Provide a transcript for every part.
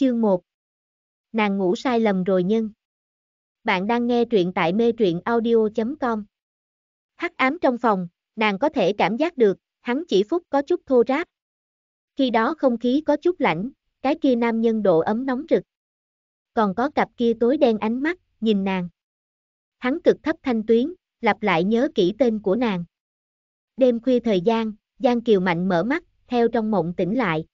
Chương 1 Nàng ngủ sai lầm rồi nhân. Bạn đang nghe truyện tại mê truyện audio.com. Hắc ám trong phòng, nàng có thể cảm giác được, hắn chỉ phút có chút thô ráp. Khi đó không khí có chút lạnh, cái kia nam nhân độ ấm nóng rực. Còn có cặp kia tối đen ánh mắt, nhìn nàng. Hắn cực thấp thanh tuyến, lặp lại nhớ kỹ tên của nàng. Đêm khuya thời gian, Giang Kiều Mạnh mở mắt, theo trong mộng tỉnh lại.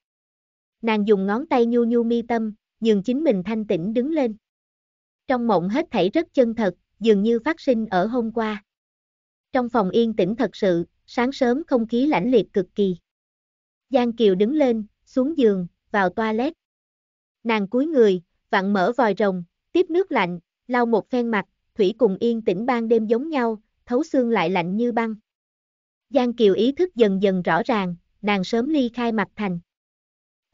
Nàng dùng ngón tay nhu nhu mi tâm, nhường chính mình thanh tĩnh đứng lên. Trong mộng hết thảy rất chân thật, dường như phát sinh ở hôm qua. Trong phòng yên tĩnh thật sự, sáng sớm không khí lãnh liệt cực kỳ. Giang Kiều đứng lên, xuống giường, vào toilet. Nàng cúi người, vặn mở vòi rồng, tiếp nước lạnh, lau một phen mặt, thủy cùng yên tĩnh ban đêm giống nhau, thấu xương lại lạnh như băng. Giang Kiều ý thức dần dần rõ ràng, nàng sớm ly khai mặt thành.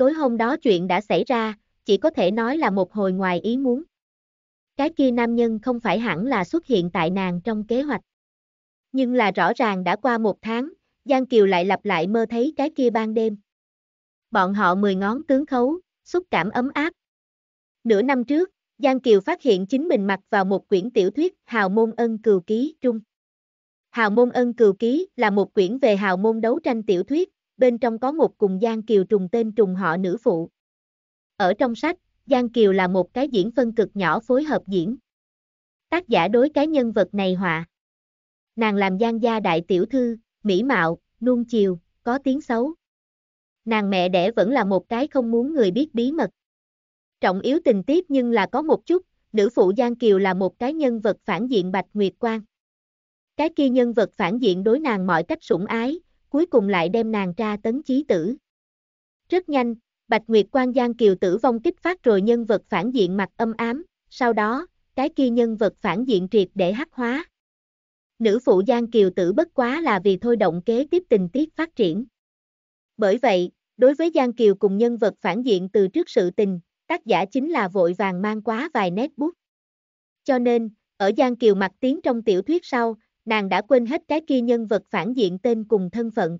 Tối hôm đó chuyện đã xảy ra, chỉ có thể nói là một hồi ngoài ý muốn. Cái kia nam nhân không phải hẳn là xuất hiện tại nàng trong kế hoạch. Nhưng là rõ ràng đã qua một tháng, Giang Kiều lại lặp lại mơ thấy cái kia ban đêm. Bọn họ mười ngón tướng khấu, xúc cảm ấm áp. Nửa năm trước, Giang Kiều phát hiện chính mình mặc vào một quyển tiểu thuyết Hào Môn Ân Cừu Ký Trung. Hào Môn Ân Cừu Ký là một quyển về hào môn đấu tranh tiểu thuyết, bên trong có một cùng Giang Kiều trùng tên trùng họ nữ phụ. Ở trong sách, Giang Kiều là một cái diễn phân cực nhỏ phối hợp diễn. Tác giả đối cái nhân vật này họa. Nàng làm Giang gia đại tiểu thư, mỹ mạo, nuông chiều, có tiếng xấu. Nàng mẹ đẻ vẫn là một cái không muốn người biết bí mật. Trọng yếu tình tiết nhưng là có một chút, nữ phụ Giang Kiều là một cái nhân vật phản diện Bạch Nguyệt Quang. Cái kia nhân vật phản diện đối nàng mọi cách sủng ái, cuối cùng lại đem nàng tra tấn chí tử. Rất nhanh, Bạch Nguyệt Quan Giang Kiều tử vong kích phát rồi nhân vật phản diện mặt âm ám, sau đó, cái kia nhân vật phản diện triệt để hắc hóa. Nữ phụ Giang Kiều tử bất quá là vì thôi động kế tiếp tình tiết phát triển. Bởi vậy, đối với Giang Kiều cùng nhân vật phản diện từ trước sự tình, tác giả chính là vội vàng mang quá vài nét bút. Cho nên, ở Giang Kiều mặt tiếng trong tiểu thuyết sau, nàng đã quên hết cái kia nhân vật phản diện tên cùng thân phận.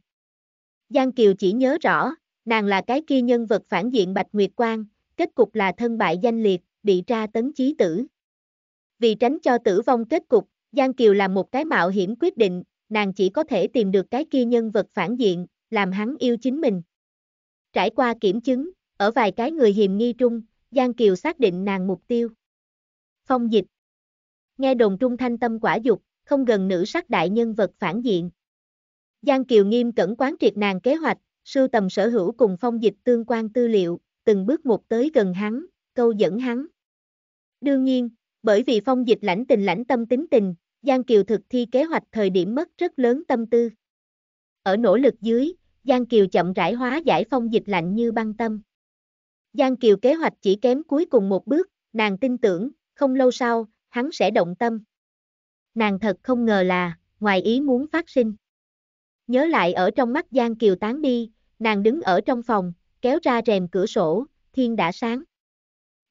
Giang Kiều chỉ nhớ rõ, nàng là cái kia nhân vật phản diện Bạch Nguyệt Quang, kết cục là thân bại danh liệt, bị tra tấn chí tử. Vì tránh cho tử vong kết cục, Giang Kiều làm một cái mạo hiểm quyết định, nàng chỉ có thể tìm được cái kia nhân vật phản diện, làm hắn yêu chính mình. Trải qua kiểm chứng, ở vài cái người hiềm nghi trung, Giang Kiều xác định nàng mục tiêu. Phong dịch Nghe đồn trung thanh tâm quả dục, không gần nữ sắc đại nhân vật phản diện. Giang Kiều nghiêm cẩn quán triệt nàng kế hoạch, sưu tầm sở hữu cùng phong dịch tương quan tư liệu, từng bước một tới gần hắn, câu dẫn hắn. Đương nhiên, bởi vì phong dịch lãnh tình lãnh tâm tính tình, Giang Kiều thực thi kế hoạch thời điểm mất rất lớn tâm tư. Ở nỗ lực dưới, Giang Kiều chậm rãi hóa giải phong dịch lạnh như băng tâm. Giang Kiều kế hoạch chỉ kém cuối cùng một bước, nàng tin tưởng, không lâu sau, hắn sẽ động tâm. Nàng thật không ngờ là, ngoài ý muốn phát sinh. Nhớ lại ở trong mắt Giang Kiều tán đi, nàng đứng ở trong phòng, kéo ra rèm cửa sổ, thiên đã sáng.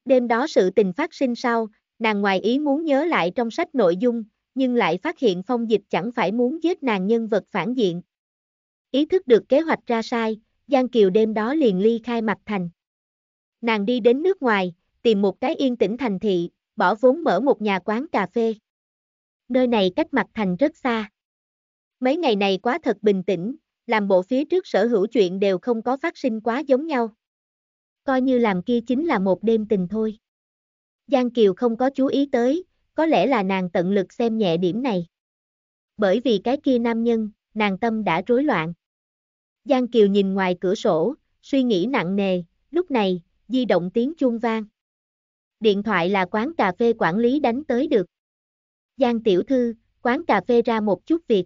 Đêm đó sự tình phát sinh sau, nàng ngoài ý muốn nhớ lại trong sách nội dung, nhưng lại phát hiện phong dịch chẳng phải muốn giết nàng nhân vật phản diện. Ý thức được kế hoạch ra sai, Giang Kiều đêm đó liền ly khai mặt thành. Nàng đi đến nước ngoài, tìm một cái yên tĩnh thành thị, bỏ vốn mở một nhà quán cà phê. Nơi này cách mặt thành rất xa. Mấy ngày này quá thật bình tĩnh, làm bộ phía trước sở hữu chuyện đều không có phát sinh quá giống nhau. Coi như làm kia chính là một đêm tình thôi. Giang Kiều không có chú ý tới, có lẽ là nàng tận lực xem nhẹ điểm này. Bởi vì cái kia nam nhân, nàng tâm đã rối loạn. Giang Kiều nhìn ngoài cửa sổ, suy nghĩ nặng nề, lúc này, di động tiếng chuông vang. Điện thoại là quán cà phê quản lý đánh tới được. Giang tiểu thư, quán cà phê ra một chút việc.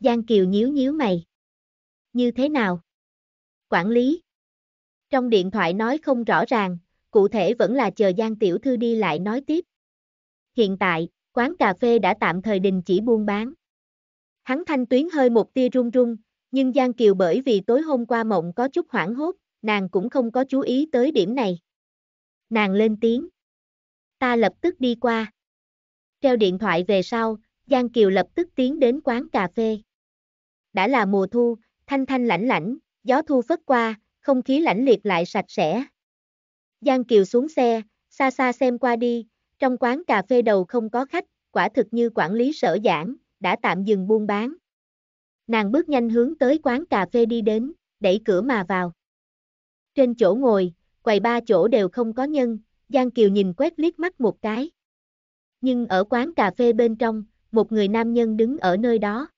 Giang Kiều nhíu nhíu mày. Như thế nào? Quản lý. Trong điện thoại nói không rõ ràng, cụ thể vẫn là chờ Giang tiểu thư đi lại nói tiếp. Hiện tại, quán cà phê đã tạm thời đình chỉ buôn bán. Hắn thanh tuyến hơi một tia run run, nhưng Giang Kiều bởi vì tối hôm qua mộng có chút hoảng hốt, nàng cũng không có chú ý tới điểm này. Nàng lên tiếng. Ta lập tức đi qua. Treo điện thoại về sau, Giang Kiều lập tức tiến đến quán cà phê. Đã là mùa thu, thanh thanh lãnh lãnh, gió thu phất qua, không khí lãnh liệt lại sạch sẽ. Giang Kiều xuống xe, xa xa xem qua đi, trong quán cà phê đầu không có khách, quả thực như quản lý sở giảng, đã tạm dừng buôn bán. Nàng bước nhanh hướng tới quán cà phê đi đến, đẩy cửa mà vào. Trên chỗ ngồi, quầy ba chỗ đều không có nhân, Giang Kiều nhìn quét liếc mắt một cái. Nhưng ở quán cà phê bên trong, một người nam nhân đứng ở nơi đó.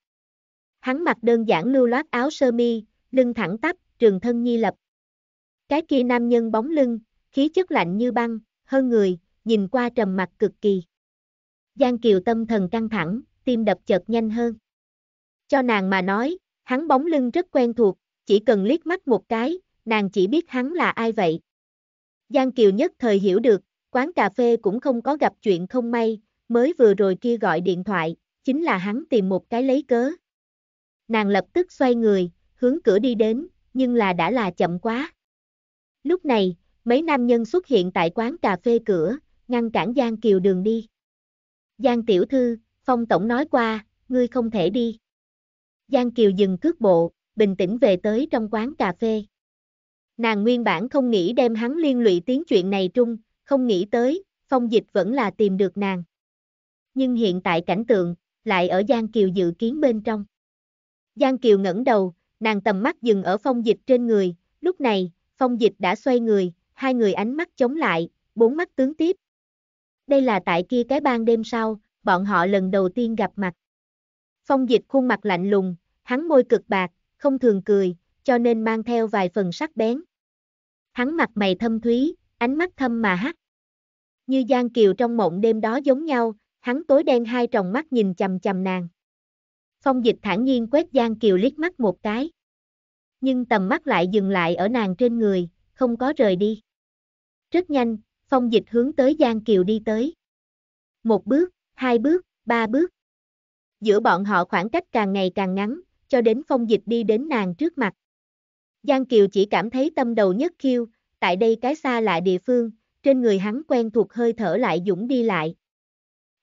Hắn mặc đơn giản lưu loát áo sơ mi, lưng thẳng tắp, trường thân nhi lập. Cái kia nam nhân bóng lưng, khí chất lạnh như băng, hơn người, nhìn qua trầm mặt cực kỳ. Giang Kiều tâm thần căng thẳng, tim đập chợt nhanh hơn. Cho nàng mà nói, hắn bóng lưng rất quen thuộc, chỉ cần liếc mắt một cái, nàng chỉ biết hắn là ai vậy. Giang Kiều nhất thời hiểu được, quán cà phê cũng không có gặp chuyện không may, mới vừa rồi kia gọi điện thoại, chính là hắn tìm một cái lấy cớ. Nàng lập tức xoay người, hướng cửa đi đến, nhưng là đã là chậm quá. Lúc này, mấy nam nhân xuất hiện tại quán cà phê cửa, ngăn cản Giang Kiều đường đi. Giang tiểu thư, Phong Tổng nói qua, ngươi không thể đi. Giang Kiều dừng cước bộ, bình tĩnh về tới trong quán cà phê. Nàng nguyên bản không nghĩ đem hắn liên lụy tiếng chuyện này trung, không nghĩ tới, phong dịch vẫn là tìm được nàng. Nhưng hiện tại cảnh tượng, lại ở Giang Kiều dự kiến bên trong. Giang Kiều ngẩng đầu, nàng tầm mắt dừng ở phong dịch trên người, lúc này, phong dịch đã xoay người, hai người ánh mắt chống lại, bốn mắt tướng tiếp. Đây là tại kia cái ban đêm sau, bọn họ lần đầu tiên gặp mặt. Phong dịch khuôn mặt lạnh lùng, hắn môi cực bạc, không thường cười, cho nên mang theo vài phần sắc bén. Hắn mặt mày thâm thúy, ánh mắt thâm mà hắt. Như Giang Kiều trong mộng đêm đó giống nhau, hắn tối đen hai tròng mắt nhìn chầm chầm nàng. Phong dịch thản nhiên quét Giang Kiều liếc mắt một cái. Nhưng tầm mắt lại dừng lại ở nàng trên người, không có rời đi. Rất nhanh, phong dịch hướng tới Giang Kiều đi tới. Một bước, hai bước, ba bước. Giữa bọn họ khoảng cách càng ngày càng ngắn, cho đến phong dịch đi đến nàng trước mặt. Giang Kiều chỉ cảm thấy tâm đầu nhất khiêu, tại đây cái xa lạ địa phương, trên người hắn quen thuộc hơi thở lại dũng đi lại.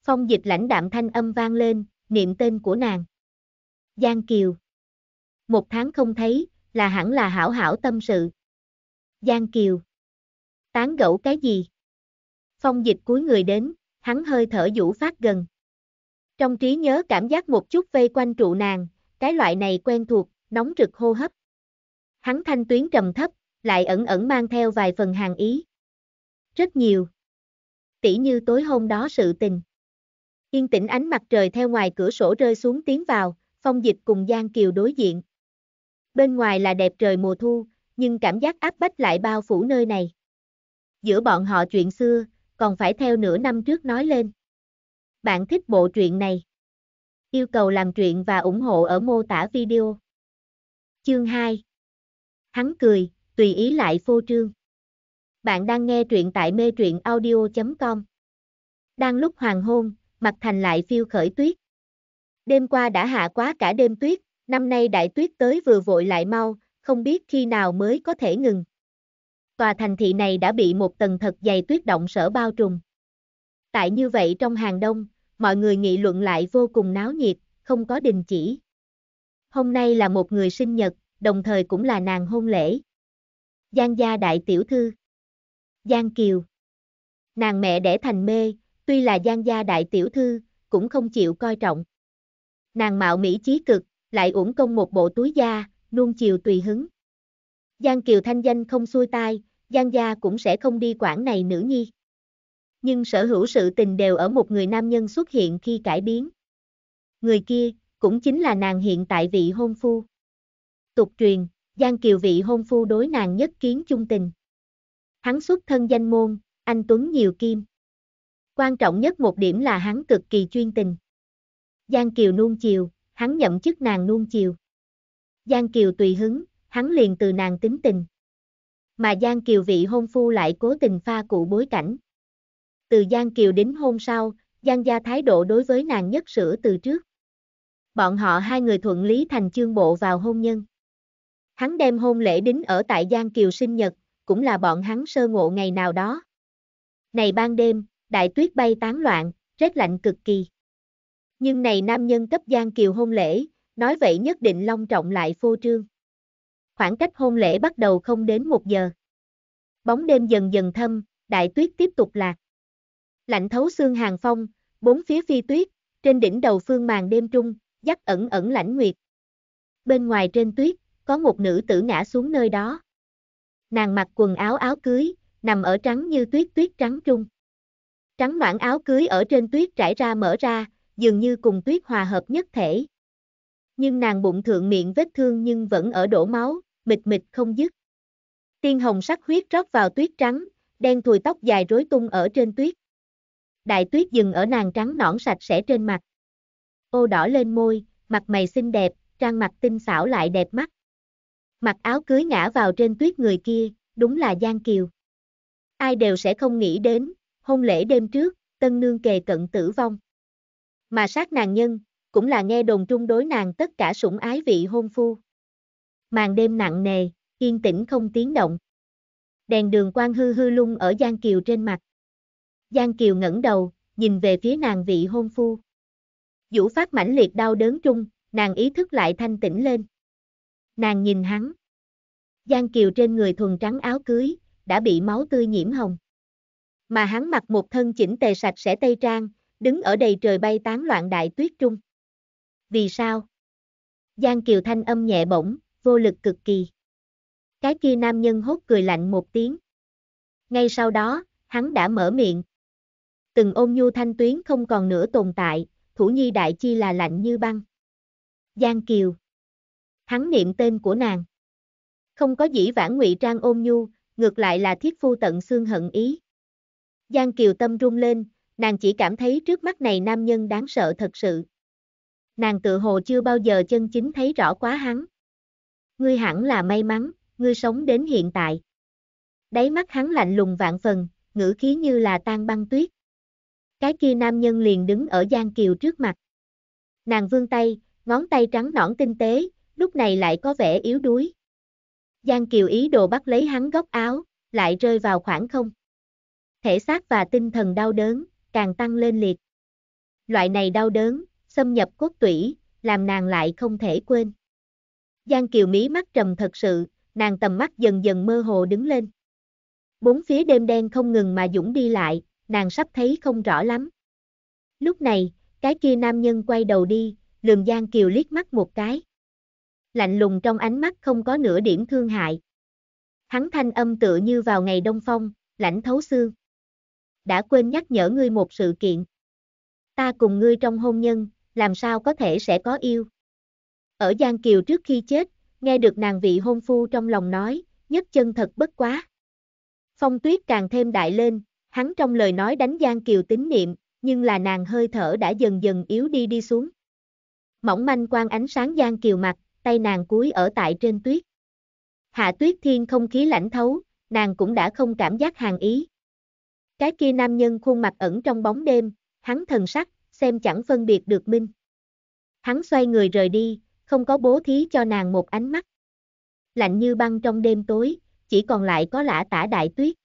Phong dịch lãnh đạm thanh âm vang lên, niệm tên của nàng. Giang Kiều. Một tháng không thấy, là hẳn là hảo hảo tâm sự. Giang Kiều. Tán gẫu cái gì? Phong dịch cuối người đến, hắn hơi thở vũ phát gần. Trong trí nhớ cảm giác một chút vây quanh trụ nàng, cái loại này quen thuộc, nóng rực hô hấp. Hắn thanh tuyến trầm thấp, lại ẩn ẩn mang theo vài phần hàng ý. Rất nhiều. Tỷ như tối hôm đó sự tình. Yên tĩnh ánh mặt trời theo ngoài cửa sổ rơi xuống tiến vào, phong dịch cùng Giang Kiều đối diện. Bên ngoài là đẹp trời mùa thu, nhưng cảm giác áp bách lại bao phủ nơi này. Giữa bọn họ chuyện xưa, còn phải theo nửa năm trước nói lên. Bạn thích bộ truyện này? Yêu cầu làm truyện và ủng hộ ở mô tả video. Chương 2 Hắn cười, tùy ý lại phô trương. Bạn đang nghe truyện tại mê truyện audio.com. Đang lúc hoàng hôn, mặt thành lại phiêu khởi tuyết. Đêm qua đã hạ quá cả đêm tuyết, năm nay đại tuyết tới vừa vội lại mau, không biết khi nào mới có thể ngừng. Tòa thành thị này đã bị một tầng thật dày tuyết động sở bao trùm. Tại như vậy trong hàng đông, mọi người nghị luận lại vô cùng náo nhiệt, không có đình chỉ. Hôm nay là một người sinh nhật, đồng thời cũng là nàng hôn lễ. Giang gia đại tiểu thư. Giang Kiều. Nàng mẹ đẻ thành mê, tuy là Giang gia đại tiểu thư, cũng không chịu coi trọng. Nàng mạo mỹ chí cực, lại uổng công một bộ túi da, nuông chiều tùy hứng. Giang Kiều thanh danh không xuôi tai, Giang gia cũng sẽ không đi quản này nữ nhi. Nhưng sở hữu sự tình đều ở một người nam nhân xuất hiện khi cải biến. Người kia, cũng chính là nàng hiện tại vị hôn phu. Tục truyền, Giang Kiều vị hôn phu đối nàng nhất kiến chung tình. Hắn xuất thân danh môn, anh Tuấn nhiều kim. Quan trọng nhất một điểm là hắn cực kỳ chuyên tình. Giang Kiều nuông chiều, hắn nhậm chức nàng nuông chiều. Giang Kiều tùy hứng, hắn liền từ nàng tính tình. Mà Giang Kiều vị hôn phu lại cố tình pha cụ bối cảnh. Từ Giang Kiều đến hôn sau, Giang gia thái độ đối với nàng nhất sửa từ trước. Bọn họ hai người thuận lý thành chương bộ vào hôn nhân. Hắn đem hôn lễ đính ở tại Giang Kiều sinh nhật, cũng là bọn hắn sơ ngộ ngày nào đó. Này ban đêm, đại tuyết bay tán loạn, rét lạnh cực kỳ. Nhưng này nam nhân cấp Giang Kiều hôn lễ, nói vậy nhất định long trọng lại phô trương. Khoảng cách hôn lễ bắt đầu không đến một giờ. Bóng đêm dần dần thâm, đại tuyết tiếp tục lạc. Lạnh thấu xương hàng phong, bốn phía phi tuyết, trên đỉnh đầu phương màn đêm trung, dắt ẩn ẩn lãnh nguyệt. Bên ngoài trên tuyết, có một nữ tử ngã xuống nơi đó. Nàng mặc quần áo áo cưới, nằm ở trắng như tuyết tuyết trắng trung. Trắng noãn áo cưới ở trên tuyết trải ra mở ra, dường như cùng tuyết hòa hợp nhất thể. Nhưng nàng bụng thượng miệng vết thương nhưng vẫn ở đổ máu, mịt mịt không dứt. Tiên hồng sắc huyết rót vào tuyết trắng, đen thùi tóc dài rối tung ở trên tuyết. Đại tuyết dừng ở nàng trắng nõn sạch sẽ trên mặt. Ô đỏ lên môi, mặt mày xinh đẹp, trang mặt tinh xảo lại đẹp mắt. Mặc áo cưới ngã vào trên tuyết người kia, đúng là Giang Kiều. Ai đều sẽ không nghĩ đến, hôn lễ đêm trước, tân nương kề cận tử vong. Mà sát nàng nhân, cũng là nghe đồn trung đối nàng tất cả sủng ái vị hôn phu. Màn đêm nặng nề, yên tĩnh không tiếng động. Đèn đường quang hư hư lung ở Giang Kiều trên mặt. Giang Kiều ngẩng đầu, nhìn về phía nàng vị hôn phu. Vũ phát mãnh liệt đau đớn trung, nàng ý thức lại thanh tĩnh lên. Nàng nhìn hắn. Giang Kiều trên người thuần trắng áo cưới, đã bị máu tươi nhiễm hồng. Mà hắn mặc một thân chỉnh tề sạch sẽ tây trang, đứng ở đầy trời bay tán loạn đại tuyết trung. Vì sao? Giang Kiều thanh âm nhẹ bổng, vô lực cực kỳ. Cái kia nam nhân hốt cười lạnh một tiếng. Ngay sau đó, hắn đã mở miệng. Từng ôm nhu thanh tuyến không còn nữa tồn tại, thủ nhi đại chi là lạnh như băng. Giang Kiều. Hắn niệm tên của nàng. Không có dĩ vãng ngụy trang ôm nhu, ngược lại là thiết phu tận xương hận ý. Giang Kiều tâm rung lên, nàng chỉ cảm thấy trước mắt này nam nhân đáng sợ thật sự. Nàng tự hồ chưa bao giờ chân chính thấy rõ quá hắn. Ngươi hẳn là may mắn, ngươi sống đến hiện tại. Đáy mắt hắn lạnh lùng vạn phần, ngữ khí như là tan băng tuyết. Cái kia nam nhân liền đứng ở Giang Kiều trước mặt. Nàng vươn tay, ngón tay trắng nõn tinh tế, lúc này lại có vẻ yếu đuối. Giang Kiều ý đồ bắt lấy hắn góc áo, lại rơi vào khoảng không. Thể xác và tinh thần đau đớn, càng tăng lên liệt. Loại này đau đớn, xâm nhập cốt tủy, làm nàng lại không thể quên. Giang Kiều mí mắt trầm thật sự, nàng tầm mắt dần dần mơ hồ đứng lên. Bốn phía đêm đen không ngừng mà dũng đi lại, nàng sắp thấy không rõ lắm. Lúc này, cái kia nam nhân quay đầu đi, lườm Giang Kiều liếc mắt một cái. Lạnh lùng trong ánh mắt không có nửa điểm thương hại. Hắn thanh âm tựa như vào ngày đông phong, lạnh thấu xương. Đã quên nhắc nhở ngươi một sự kiện. Ta cùng ngươi trong hôn nhân, làm sao có thể sẽ có yêu. Ở Giang Kiều trước khi chết, nghe được nàng vị hôn phu trong lòng nói, nhất chân thật bất quá. Phong tuyết càng thêm đại lên, hắn trong lời nói đánh Giang Kiều tín niệm, nhưng là nàng hơi thở đã dần dần yếu đi đi xuống. Mỏng manh quang ánh sáng Giang Kiều mặt, tay nàng cúi ở tại trên tuyết. Hạ tuyết thiên không khí lạnh thấu, nàng cũng đã không cảm giác hàng ý. Cái kia nam nhân khuôn mặt ẩn trong bóng đêm, hắn thần sắc, xem chẳng phân biệt được minh. Hắn xoay người rời đi, không có bố thí cho nàng một ánh mắt. Lạnh như băng trong đêm tối, chỉ còn lại có lã tả đại tuyết.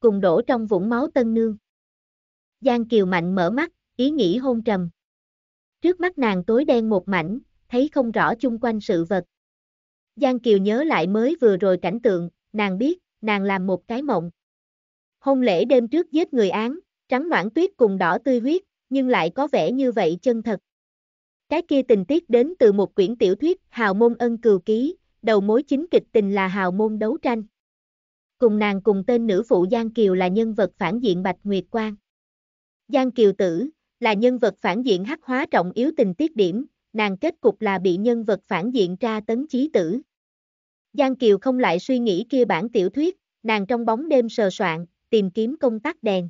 Cùng đổ trong vũng máu tân nương. Giang Kiều Mạnh mở mắt, ý nghĩ hôn trầm. Trước mắt nàng tối đen một mảnh, thấy không rõ chung quanh sự vật. Giang Kiều nhớ lại mới vừa rồi cảnh tượng, nàng biết, nàng làm một cái mộng. Hôn lễ đêm trước giết người án, trắng noãn tuyết cùng đỏ tươi huyết, nhưng lại có vẻ như vậy chân thật. Cái kia tình tiết đến từ một quyển tiểu thuyết Hào môn ân cừu ký, đầu mối chính kịch tình là Hào môn đấu tranh. Cùng nàng cùng tên nữ phụ Giang Kiều là nhân vật phản diện Bạch Nguyệt Quang. Giang Kiều Tử, là nhân vật phản diện hắc hóa trọng yếu tình tiết điểm, nàng kết cục là bị nhân vật phản diện tra tấn chí tử. Giang Kiều không lại suy nghĩ kia bản tiểu thuyết, nàng trong bóng đêm sờ soạn, tìm kiếm công tắc đèn.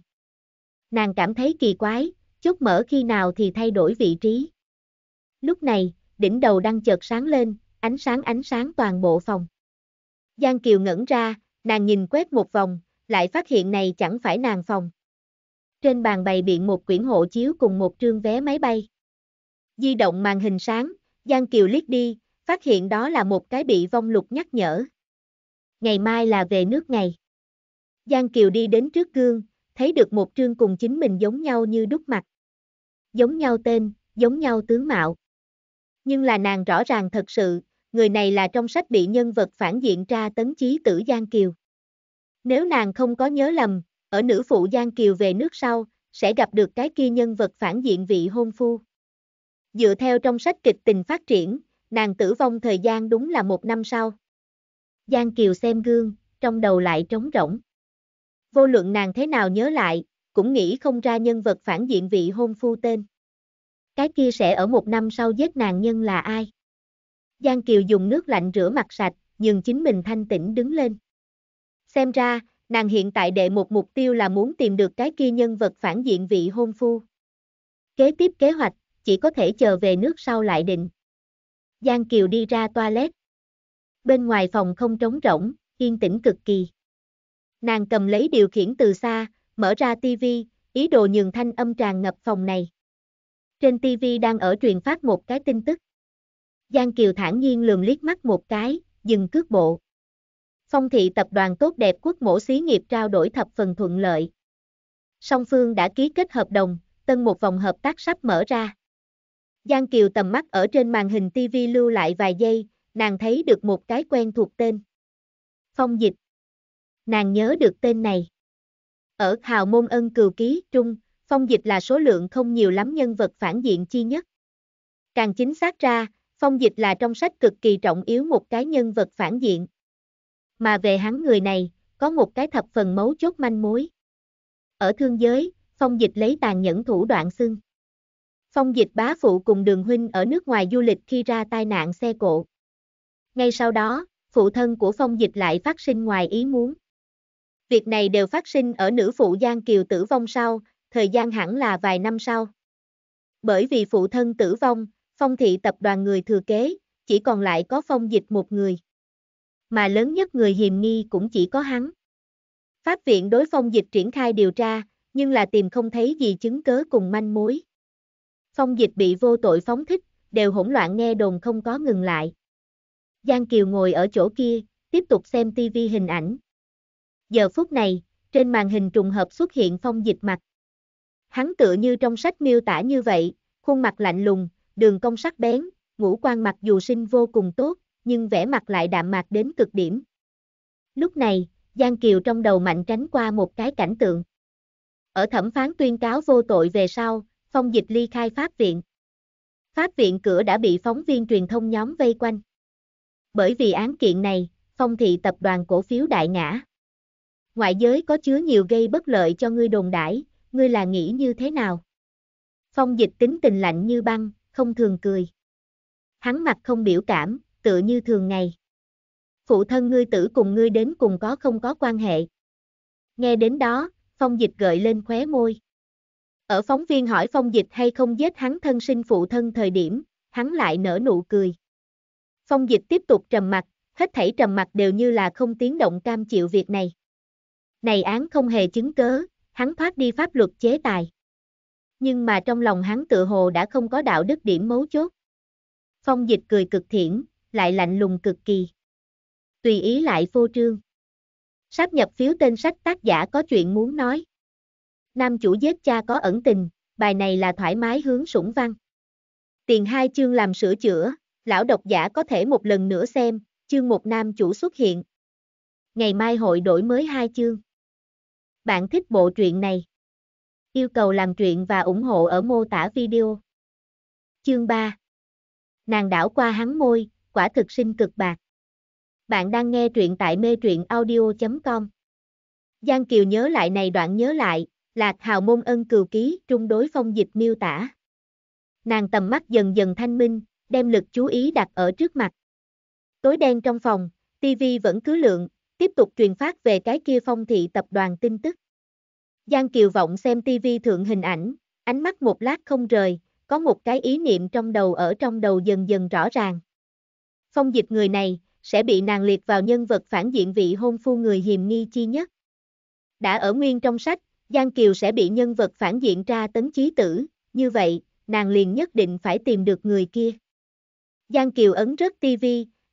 Nàng cảm thấy kỳ quái, chốt mở khi nào thì thay đổi vị trí. Lúc này, đỉnh đầu đang chợt sáng lên, ánh sáng ánh sáng toàn bộ phòng. Giang Kiều ngẩn ra, nàng nhìn quét một vòng, lại phát hiện này chẳng phải nàng phòng. Trên bàn bày biện một quyển hộ chiếu cùng một trương vé máy bay. Di động màn hình sáng, Giang Kiều liếc đi, phát hiện đó là một cái bị vong lục nhắc nhở. Ngày mai là về nước ngày. Giang Kiều đi đến trước gương, thấy được một trương cùng chính mình giống nhau như đúc mặt. Giống nhau tên, giống nhau tướng mạo. Nhưng là nàng rõ ràng thật sự, người này là trong sách bị nhân vật phản diện tra tấn chí tử Giang Kiều. Nếu nàng không có nhớ lầm, ở nữ phụ Giang Kiều về nước sau, sẽ gặp được cái kia nhân vật phản diện vị hôn phu. Dựa theo trong sách kịch tình phát triển, nàng tử vong thời gian đúng là một năm sau. Giang Kiều xem gương, trong đầu lại trống rỗng. Vô luận nàng thế nào nhớ lại, cũng nghĩ không ra nhân vật phản diện vị hôn phu tên. Cái kia sẽ ở một năm sau giết nàng nhân là ai? Giang Kiều dùng nước lạnh rửa mặt sạch, nhưng chính mình thanh tĩnh đứng lên. Xem ra, nàng hiện tại đệ một mục tiêu là muốn tìm được cái kia nhân vật phản diện vị hôn phu. Kế tiếp kế hoạch, chỉ có thể chờ về nước sau lại định. Giang Kiều đi ra toilet. Bên ngoài phòng không trống rỗng, yên tĩnh cực kỳ. Nàng cầm lấy điều khiển từ xa, mở ra tivi, ý đồ nhường thanh âm tràn ngập phòng này. Trên tivi đang ở truyền phát một cái tin tức. Giang Kiều thản nhiên lườm liếc mắt một cái, dừng cước bộ. Phong thị tập đoàn tốt đẹp quốc mổ xí nghiệp trao đổi thập phần thuận lợi. Song phương đã ký kết hợp đồng, tân một vòng hợp tác sắp mở ra. Giang Kiều tầm mắt ở trên màn hình TV lưu lại vài giây, nàng thấy được một cái quen thuộc tên. Phong dịch. Nàng nhớ được tên này. Ở Hào Môn Ân Cừu Ký Trung, phong dịch là số lượng không nhiều lắm nhân vật phản diện chi nhất. Càng chính xác ra, phong dịch là trong sách cực kỳ trọng yếu một cái nhân vật phản diện. Mà về hắn người này, có một cái thập phần mấu chốt manh mối. Ở thương giới, phong dịch lấy tàn nhẫn thủ đoạn xưng. Phong dịch bá phụ cùng đường huynh ở nước ngoài du lịch khi ra tai nạn xe cộ. Ngay sau đó, phụ thân của phong dịch lại phát sinh ngoài ý muốn. Việc này đều phát sinh ở nữ phụ Giang Kiều tử vong sau, thời gian hẳn là vài năm sau. Bởi vì phụ thân tử vong, phong thị tập đoàn người thừa kế, chỉ còn lại có phong dịch một người. Mà lớn nhất người hiềm nghi cũng chỉ có hắn. Pháp viện đối phong dịch triển khai điều tra, nhưng là tìm không thấy gì chứng cớ cùng manh mối. Phong dịch bị vô tội phóng thích, đều hỗn loạn nghe đồn không có ngừng lại. Giang Kiều ngồi ở chỗ kia, tiếp tục xem tivi hình ảnh. Giờ phút này, trên màn hình trùng hợp xuất hiện phong dịch mặt. Hắn tựa như trong sách miêu tả như vậy, khuôn mặt lạnh lùng, đường cong sắc bén, ngũ quan mặc dù sinh vô cùng tốt, nhưng vẻ mặt lại đạm mạc đến cực điểm. Lúc này, Giang Kiều trong đầu mạnh tránh qua một cái cảnh tượng. Ở thẩm phán tuyên cáo vô tội về sau, phong dịch ly khai pháp viện. Pháp viện cửa đã bị phóng viên truyền thông nhóm vây quanh. Bởi vì án kiện này, phong thị tập đoàn cổ phiếu đại ngã. Ngoại giới có chứa nhiều gây bất lợi cho ngươi đồn đãi, ngươi là nghĩ như thế nào? Phong dịch tính tình lạnh như băng, không thường cười. Hắn mặt không biểu cảm, tựa như thường ngày. Phụ thân ngươi tử cùng ngươi đến cùng có không có quan hệ. Nghe đến đó, phong dịch gợi lên khóe môi. Ở phóng viên hỏi phong dịch hay không giết hắn thân sinh phụ thân thời điểm, hắn lại nở nụ cười. Phong dịch tiếp tục trầm mặt, hết thảy trầm mặt đều như là không tiếng động cam chịu việc này. Này án không hề chứng cớ, hắn thoát đi pháp luật chế tài. Nhưng mà trong lòng hắn tự hồ đã không có đạo đức điểm mấu chốt. Phong dịch cười cực thiển, lại lạnh lùng cực kỳ. Tùy ý lại phô trương. Sáp nhập phiếu tên sách tác giả có chuyện muốn nói. Nam chủ giết cha có ẩn tình, bài này là thoải mái hướng sủng văn. Tiền hai chương làm sửa chữa, lão độc giả có thể một lần nữa xem, chương một nam chủ xuất hiện. Ngày mai hội đổi mới hai chương. Bạn thích bộ truyện này? Yêu cầu làm truyện và ủng hộ ở mô tả video. Chương 3 Nàng đảo qua hắn môi, quả thực sinh cực bạc. Bạn đang nghe truyện tại mê truyện audio.com. Giang Kiều nhớ lại này đoạn nhớ lại, lạc hào môn ân cừu ký trung đối phong dịch miêu tả. Nàng tầm mắt dần dần thanh minh, đem lực chú ý đặt ở trước mặt. Tối đen trong phòng, TV vẫn cứ lượng, tiếp tục truyền phát về cái kia phong thị tập đoàn tin tức. Giang Kiều vọng xem TV thượng hình ảnh, ánh mắt một lát không rời, có một cái ý niệm trong đầu ở trong đầu dần dần rõ ràng. Phong dịch người này, sẽ bị nàng liệt vào nhân vật phản diện vị hôn phu người hiềm nghi chi nhất. Đã ở nguyên trong sách, Giang Kiều sẽ bị nhân vật phản diện tra tấn chí tử, như vậy, nàng liền nhất định phải tìm được người kia. Giang Kiều ấn rớt TV,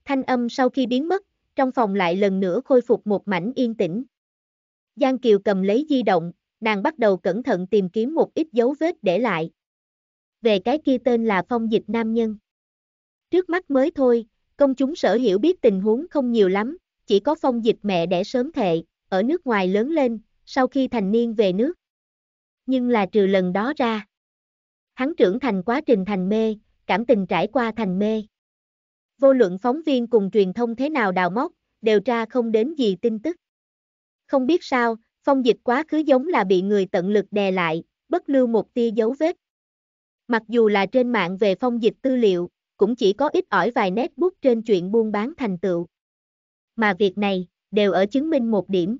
thanh âm sau khi biến mất, trong phòng lại lần nữa khôi phục một mảnh yên tĩnh. Giang Kiều cầm lấy di động, nàng bắt đầu cẩn thận tìm kiếm một ít dấu vết để lại. Về cái kia tên là phong dịch nam nhân. Trước mắt mới thôi, công chúng sở hiểu biết tình huống không nhiều lắm, chỉ có phong dịch mẹ đẻ sớm thệ, ở nước ngoài lớn lên, sau khi thành niên về nước. Nhưng là trừ lần đó ra. Hắn trưởng thành quá trình thành mê, cảm tình trải qua thành mê. Vô luận phóng viên cùng truyền thông thế nào đào móc, đều tra không đến gì tin tức. Không biết sao, phong dịch quá khứ giống là bị người tận lực đè lại, bất lưu một tia dấu vết. Mặc dù là trên mạng về phong dịch tư liệu, cũng chỉ có ít ỏi vài nét bút trên chuyện buôn bán thành tựu. Mà việc này, đều ở chứng minh một điểm.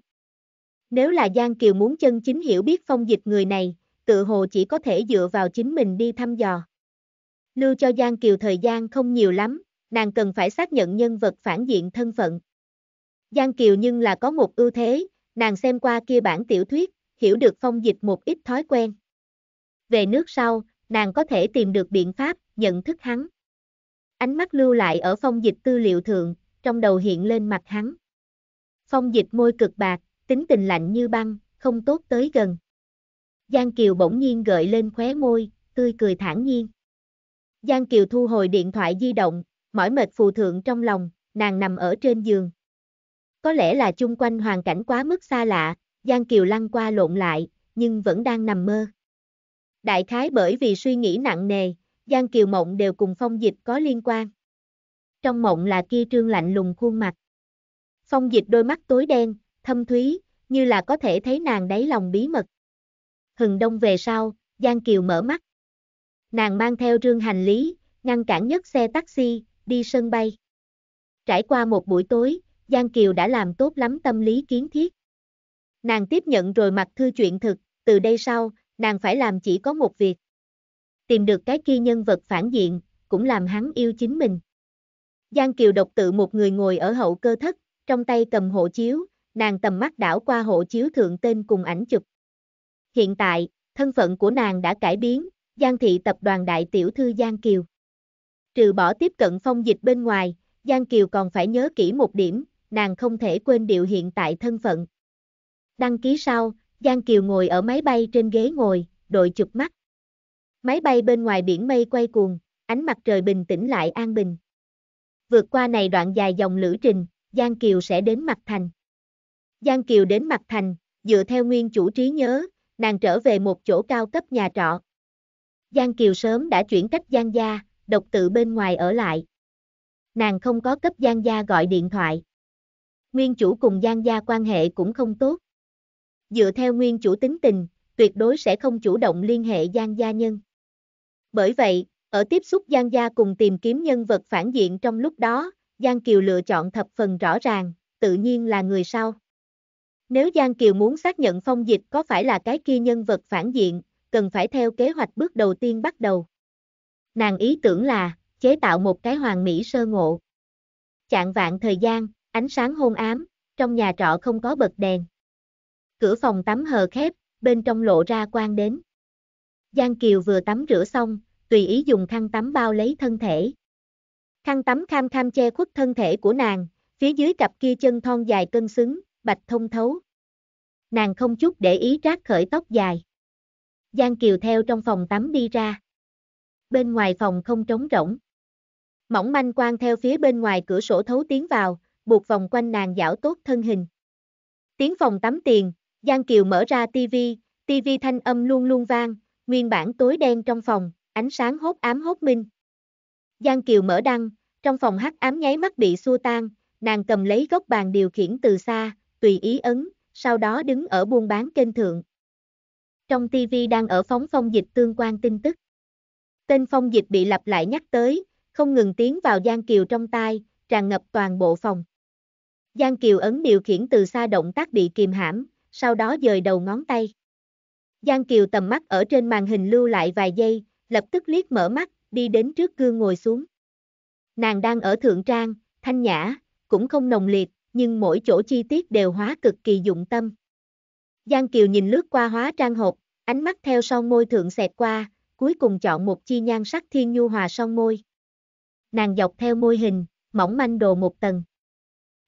Nếu là Giang Kiều muốn chân chính hiểu biết phong dịch người này, tự hồ chỉ có thể dựa vào chính mình đi thăm dò. Lưu cho Giang Kiều thời gian không nhiều lắm, nàng cần phải xác nhận nhân vật phản diện thân phận. Giang Kiều nhưng là có một ưu thế, nàng xem qua kia bản tiểu thuyết, hiểu được phong dịch một ít thói quen. Về nước sau, nàng có thể tìm được biện pháp, nhận thức hắn. Ánh mắt lưu lại ở phong dịch tư liệu thượng, trong đầu hiện lên mặt hắn. Phong dịch môi cực bạc, tính tình lạnh như băng, không tốt tới gần. Giang Kiều bỗng nhiên gợi lên khóe môi, tươi cười thản nhiên. Giang Kiều thu hồi điện thoại di động, mỏi mệt phù thượng trong lòng, nàng nằm ở trên giường. Có lẽ là chung quanh hoàn cảnh quá mức xa lạ, Giang Kiều lăn qua lộn lại, nhưng vẫn đang nằm mơ. Đại khái bởi vì suy nghĩ nặng nề, Giang Kiều mộng đều cùng phong dịch có liên quan. Trong mộng là kia trương lạnh lùng khuôn mặt. Phong dịch đôi mắt tối đen, thâm thúy, như là có thể thấy nàng đáy lòng bí mật. Hừng đông về sau, Giang Kiều mở mắt. Nàng mang theo rương hành lý, ngăn cản nhất xe taxi, đi sân bay. Trải qua một buổi tối, Giang Kiều đã làm tốt lắm tâm lý kiến thiết. Nàng tiếp nhận rồi mặc thư chuyện thực, từ đây sau, nàng phải làm chỉ có một việc. Tìm được cái kia nhân vật phản diện, cũng làm hắn yêu chính mình. Giang Kiều độc tự một người ngồi ở hậu cơ thất, trong tay cầm hộ chiếu, nàng tầm mắt đảo qua hộ chiếu thượng tên cùng ảnh chụp. Hiện tại, thân phận của nàng đã cải biến, Giang thị tập đoàn đại tiểu thư Giang Kiều. Trừ bỏ tiếp cận phong dịch bên ngoài, Giang Kiều còn phải nhớ kỹ một điểm, nàng không thể quên điệu hiện tại thân phận. Đăng ký sau, Giang Kiều ngồi ở máy bay trên ghế ngồi, đội chụp mắt. Máy bay bên ngoài biển mây quay cuồng, ánh mặt trời bình tĩnh lại an bình. Vượt qua này đoạn dài dòng lữ trình, Giang Kiều sẽ đến Mặt Thành. Giang Kiều đến Mặt Thành, dựa theo nguyên chủ trí nhớ, nàng trở về một chỗ cao cấp nhà trọ. Giang Kiều sớm đã chuyển cách Giang gia, độc tự bên ngoài ở lại. Nàng không có cấp Giang gia gọi điện thoại. Nguyên chủ cùng Giang gia quan hệ cũng không tốt. Dựa theo nguyên chủ tính tình, tuyệt đối sẽ không chủ động liên hệ Giang gia nhân. Bởi vậy, ở tiếp xúc Giang gia cùng tìm kiếm nhân vật phản diện trong lúc đó, Giang Kiều lựa chọn thập phần rõ ràng, tự nhiên là người sau. Nếu Giang Kiều muốn xác nhận phong dịch có phải là cái kia nhân vật phản diện, cần phải theo kế hoạch bước đầu tiên bắt đầu. Nàng ý tưởng là, chế tạo một cái hoàng mỹ sơ ngộ. Chạng vạn thời gian, ánh sáng hôn ám, trong nhà trọ không có bật đèn. Cửa phòng tắm hờ khép, bên trong lộ ra quan đến. Giang Kiều vừa tắm rửa xong, tùy ý dùng khăn tắm bao lấy thân thể. Khăn tắm kham kham che khuất thân thể của nàng, phía dưới cặp kia chân thon dài cân xứng, bạch thông thấu. Nàng không chút để ý rác khởi tóc dài. Giang Kiều theo trong phòng tắm đi ra. Bên ngoài phòng không trống rỗng. Mỏng manh quang theo phía bên ngoài cửa sổ thấu tiến vào, buộc vòng quanh nàng dạo tốt thân hình. Tiến phòng tắm tiền, Giang Kiều mở ra tivi, tivi thanh âm luôn luôn vang, nguyên bản tối đen trong phòng, ánh sáng hốt ám hốt minh. Giang Kiều mở đăng, trong phòng hắc ám nháy mắt bị xua tan, nàng cầm lấy góc bàn điều khiển từ xa, tùy ý ấn, sau đó đứng ở buôn bán kênh thượng. Trong TV đang ở phóng phong dịch tương quan tin tức. Tên phong dịch bị lặp lại nhắc tới, không ngừng tiến vào Giang Kiều trong tai, tràn ngập toàn bộ phòng. Giang Kiều ấn điều khiển từ xa động tác bị kìm hãm, sau đó dời đầu ngón tay. Giang Kiều tầm mắt ở trên màn hình lưu lại vài giây, lập tức liếc mở mắt, đi đến trước gương ngồi xuống. Nàng đang ở thượng trang, thanh nhã, cũng không nồng liệt, nhưng mỗi chỗ chi tiết đều hóa cực kỳ dụng tâm. Giang Kiều nhìn lướt qua hóa trang hộp, ánh mắt theo son môi thượng xẹt qua, cuối cùng chọn một chi nhan sắc thiên nhu hòa son môi. Nàng dọc theo môi hình, mỏng manh đồ một tầng.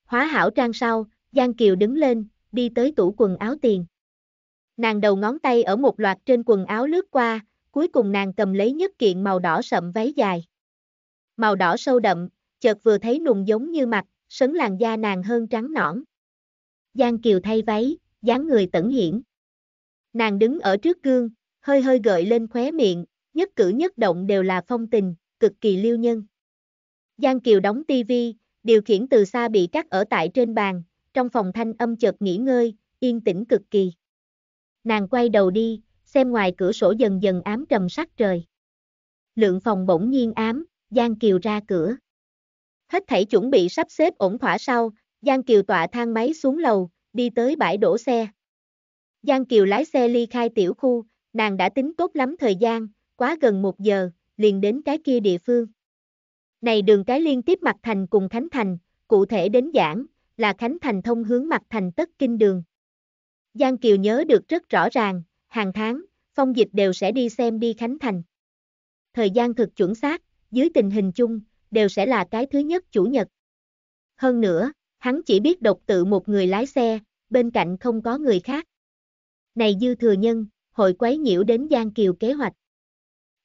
Hóa hảo trang sau, Giang Kiều đứng lên, đi tới tủ quần áo tiền. Nàng đầu ngón tay ở một loạt trên quần áo lướt qua, cuối cùng nàng cầm lấy nhất kiện màu đỏ sậm váy dài. Màu đỏ sâu đậm, chợt vừa thấy nùng giống như mặt, sấn làn da nàng hơn trắng nõn. Giang Kiều thay váy, dáng người tẩn hiển. Nàng đứng ở trước gương, hơi hơi gợi lên khóe miệng, nhất cử nhất động đều là phong tình, cực kỳ liêu nhân. Giang Kiều đóng tivi, điều khiển từ xa bị cắt ở tại trên bàn, trong phòng thanh âm chợt nghỉ ngơi, yên tĩnh cực kỳ. Nàng quay đầu đi, xem ngoài cửa sổ dần dần ám trầm sắc trời. Lượng phòng bỗng nhiên ám, Giang Kiều ra cửa. Hết thảy chuẩn bị sắp xếp ổn thỏa sau, Giang Kiều tọa thang máy xuống lầu, đi tới bãi đổ xe. Giang Kiều lái xe ly khai tiểu khu, nàng đã tính tốt lắm thời gian, quá gần một giờ, liền đến cái kia địa phương. Này đường cái liên tiếp mặt thành cùng Khánh Thành, cụ thể đến giảng, là Khánh Thành thông hướng mặt thành tất kinh đường. Giang Kiều nhớ được rất rõ ràng, hàng tháng, phong dịch đều sẽ đi xem đi Khánh Thành. Thời gian thực chuẩn xác, dưới tình hình chung, đều sẽ là cái thứ nhất chủ nhật. Hơn nữa, hắn chỉ biết độc tự một người lái xe, bên cạnh không có người khác. Này dư thừa nhân, hội quấy nhiễu đến Giang Kiều kế hoạch.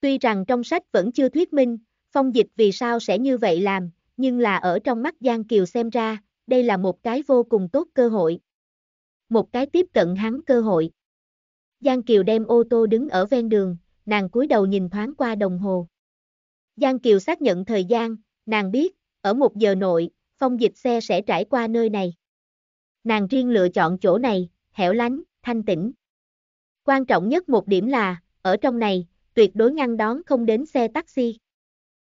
Tuy rằng trong sách vẫn chưa thuyết minh, phong dịch vì sao sẽ như vậy làm, nhưng là ở trong mắt Giang Kiều xem ra, đây là một cái vô cùng tốt cơ hội. Một cái tiếp cận hắn cơ hội. Giang Kiều đem ô tô đứng ở ven đường, nàng cúi đầu nhìn thoáng qua đồng hồ. Giang Kiều xác nhận thời gian, nàng biết, ở một giờ nội, phong dịch xe sẽ trải qua nơi này. Nàng riêng lựa chọn chỗ này, hẻo lánh, thanh tĩnh. Quan trọng nhất một điểm là, ở trong này, tuyệt đối ngăn đón không đến xe taxi.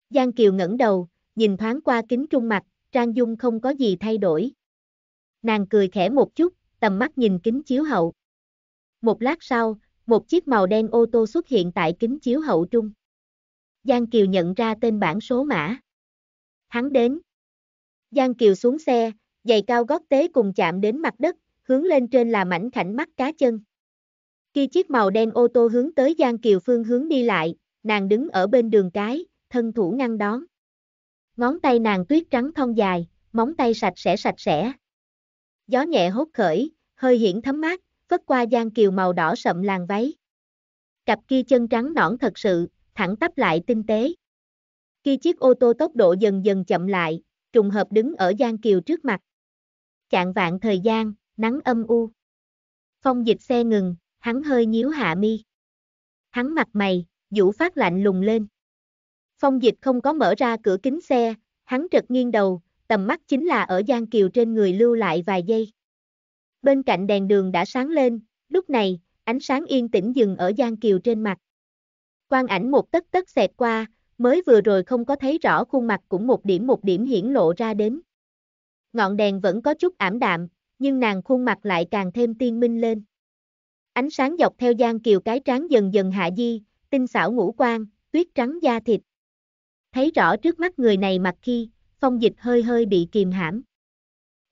Giang Kiều ngẩng đầu, nhìn thoáng qua kính trung mặt, Trang Dung không có gì thay đổi. Nàng cười khẽ một chút, tầm mắt nhìn kính chiếu hậu. Một lát sau, một chiếc màu đen ô tô xuất hiện tại kính chiếu hậu trung. Giang Kiều nhận ra tên bản số mã. Hắn đến. Giang Kiều xuống xe, giày cao gót tế cùng chạm đến mặt đất, hướng lên trên là mảnh khảnh mắt cá chân. Khi chiếc màu đen ô tô hướng tới Giang Kiều phương hướng đi lại, nàng đứng ở bên đường cái, thân thủ ngăn đón. Ngón tay nàng tuyết trắng thon dài, móng tay sạch sẽ sạch sẽ. Gió nhẹ hốt khởi, hơi hiển thấm mát, phất qua Giang Kiều màu đỏ sậm làn váy. Cặp kia chân trắng nõn thật sự, thẳng tắp lại tinh tế. Khi chiếc ô tô tốc độ dần dần chậm lại, trùng hợp đứng ở Giang Kiều trước mặt. Chạng vạn thời gian, nắng âm u. Phong dịch xe ngừng, hắn hơi nhíu hạ mi. Hắn mặt mày, vũ phát lạnh lùng lên. Phong dịch không có mở ra cửa kính xe, hắn trật nghiêng đầu, tầm mắt chính là ở Giang Kiều trên người lưu lại vài giây. Bên cạnh đèn đường đã sáng lên, lúc này, ánh sáng yên tĩnh dừng ở Giang Kiều trên mặt. Quang ảnh một tất tất xẹt qua, mới vừa rồi không có thấy rõ khuôn mặt cũng một điểm một điểm hiển lộ ra đến. Ngọn đèn vẫn có chút ảm đạm, nhưng nàng khuôn mặt lại càng thêm tiên minh lên. Ánh sáng dọc theo Giang Kiều cái trán dần dần hạ di, tinh xảo ngũ quan, tuyết trắng da thịt. Thấy rõ trước mắt người này mặt khi, phong dịch hơi hơi bị kìm hãm.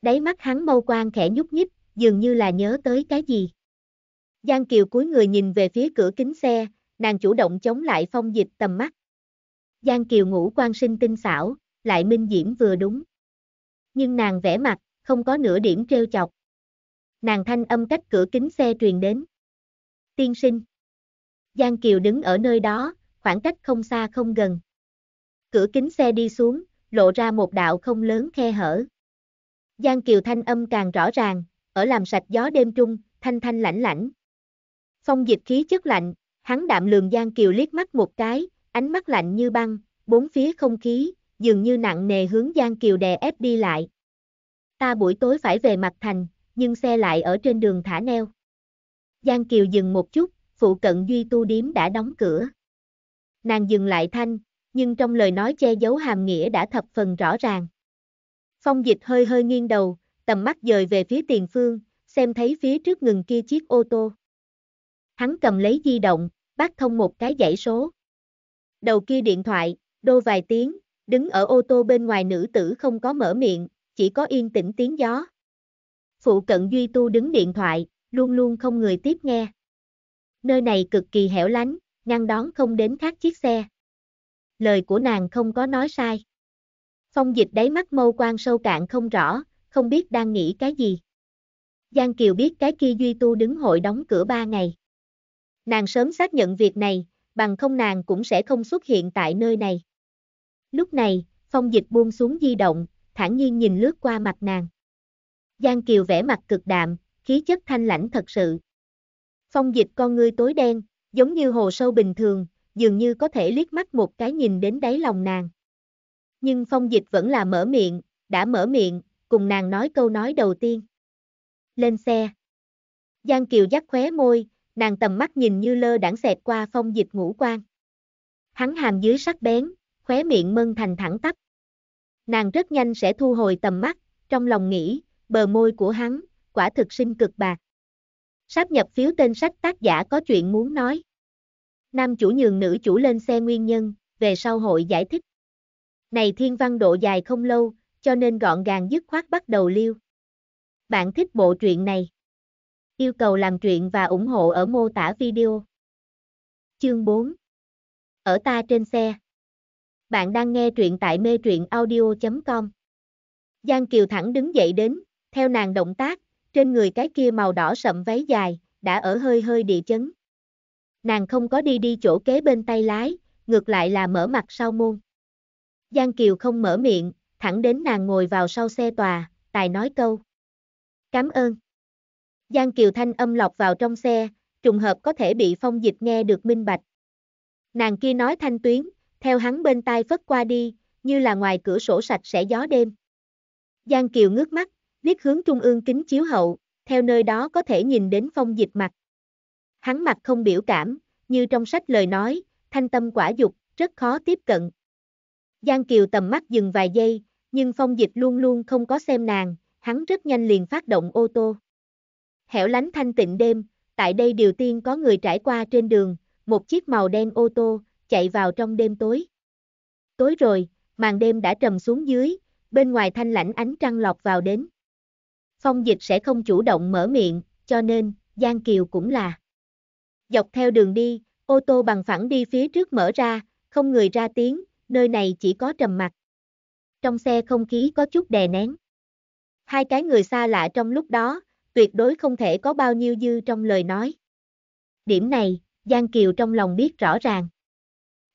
Đáy mắt hắn mâu quan khẽ nhúc nhích, dường như là nhớ tới cái gì. Giang Kiều cúi người nhìn về phía cửa kính xe, nàng chủ động chống lại phong dịch tầm mắt. Giang Kiều ngủ quan sinh tinh xảo, lại minh diễm vừa đúng. Nhưng nàng vẽ mặt, không có nửa điểm treo chọc. Nàng thanh âm cách cửa kính xe truyền đến. Tiên sinh. Giang Kiều đứng ở nơi đó, khoảng cách không xa không gần. Cửa kính xe đi xuống, lộ ra một đạo không lớn khe hở. Giang Kiều thanh âm càng rõ ràng, ở làm sạch gió đêm trung, thanh thanh lãnh lãnh. Phong dịch khí chất lạnh, hắn đạm lường Giang Kiều liếc mắt một cái, ánh mắt lạnh như băng, bốn phía không khí, dường như nặng nề hướng Giang Kiều đè ép đi lại. Ta buổi tối phải về mặt thành, nhưng xe lại ở trên đường thả neo. Giang Kiều dừng một chút, phụ cận Duy Tu Điếm đã đóng cửa. Nàng dừng lại thanh, nhưng trong lời nói che giấu hàm nghĩa đã thập phần rõ ràng. Phong dịch hơi hơi nghiêng đầu, tầm mắt dời về phía tiền phương, xem thấy phía trước ngừng kia chiếc ô tô. Hắn cầm lấy di động, bắt thông một cái dãy số. Đầu kia điện thoại, đô vài tiếng, đứng ở ô tô bên ngoài nữ tử không có mở miệng, chỉ có yên tĩnh tiếng gió. Phụ cận Duy Tu đứng điện thoại, luôn luôn không người tiếp nghe. Nơi này cực kỳ hẻo lánh, ngăn đón không đến khác chiếc xe. Lời của nàng không có nói sai. Phong dịch đáy mắt mâu quan sâu cạn không rõ, không biết đang nghĩ cái gì. Giang Kiều biết cái kia Duy Tu đứng hội đóng cửa ba ngày. Nàng sớm xác nhận việc này, bằng không nàng cũng sẽ không xuất hiện tại nơi này. Lúc này, phong dịch buông xuống di động, thản nhiên nhìn lướt qua mặt nàng. Giang Kiều vẽ mặt cực đạm, khí chất thanh lãnh thật sự. Phong dịch con ngươi tối đen, giống như hồ sâu bình thường, dường như có thể liếc mắt một cái nhìn đến đáy lòng nàng. Nhưng phong dịch vẫn là mở miệng, đã mở miệng, cùng nàng nói câu nói đầu tiên. Lên xe. Giang Kiều dắt khóe môi, nàng tầm mắt nhìn như lơ đãng xẹt qua phong dịch ngũ quan. Hắn hàm dưới sắc bén, khóe miệng mân thành thẳng tắp. Nàng rất nhanh sẽ thu hồi tầm mắt, trong lòng nghĩ, bờ môi của hắn, quả thực sinh cực bạc. Sáp nhập phiếu tên sách tác giả có chuyện muốn nói. Nam chủ nhường nữ chủ lên xe nguyên nhân, về sau hội giải thích. Này thiên văn độ dài không lâu, cho nên gọn gàng dứt khoát bắt đầu liêu. Bạn thích bộ truyện này? Yêu cầu làm truyện và ủng hộ ở mô tả video. Chương 4 Ở ta trên xe Bạn đang nghe truyện tại mê truyện audio.com Giang Kiều thẳng đứng dậy đến, theo nàng động tác, trên người cái kia màu đỏ sậm váy dài, đã ở hơi hơi địa chấn. Nàng không có đi đi chỗ kế bên tay lái, ngược lại là mở mặt sau môn. Giang Kiều không mở miệng, thẳng đến nàng ngồi vào sau xe tòa, tài nói câu. Cảm ơn. Giang Kiều thanh âm lọc vào trong xe, trùng hợp có thể bị phong dịch nghe được minh bạch. Nàng kia nói thanh tuyến, theo hắn bên tai phất qua đi, như là ngoài cửa sổ sạch sẽ gió đêm. Giang Kiều ngước mắt, liếc hướng trung ương kính chiếu hậu, theo nơi đó có thể nhìn đến phong dịch mặt. Hắn mặt không biểu cảm, như trong sách lời nói, thanh tâm quả dục, rất khó tiếp cận. Giang Kiều tầm mắt dừng vài giây, nhưng phong dịch luôn luôn không có xem nàng, hắn rất nhanh liền phát động ô tô. Hẻo lánh thanh tịnh đêm, tại đây điều tiên có người trải qua trên đường, một chiếc màu đen ô tô, chạy vào trong đêm tối. Tối rồi, màn đêm đã trầm xuống dưới, bên ngoài thanh lãnh ánh trăng lọt vào đến. Phong dịch sẽ không chủ động mở miệng, cho nên, Giang Kiều cũng là. Dọc theo đường đi, ô tô bằng phẳng đi phía trước mở ra, không người ra tiếng, nơi này chỉ có trầm mặc. Trong xe không khí có chút đè nén. Hai cái người xa lạ trong lúc đó, tuyệt đối không thể có bao nhiêu dư trong lời nói. Điểm này, Giang Kiều trong lòng biết rõ ràng.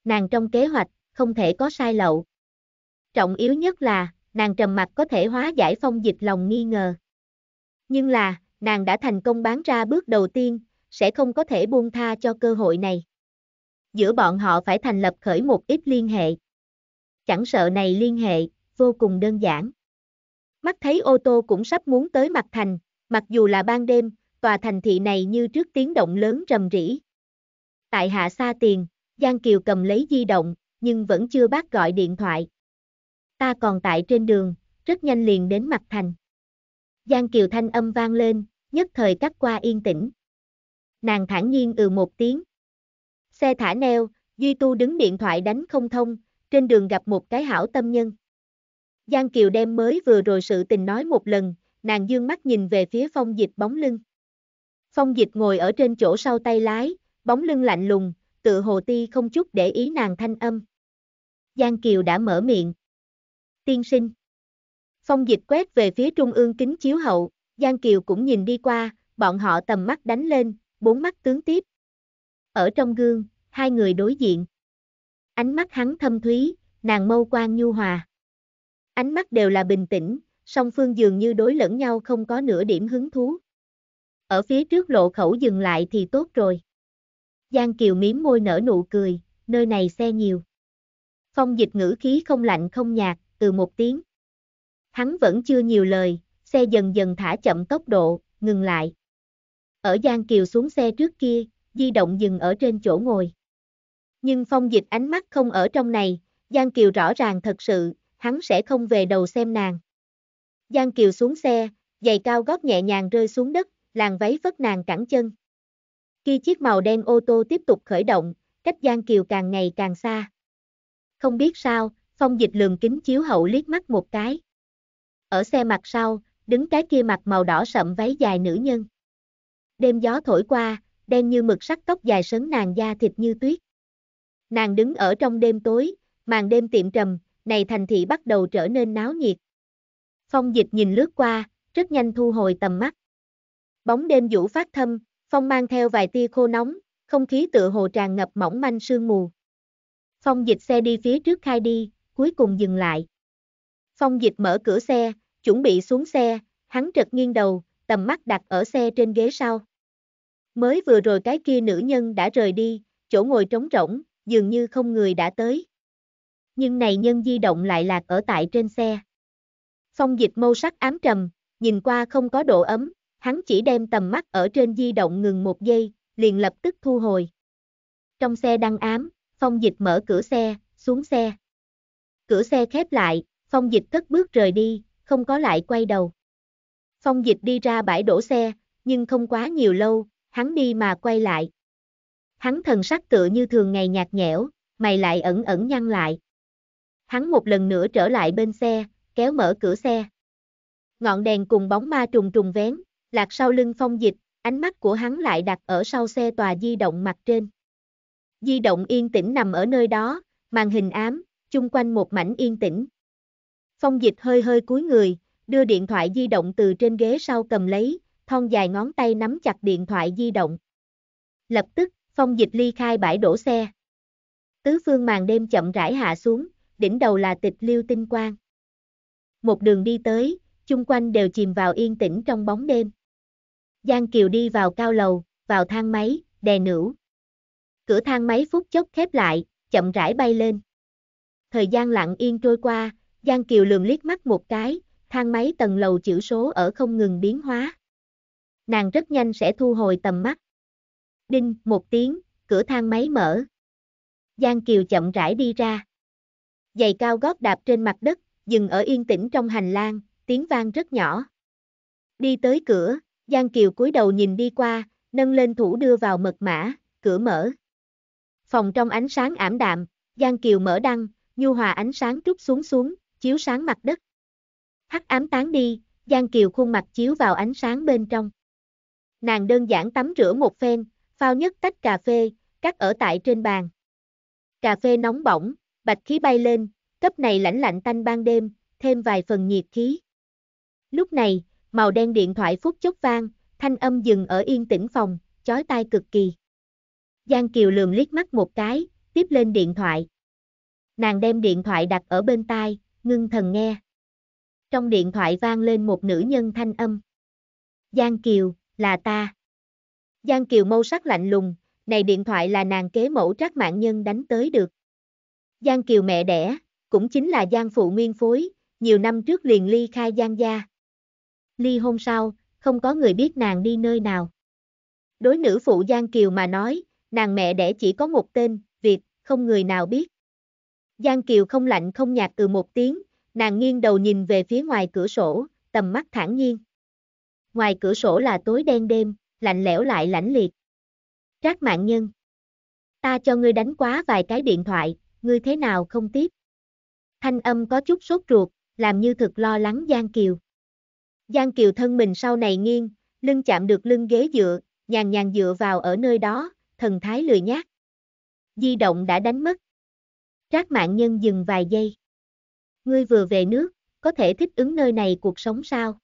Nàng trong kế hoạch, không thể có sai lậu. Trọng yếu nhất là, nàng trầm mặc có thể hóa giải phong dịch lòng nghi ngờ. Nhưng là, nàng đã thành công bán ra bước đầu tiên, sẽ không có thể buông tha cho cơ hội này. Giữa bọn họ phải thành lập khởi một ít liên hệ. Chẳng sợ này liên hệ, vô cùng đơn giản. Mắt thấy ô tô cũng sắp muốn tới mặt thành, mặc dù là ban đêm, tòa thành thị này như trước tiếng động lớn rầm rỉ. Tại hạ xa tiền, Giang Kiều cầm lấy di động, nhưng vẫn chưa bác gọi điện thoại. Ta còn tại trên đường, rất nhanh liền đến mặt thành. Giang Kiều thanh âm vang lên, nhất thời cắt qua yên tĩnh. Nàng thản nhiên ừ một tiếng. Xe thả neo, Duy Tu đứng điện thoại đánh không thông, trên đường gặp một cái hảo tâm nhân. Giang Kiều đem mới vừa rồi sự tình nói một lần, nàng dương mắt nhìn về phía phong dịch bóng lưng. Phong dịch ngồi ở trên chỗ sau tay lái, bóng lưng lạnh lùng, tự hồ ti không chút để ý nàng thanh âm. Giang Kiều đã mở miệng. Tiên sinh. Phong dịch quét về phía trung ương kính chiếu hậu, Giang Kiều cũng nhìn đi qua, bọn họ tầm mắt đánh lên, bốn mắt tướng tiếp. Ở trong gương, hai người đối diện. Ánh mắt hắn thâm thúy, nàng mâu quan nhu hòa. Ánh mắt đều là bình tĩnh, song phương dường như đối lẫn nhau không có nửa điểm hứng thú. Ở phía trước lộ khẩu dừng lại thì tốt rồi. Giang Kiều miếm môi nở nụ cười, nơi này xe nhiều. Phong dịch ngữ khí không lạnh không nhạt, từ một tiếng. Hắn vẫn chưa nhiều lời, xe dần dần thả chậm tốc độ, ngừng lại. Ở Giang Kiều xuống xe trước kia, di động dừng ở trên chỗ ngồi. Nhưng phong dịch ánh mắt không ở trong này, Giang Kiều rõ ràng thật sự, hắn sẽ không về đầu xem nàng. Giang Kiều xuống xe, giày cao gót nhẹ nhàng rơi xuống đất, làn váy phất nàng cẳng chân. Khi chiếc màu đen ô tô tiếp tục khởi động, cách Giang Kiều càng ngày càng xa. Không biết sao, phong dịch lường kính chiếu hậu liếc mắt một cái. Ở xe mặt sau, đứng cái kia mặt màu đỏ sậm váy dài nữ nhân. Đêm gió thổi qua, đen như mực sắc tóc dài sấn nàng da thịt như tuyết. Nàng đứng ở trong đêm tối, màn đêm tiệm trầm, này thành thị bắt đầu trở nên náo nhiệt. Phong dịch nhìn lướt qua, rất nhanh thu hồi tầm mắt. Bóng đêm vũ phát thâm, phong mang theo vài tia khô nóng, không khí tựa hồ tràn ngập mỏng manh sương mù. Phong dịch xe đi phía trước khai đi, cuối cùng dừng lại. Phong dịch mở cửa xe, chuẩn bị xuống xe, Hắn trật nghiêng đầu, tầm mắt đặt ở xe trên ghế sau. Mới vừa rồi cái kia nữ nhân đã rời đi, chỗ ngồi trống rỗng, dường như không người đã tới. Nhưng này nhân di động lại lạc ở tại trên xe. Phong dịch mâu sắc ám trầm, nhìn qua không có độ ấm, hắn chỉ đem tầm mắt ở trên di động ngừng một giây, liền lập tức thu hồi. Trong xe đăng ám, phong dịch mở cửa xe, xuống xe. Cửa xe khép lại, phong dịch cất bước rời đi, không có lại quay đầu. Phong dịch đi ra bãi đổ xe, nhưng không quá nhiều lâu, hắn đi mà quay lại. Hắn thần sắc tựa như thường ngày nhạt nhẽo, mày lại ẩn ẩn nhăn lại. Hắn một lần nữa trở lại bên xe, kéo mở cửa xe. Ngọn đèn cùng bóng ma trùng trùng vén, lạc sau lưng phong dịch, ánh mắt của hắn lại đặt ở sau xe tòa di động mặt trên. Di động yên tĩnh nằm ở nơi đó, màn hình ám, chung quanh một mảnh yên tĩnh. Phong dịch hơi hơi cúi người, đưa điện thoại di động từ trên ghế sau cầm lấy, thon dài ngón tay nắm chặt điện thoại di động. Lập tức, phong dịch ly khai bãi đổ xe. Tứ phương màn đêm chậm rãi hạ xuống, đỉnh đầu là tịch liêu tinh quang. Một đường đi tới, chung quanh đều chìm vào yên tĩnh trong bóng đêm. Giang Kiều đi vào cao lầu, vào thang máy, đè nữ. Cửa thang máy phút chốc khép lại, chậm rãi bay lên. Thời gian lặng yên trôi qua, Giang Kiều lườm liếc mắt một cái, thang máy tầng lầu chữ số ở không ngừng biến hóa. Nàng rất nhanh sẽ thu hồi tầm mắt. Đinh, một tiếng, cửa thang máy mở. Giang Kiều chậm rãi đi ra. Giày cao gót đạp trên mặt đất, dừng ở yên tĩnh trong hành lang, tiếng vang rất nhỏ. Đi tới cửa, Giang Kiều cúi đầu nhìn đi qua, nâng lên thủ đưa vào mật mã, cửa mở. Phòng trong ánh sáng ảm đạm, Giang Kiều mở đăng, nhu hòa ánh sáng trút xuống xuống, chiếu sáng mặt đất. Hắc ám tán đi, Giang Kiều khuôn mặt chiếu vào ánh sáng bên trong. Nàng đơn giản tắm rửa một phen, phao nhất tách cà phê, cắt ở tại trên bàn. Cà phê nóng bỏng, bạch khí bay lên, cấp này lãnh lạnh tanh ban đêm, thêm vài phần nhiệt khí. Lúc này, màu đen điện thoại phút chốc vang, thanh âm dừng ở yên tĩnh phòng, chói tai cực kỳ. Giang Kiều lườm liếc mắt một cái, tiếp lên điện thoại. Nàng đem điện thoại đặt ở bên tai, ngưng thần nghe. Trong điện thoại vang lên một nữ nhân thanh âm. Giang Kiều, là ta. Giang Kiều mâu sắc lạnh lùng, này điện thoại là nàng kế mẫu trác mạng nhân đánh tới được. Giang Kiều mẹ đẻ, cũng chính là Giang Phụ Nguyên Phối, nhiều năm trước liền ly khai Giang gia. Ly hôn sau, không có người biết nàng đi nơi nào. Đối nữ phụ Giang Kiều mà nói, nàng mẹ đẻ chỉ có một tên, Việt, không người nào biết. Giang Kiều không lạnh không nhạt từ một tiếng, nàng nghiêng đầu nhìn về phía ngoài cửa sổ, tầm mắt thản nhiên. Ngoài cửa sổ là tối đen đêm, lạnh lẽo lại lãnh liệt. Trác mạng nhân. Ta cho ngươi đánh quá vài cái điện thoại, ngươi thế nào không tiếp? Thanh âm có chút sốt ruột, làm như thực lo lắng Giang Kiều. Giang Kiều thân mình sau này nghiêng, lưng chạm được lưng ghế dựa, nhàn nhàn dựa vào ở nơi đó, thần thái lười nhác. Di động đã đánh mất. Trác mạng nhân dừng vài giây. Ngươi vừa về nước, có thể thích ứng nơi này cuộc sống sao?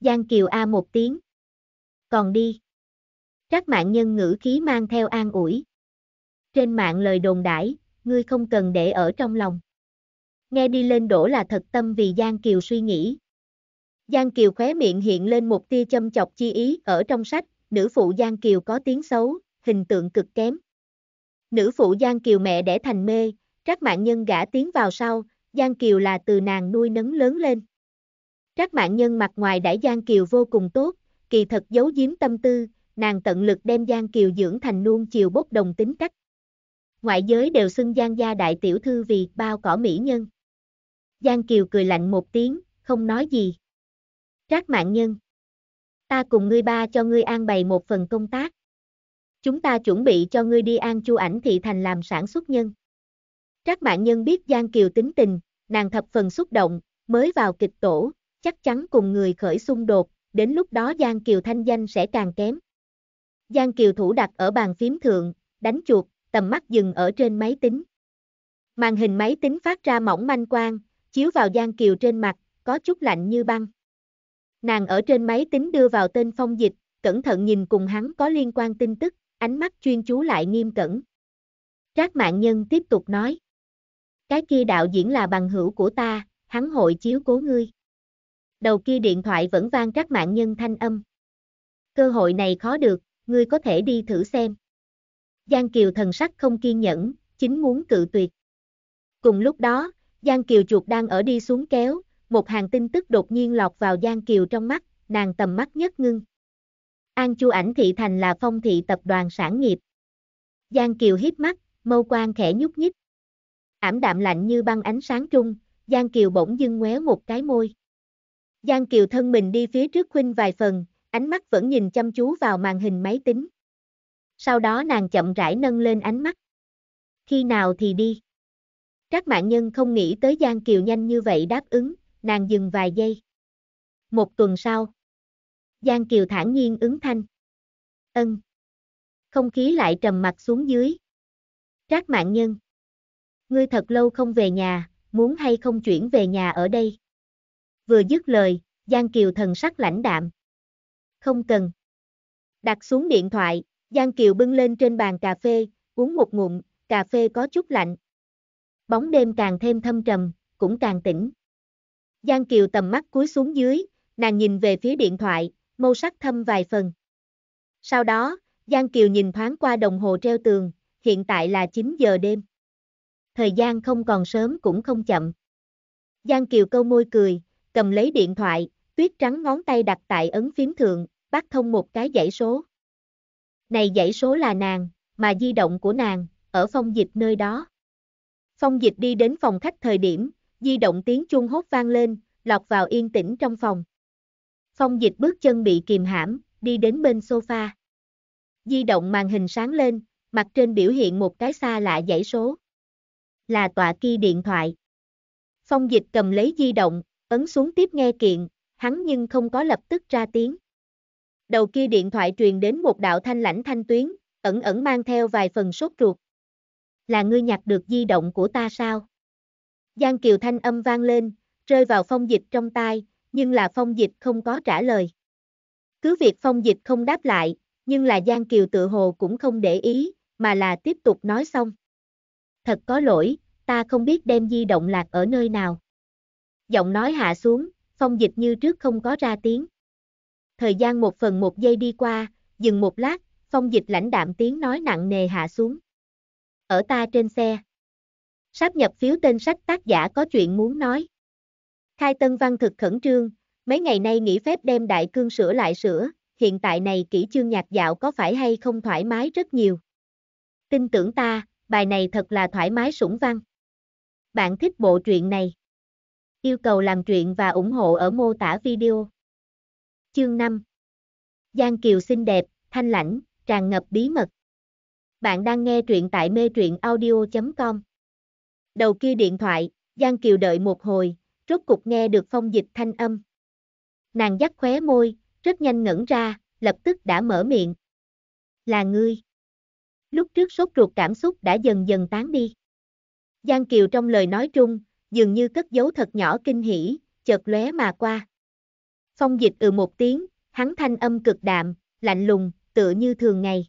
Giang Kiều A một tiếng. Còn đi. Trác mạng nhân ngữ khí mang theo an ủi. Trên mạng lời đồn đãi, ngươi không cần để ở trong lòng. Nghe đi lên đổ là thật tâm vì Giang Kiều suy nghĩ. Giang Kiều khóe miệng hiện lên một tia châm chọc chi ý ở trong sách, nữ phụ Giang Kiều có tiếng xấu, hình tượng cực kém. Nữ phụ Giang Kiều mẹ đẻ thành mê, Trác mạng nhân gã tiến vào sau, Giang Kiều là từ nàng nuôi nấng lớn lên. Trác mạng nhân mặt ngoài đãi Giang Kiều vô cùng tốt, kỳ thật giấu giếm tâm tư, nàng tận lực đem Giang Kiều dưỡng thành nuông chiều bốc đồng tính cách. Ngoại giới đều xưng Giang gia đại tiểu thư vì bao cỏ mỹ nhân. Giang Kiều cười lạnh một tiếng, không nói gì. Trác mạng nhân. Ta cùng ngươi ba cho ngươi an bày một phần công tác. Chúng ta chuẩn bị cho ngươi đi an chu ảnh thị thành làm sản xuất nhân. Trác mạng nhân biết Giang Kiều tính tình, nàng thập phần xúc động, mới vào kịch tổ, chắc chắn cùng người khởi xung đột, đến lúc đó Giang Kiều thanh danh sẽ càng kém. Giang Kiều thủ đặt ở bàn phím thượng, đánh chuột, tầm mắt dừng ở trên máy tính. Màn hình máy tính phát ra mỏng manh quang, chiếu vào Giang Kiều trên mặt, có chút lạnh như băng. Nàng ở trên máy tính đưa vào tên phong dịch, cẩn thận nhìn cùng hắn có liên quan tin tức, ánh mắt chuyên chú lại nghiêm cẩn. Trác mạng nhân tiếp tục nói. Cái kia đạo diễn là bằng hữu của ta, hắn hội chiếu cố ngươi. Đầu kia điện thoại vẫn vang Trác mạng nhân thanh âm. Cơ hội này khó được, ngươi có thể đi thử xem. Giang Kiều thần sắc không kiên nhẫn, chính muốn cự tuyệt. Cùng lúc đó, Giang Kiều chuột đang ở đi xuống kéo, một hàng tin tức đột nhiên lọt vào Giang Kiều trong mắt, nàng tầm mắt nhất ngưng. An Chu ảnh thị thành là phong thị tập đoàn sản nghiệp. Giang Kiều hít mắt, mâu quan khẽ nhúc nhích. Ảm đạm lạnh như băng ánh sáng trung, Giang Kiều bỗng dưng ngoéo một cái môi. Giang Kiều thân mình đi phía trước khuynh vài phần, ánh mắt vẫn nhìn chăm chú vào màn hình máy tính. Sau đó nàng chậm rãi nâng lên ánh mắt. Khi nào thì đi? Các mạng nhân không nghĩ tới Giang Kiều nhanh như vậy đáp ứng, nàng dừng vài giây. Một tuần sau. Giang Kiều thản nhiên ứng thanh. Ân. Không khí lại trầm mặt xuống dưới. Trác mạng nhân. Ngươi thật lâu không về nhà, muốn hay không chuyển về nhà ở đây. Vừa dứt lời, Giang Kiều thần sắc lãnh đạm. Không cần. Đặt xuống điện thoại, Giang Kiều bưng lên trên bàn cà phê, uống một ngụm, cà phê có chút lạnh. Bóng đêm càng thêm thâm trầm, cũng càng tĩnh. Giang Kiều tầm mắt cúi xuống dưới, nàng nhìn về phía điện thoại, mâu sắc thâm vài phần. Sau đó, Giang Kiều nhìn thoáng qua đồng hồ treo tường, hiện tại là 9 giờ đêm. Thời gian không còn sớm cũng không chậm. Giang Kiều câu môi cười, cầm lấy điện thoại, tuyết trắng ngón tay đặt tại ấn phím thượng, bắt thông một cái dãy số. Này dãy số là nàng, mà di động của nàng, ở phong dịch nơi đó. Phong dịch đi đến phòng khách thời điểm, di động tiếng chuông hốt vang lên, lọt vào yên tĩnh trong phòng. Phong dịch bước chân bị kìm hãm, đi đến bên sofa. Di động màn hình sáng lên, mặt trên biểu hiện một cái xa lạ dãy số. Là tọa kia điện thoại. Phong dịch cầm lấy di động, ấn xuống tiếp nghe kiện, hắn nhưng không có lập tức ra tiếng. Đầu kia điện thoại truyền đến một đạo thanh lãnh thanh tuyến, ẩn ẩn mang theo vài phần sốt ruột. Là ngươi nhặt được di động của ta sao? Giang Kiều thanh âm vang lên, rơi vào phong dịch trong tai, nhưng là phong dịch không có trả lời. Cứ việc phong dịch không đáp lại, nhưng là Giang Kiều tự hồ cũng không để ý, mà là tiếp tục nói xong. Thật có lỗi, ta không biết đem di động lạc ở nơi nào. Giọng nói hạ xuống, phong dịch như trước không có ra tiếng. Thời gian một phần một giây đi qua, dừng một lát, phong dịch lãnh đạm tiếng nói nặng nề hạ xuống. Ở ta trên xe. Sáp nhập phiếu tên sách tác giả có chuyện muốn nói. Khai Tân Văn thực khẩn trương, mấy ngày nay nghỉ phép đem đại cương sửa lại sửa, hiện tại này kỹ chương nhạc dạo có phải hay không thoải mái rất nhiều. Tin tưởng ta, bài này thật là thoải mái sủng văn. Bạn thích bộ truyện này? Yêu cầu làm truyện và ủng hộ ở mô tả video. Chương 5 Giang Kiều xinh đẹp, thanh lãnh, tràn ngập bí mật. Bạn đang nghe truyện tại mê truyện audio.com. Đầu kia điện thoại, Giang Kiều đợi một hồi, rốt cục nghe được phong dịch thanh âm. Nàng dắt khóe môi, rất nhanh ngẩn ra, lập tức đã mở miệng. Là ngươi. Lúc trước sốt ruột cảm xúc đã dần dần tán đi. Giang Kiều trong lời nói trung, dường như cất dấu thật nhỏ kinh hỉ, chợt lóe mà qua. Phong dịch ừ một tiếng, hắn thanh âm cực đạm, lạnh lùng, tựa như thường ngày.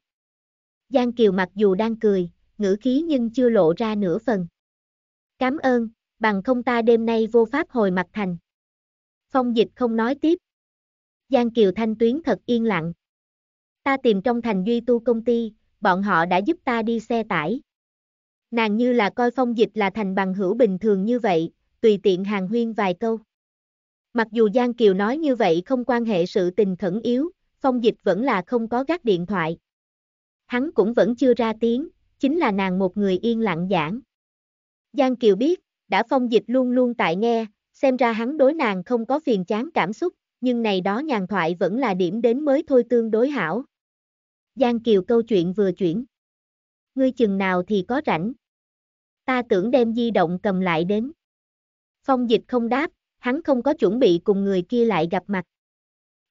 Giang Kiều mặc dù đang cười, ngữ khí nhưng chưa lộ ra nửa phần. Cảm ơn, bằng không ta đêm nay vô pháp hồi mặt thành. Phong dịch không nói tiếp. Giang Kiều thanh tuyến thật yên lặng. Ta tìm trong thành duy tu công ty, bọn họ đã giúp ta đi xe tải. Nàng như là coi phong dịch là thành bằng hữu bình thường như vậy, tùy tiện hàng huyên vài câu. Mặc dù Giang Kiều nói như vậy không quan hệ sự tình khẩn yếu, phong dịch vẫn là không có gác điện thoại. Hắn cũng vẫn chưa ra tiếng, chính là nàng một người yên lặng giảng. Giang Kiều biết, đã phong dịch luôn luôn tại nghe, xem ra hắn đối nàng không có phiền chán cảm xúc, nhưng này đó nhàn thoại vẫn là điểm đến mới thôi tương đối hảo. Giang Kiều câu chuyện vừa chuyển. Ngươi chừng nào thì có rảnh. Ta tưởng đem di động cầm lại đến. Phong dịch không đáp, hắn không có chuẩn bị cùng người kia lại gặp mặt.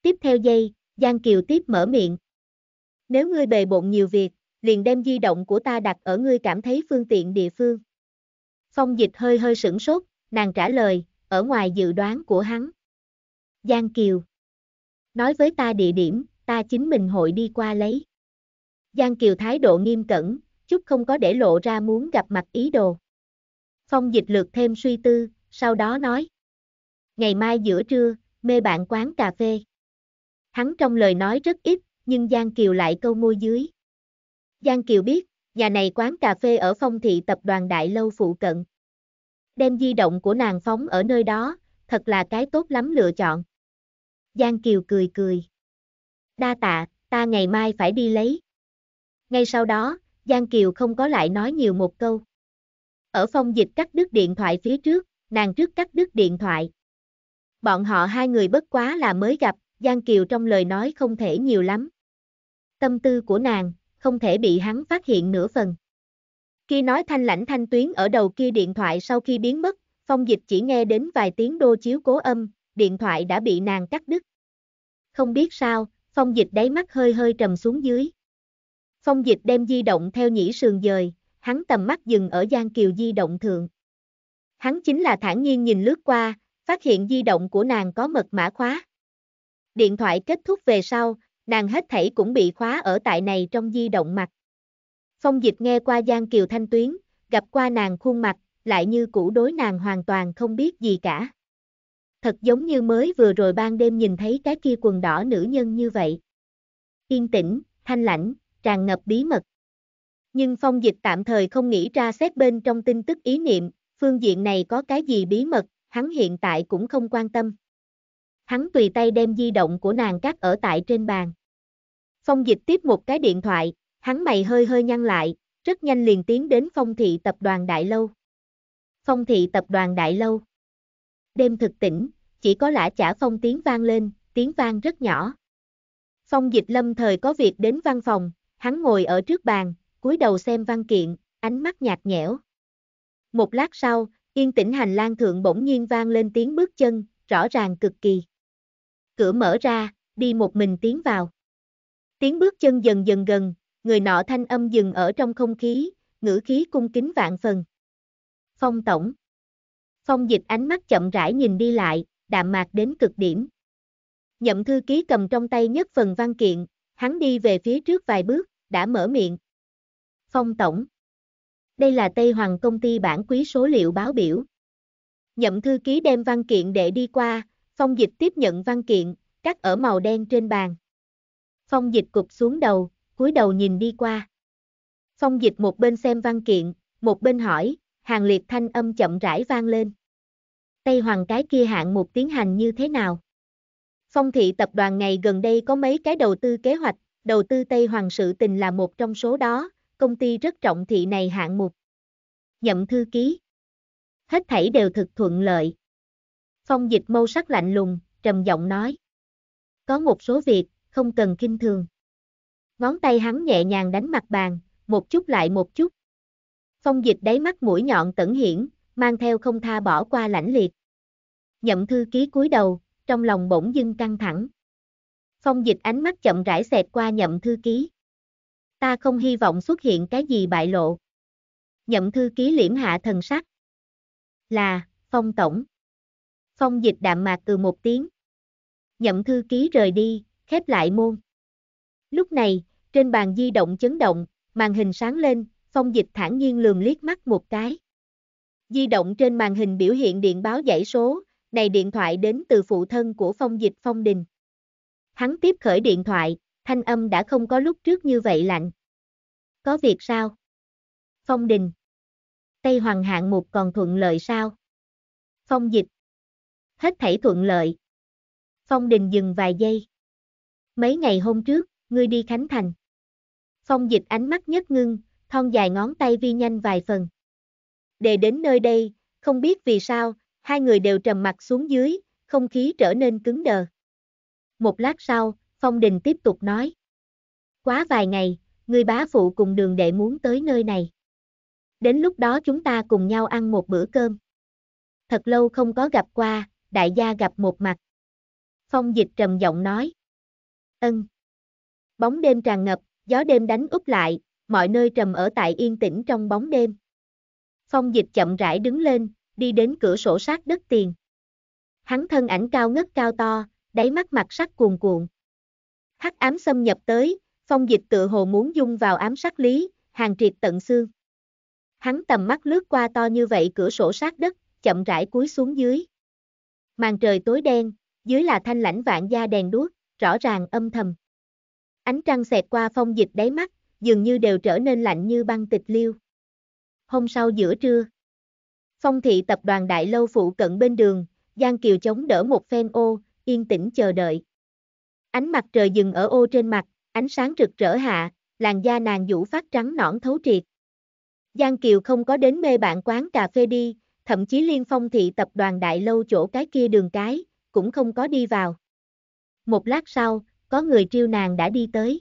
Tiếp theo giây, Giang Kiều tiếp mở miệng. Nếu ngươi bề bộn nhiều việc, liền đem di động của ta đặt ở ngươi cảm thấy phương tiện địa phương. Phong dịch hơi hơi sửng sốt, nàng trả lời, ở ngoài dự đoán của hắn. Giang Kiều. Nói với ta địa điểm, ta chính mình hội đi qua lấy. Giang Kiều thái độ nghiêm cẩn, chút không có để lộ ra muốn gặp mặt ý đồ. Phong dịch lược thêm suy tư, sau đó nói. Ngày mai giữa trưa, mê bạn quán cà phê. Hắn trong lời nói rất ít, nhưng Giang Kiều lại câu môi dưới. Giang Kiều biết, nhà này quán cà phê ở phong thị tập đoàn Đại Lâu phụ cận. Đem di động của nàng phóng ở nơi đó, thật là cái tốt lắm lựa chọn. Giang Kiều cười cười. Đa tạ, ta ngày mai phải đi lấy. Ngay sau đó, Giang Kiều không có lại nói nhiều một câu. Ở phong dịch cắt đứt điện thoại phía trước, nàng trước cắt đứt điện thoại. Bọn họ hai người bất quá là mới gặp, Giang Kiều trong lời nói không thể nhiều lắm. Tâm tư của nàng, không thể bị hắn phát hiện nửa phần. Khi nói thanh lãnh thanh tuyến ở đầu kia điện thoại sau khi biến mất, phong dịch chỉ nghe đến vài tiếng đô chiếu cố âm, điện thoại đã bị nàng cắt đứt. Không biết sao, phong dịch đáy mắt hơi hơi trầm xuống dưới. Phong dịch đem di động theo nhĩ sườn dời, hắn tầm mắt dừng ở Giang Kiều di động thượng. Hắn chính là thản nhiên nhìn lướt qua, phát hiện di động của nàng có mật mã khóa. Điện thoại kết thúc về sau, nàng hết thảy cũng bị khóa ở tại này trong di động mặt. Phong dịch nghe qua Giang Kiều Thanh Tuyến, gặp qua nàng khuôn mặt, lại như cũ đối nàng hoàn toàn không biết gì cả. Thật giống như mới vừa rồi ban đêm nhìn thấy cái kia quần đỏ nữ nhân như vậy. Yên tĩnh, thanh lãnh, tràn ngập bí mật. Nhưng phong dịch tạm thời không nghĩ ra xét bên trong tin tức ý niệm, phương diện này có cái gì bí mật, hắn hiện tại cũng không quan tâm. Hắn tùy tay đem di động của nàng cắt ở tại trên bàn. Phong dịch tiếp một cái điện thoại, hắn mày hơi hơi nhăn lại, rất nhanh liền tiến đến phong thị tập đoàn Đại Lâu. Phong thị tập đoàn Đại Lâu. Đêm thực tỉnh, chỉ có lã chả phong tiếng vang lên, tiếng vang rất nhỏ. Phong dịch lâm thời có việc đến văn phòng, hắn ngồi ở trước bàn, cúi đầu xem văn kiện, ánh mắt nhạt nhẽo. Một lát sau, yên tĩnh hành lang thượng bỗng nhiên vang lên tiếng bước chân, rõ ràng cực kỳ. Cửa mở ra, đi một mình tiến vào. Tiếng bước chân dần dần gần, người nọ thanh âm dừng ở trong không khí, ngữ khí cung kính vạn phần. Phong tổng. Phong dịch ánh mắt chậm rãi nhìn đi lại, đạm mạc đến cực điểm. Nhậm thư ký cầm trong tay nhất phần văn kiện, hắn đi về phía trước vài bước, đã mở miệng. Phong tổng. Đây là Tây Hoàng công ty bản quý số liệu báo biểu. Nhậm thư ký đem văn kiện để đi qua, phong dịch tiếp nhận văn kiện, cắt ở màu đen trên bàn. Phong dịch cụp xuống đầu, cúi đầu nhìn đi qua. Phong dịch một bên xem văn kiện, một bên hỏi, hàng liệt thanh âm chậm rãi vang lên. Tây Hoàng cái kia hạng mục tiến hành như thế nào? Phong thị tập đoàn ngày gần đây có mấy cái đầu tư kế hoạch, đầu tư Tây Hoàng sự tình là một trong số đó, công ty rất trọng thị này hạng mục. Nhậm thư ký. Hết thảy đều thực thuận lợi. Phong dịch mâu sắc lạnh lùng, trầm giọng nói. Có một số việc, không cần kinh thường. Ngón tay hắn nhẹ nhàng đánh mặt bàn, một chút lại một chút. Phong dịch đáy mắt mũi nhọn tẩn hiển, mang theo không tha bỏ qua lãnh liệt. Nhậm thư ký cúi đầu, trong lòng bỗng dưng căng thẳng. Phong dịch ánh mắt chậm rãi xẹt qua nhậm thư ký. Ta không hy vọng xuất hiện cái gì bại lộ. Nhậm thư ký liễm hạ thần sắc. Là, Phong Tổng. Phong dịch đạm mạc từ một tiếng. Nhậm thư ký rời đi, khép lại môn. Lúc này, trên bàn di động chấn động, màn hình sáng lên, phong dịch thản nhiên lườm liếc mắt một cái. Di động trên màn hình biểu hiện điện báo dãy số, này điện thoại đến từ phụ thân của phong dịch phong đình. Hắn tiếp khởi điện thoại, thanh âm đã không có lúc trước như vậy lạnh. Có việc sao? Phong đình. Tây Hoàng hạng mục còn thuận lợi sao? Phong dịch. Hết thảy thuận lợi. Phong đình dừng vài giây. Mấy ngày hôm trước, ngươi đi Khánh Thành. Phong dịch ánh mắt nhất ngưng, thon dài ngón tay vi nhanh vài phần. Để đến nơi đây, không biết vì sao, hai người đều trầm mặt xuống dưới, không khí trở nên cứng đờ. Một lát sau, Phong Đình tiếp tục nói. Quá vài ngày, người bá phụ cùng đường đệ muốn tới nơi này. Đến lúc đó chúng ta cùng nhau ăn một bữa cơm. Thật lâu không có gặp qua, đại gia gặp một mặt. Phong dịch trầm giọng nói. Ân. Bóng đêm tràn ngập, gió đêm đánh úp lại, mọi nơi trầm ở tại yên tĩnh trong bóng đêm. Phong dịch chậm rãi đứng lên, đi đến cửa sổ sát đất tiền. Hắn thân ảnh cao ngất cao to, đáy mắt mặt sắc cuồn cuộn. Hắc ám xâm nhập tới, phong dịch tự hồ muốn dung vào ám sắc lý, hàng triệt tận xương. Hắn tầm mắt lướt qua to như vậy cửa sổ sát đất, chậm rãi cúi xuống dưới. Màn trời tối đen, dưới là thanh lãnh vạn gia đèn đuốc, rõ ràng âm thầm. Ánh trăng xẹt qua phong dịch đáy mắt, dường như đều trở nên lạnh như băng tịch liêu. Hôm sau giữa trưa, phong thị tập đoàn đại lâu phụ cận bên đường, Giang Kiều chống đỡ một phen ô, yên tĩnh chờ đợi. Ánh mặt trời dừng ở ô trên mặt, ánh sáng rực rỡ hạ, làn da nàng vũ phát trắng nõn thấu triệt. Giang Kiều không có đến mê bạn quán cà phê đi, thậm chí liên phong thị tập đoàn đại lâu chỗ cái kia đường cái, cũng không có đi vào. Một lát sau, có người triêu nàng đã đi tới.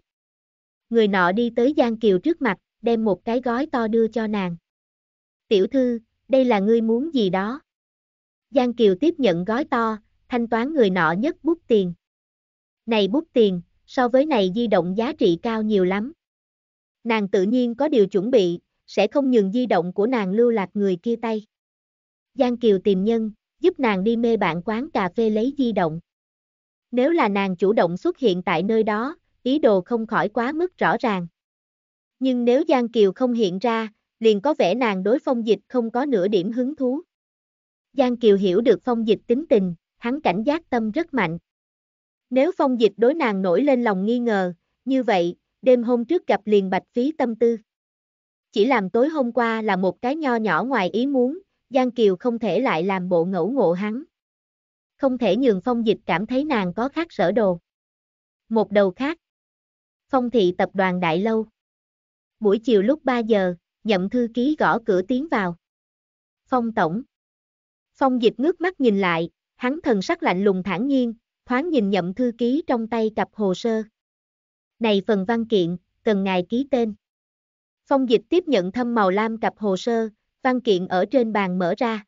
Người nọ đi tới Giang Kiều trước mặt, đem một cái gói to đưa cho nàng. Tiểu thư, đây là ngươi muốn gì đó. Giang Kiều tiếp nhận gói to, thanh toán người nọ nhất bút tiền. Này bút tiền, so với này di động giá trị cao nhiều lắm. Nàng tự nhiên có điều chuẩn bị, sẽ không nhường di động của nàng lưu lạc người kia tay. Giang Kiều tìm nhân, giúp nàng đi mê bạn quán cà phê lấy di động. Nếu là nàng chủ động xuất hiện tại nơi đó, ý đồ không khỏi quá mức rõ ràng. Nhưng nếu Giang Kiều không hiện ra, liền có vẻ nàng đối phong dịch không có nửa điểm hứng thú. Giang Kiều hiểu được phong dịch tính tình, hắn cảnh giác tâm rất mạnh. Nếu phong dịch đối nàng nổi lên lòng nghi ngờ, như vậy, đêm hôm trước gặp liền bạch phí tâm tư. Chỉ làm tối hôm qua là một cái nho nhỏ ngoài ý muốn, Giang Kiều không thể lại làm bộ ngẫu ngộ hắn. Không thể nhường phong dịch cảm thấy nàng có khác sở đồ. Một đầu khác. Phong thị tập đoàn Đại Lâu. Buổi chiều lúc 3 giờ, nhậm thư ký gõ cửa tiến vào. Phong tổng. Phong dịch ngước mắt nhìn lại, hắn thần sắc lạnh lùng thản nhiên, thoáng nhìn nhậm thư ký trong tay cặp hồ sơ. Này phần văn kiện, cần ngài ký tên. Phong dịch tiếp nhận thâm màu lam cặp hồ sơ, văn kiện ở trên bàn mở ra.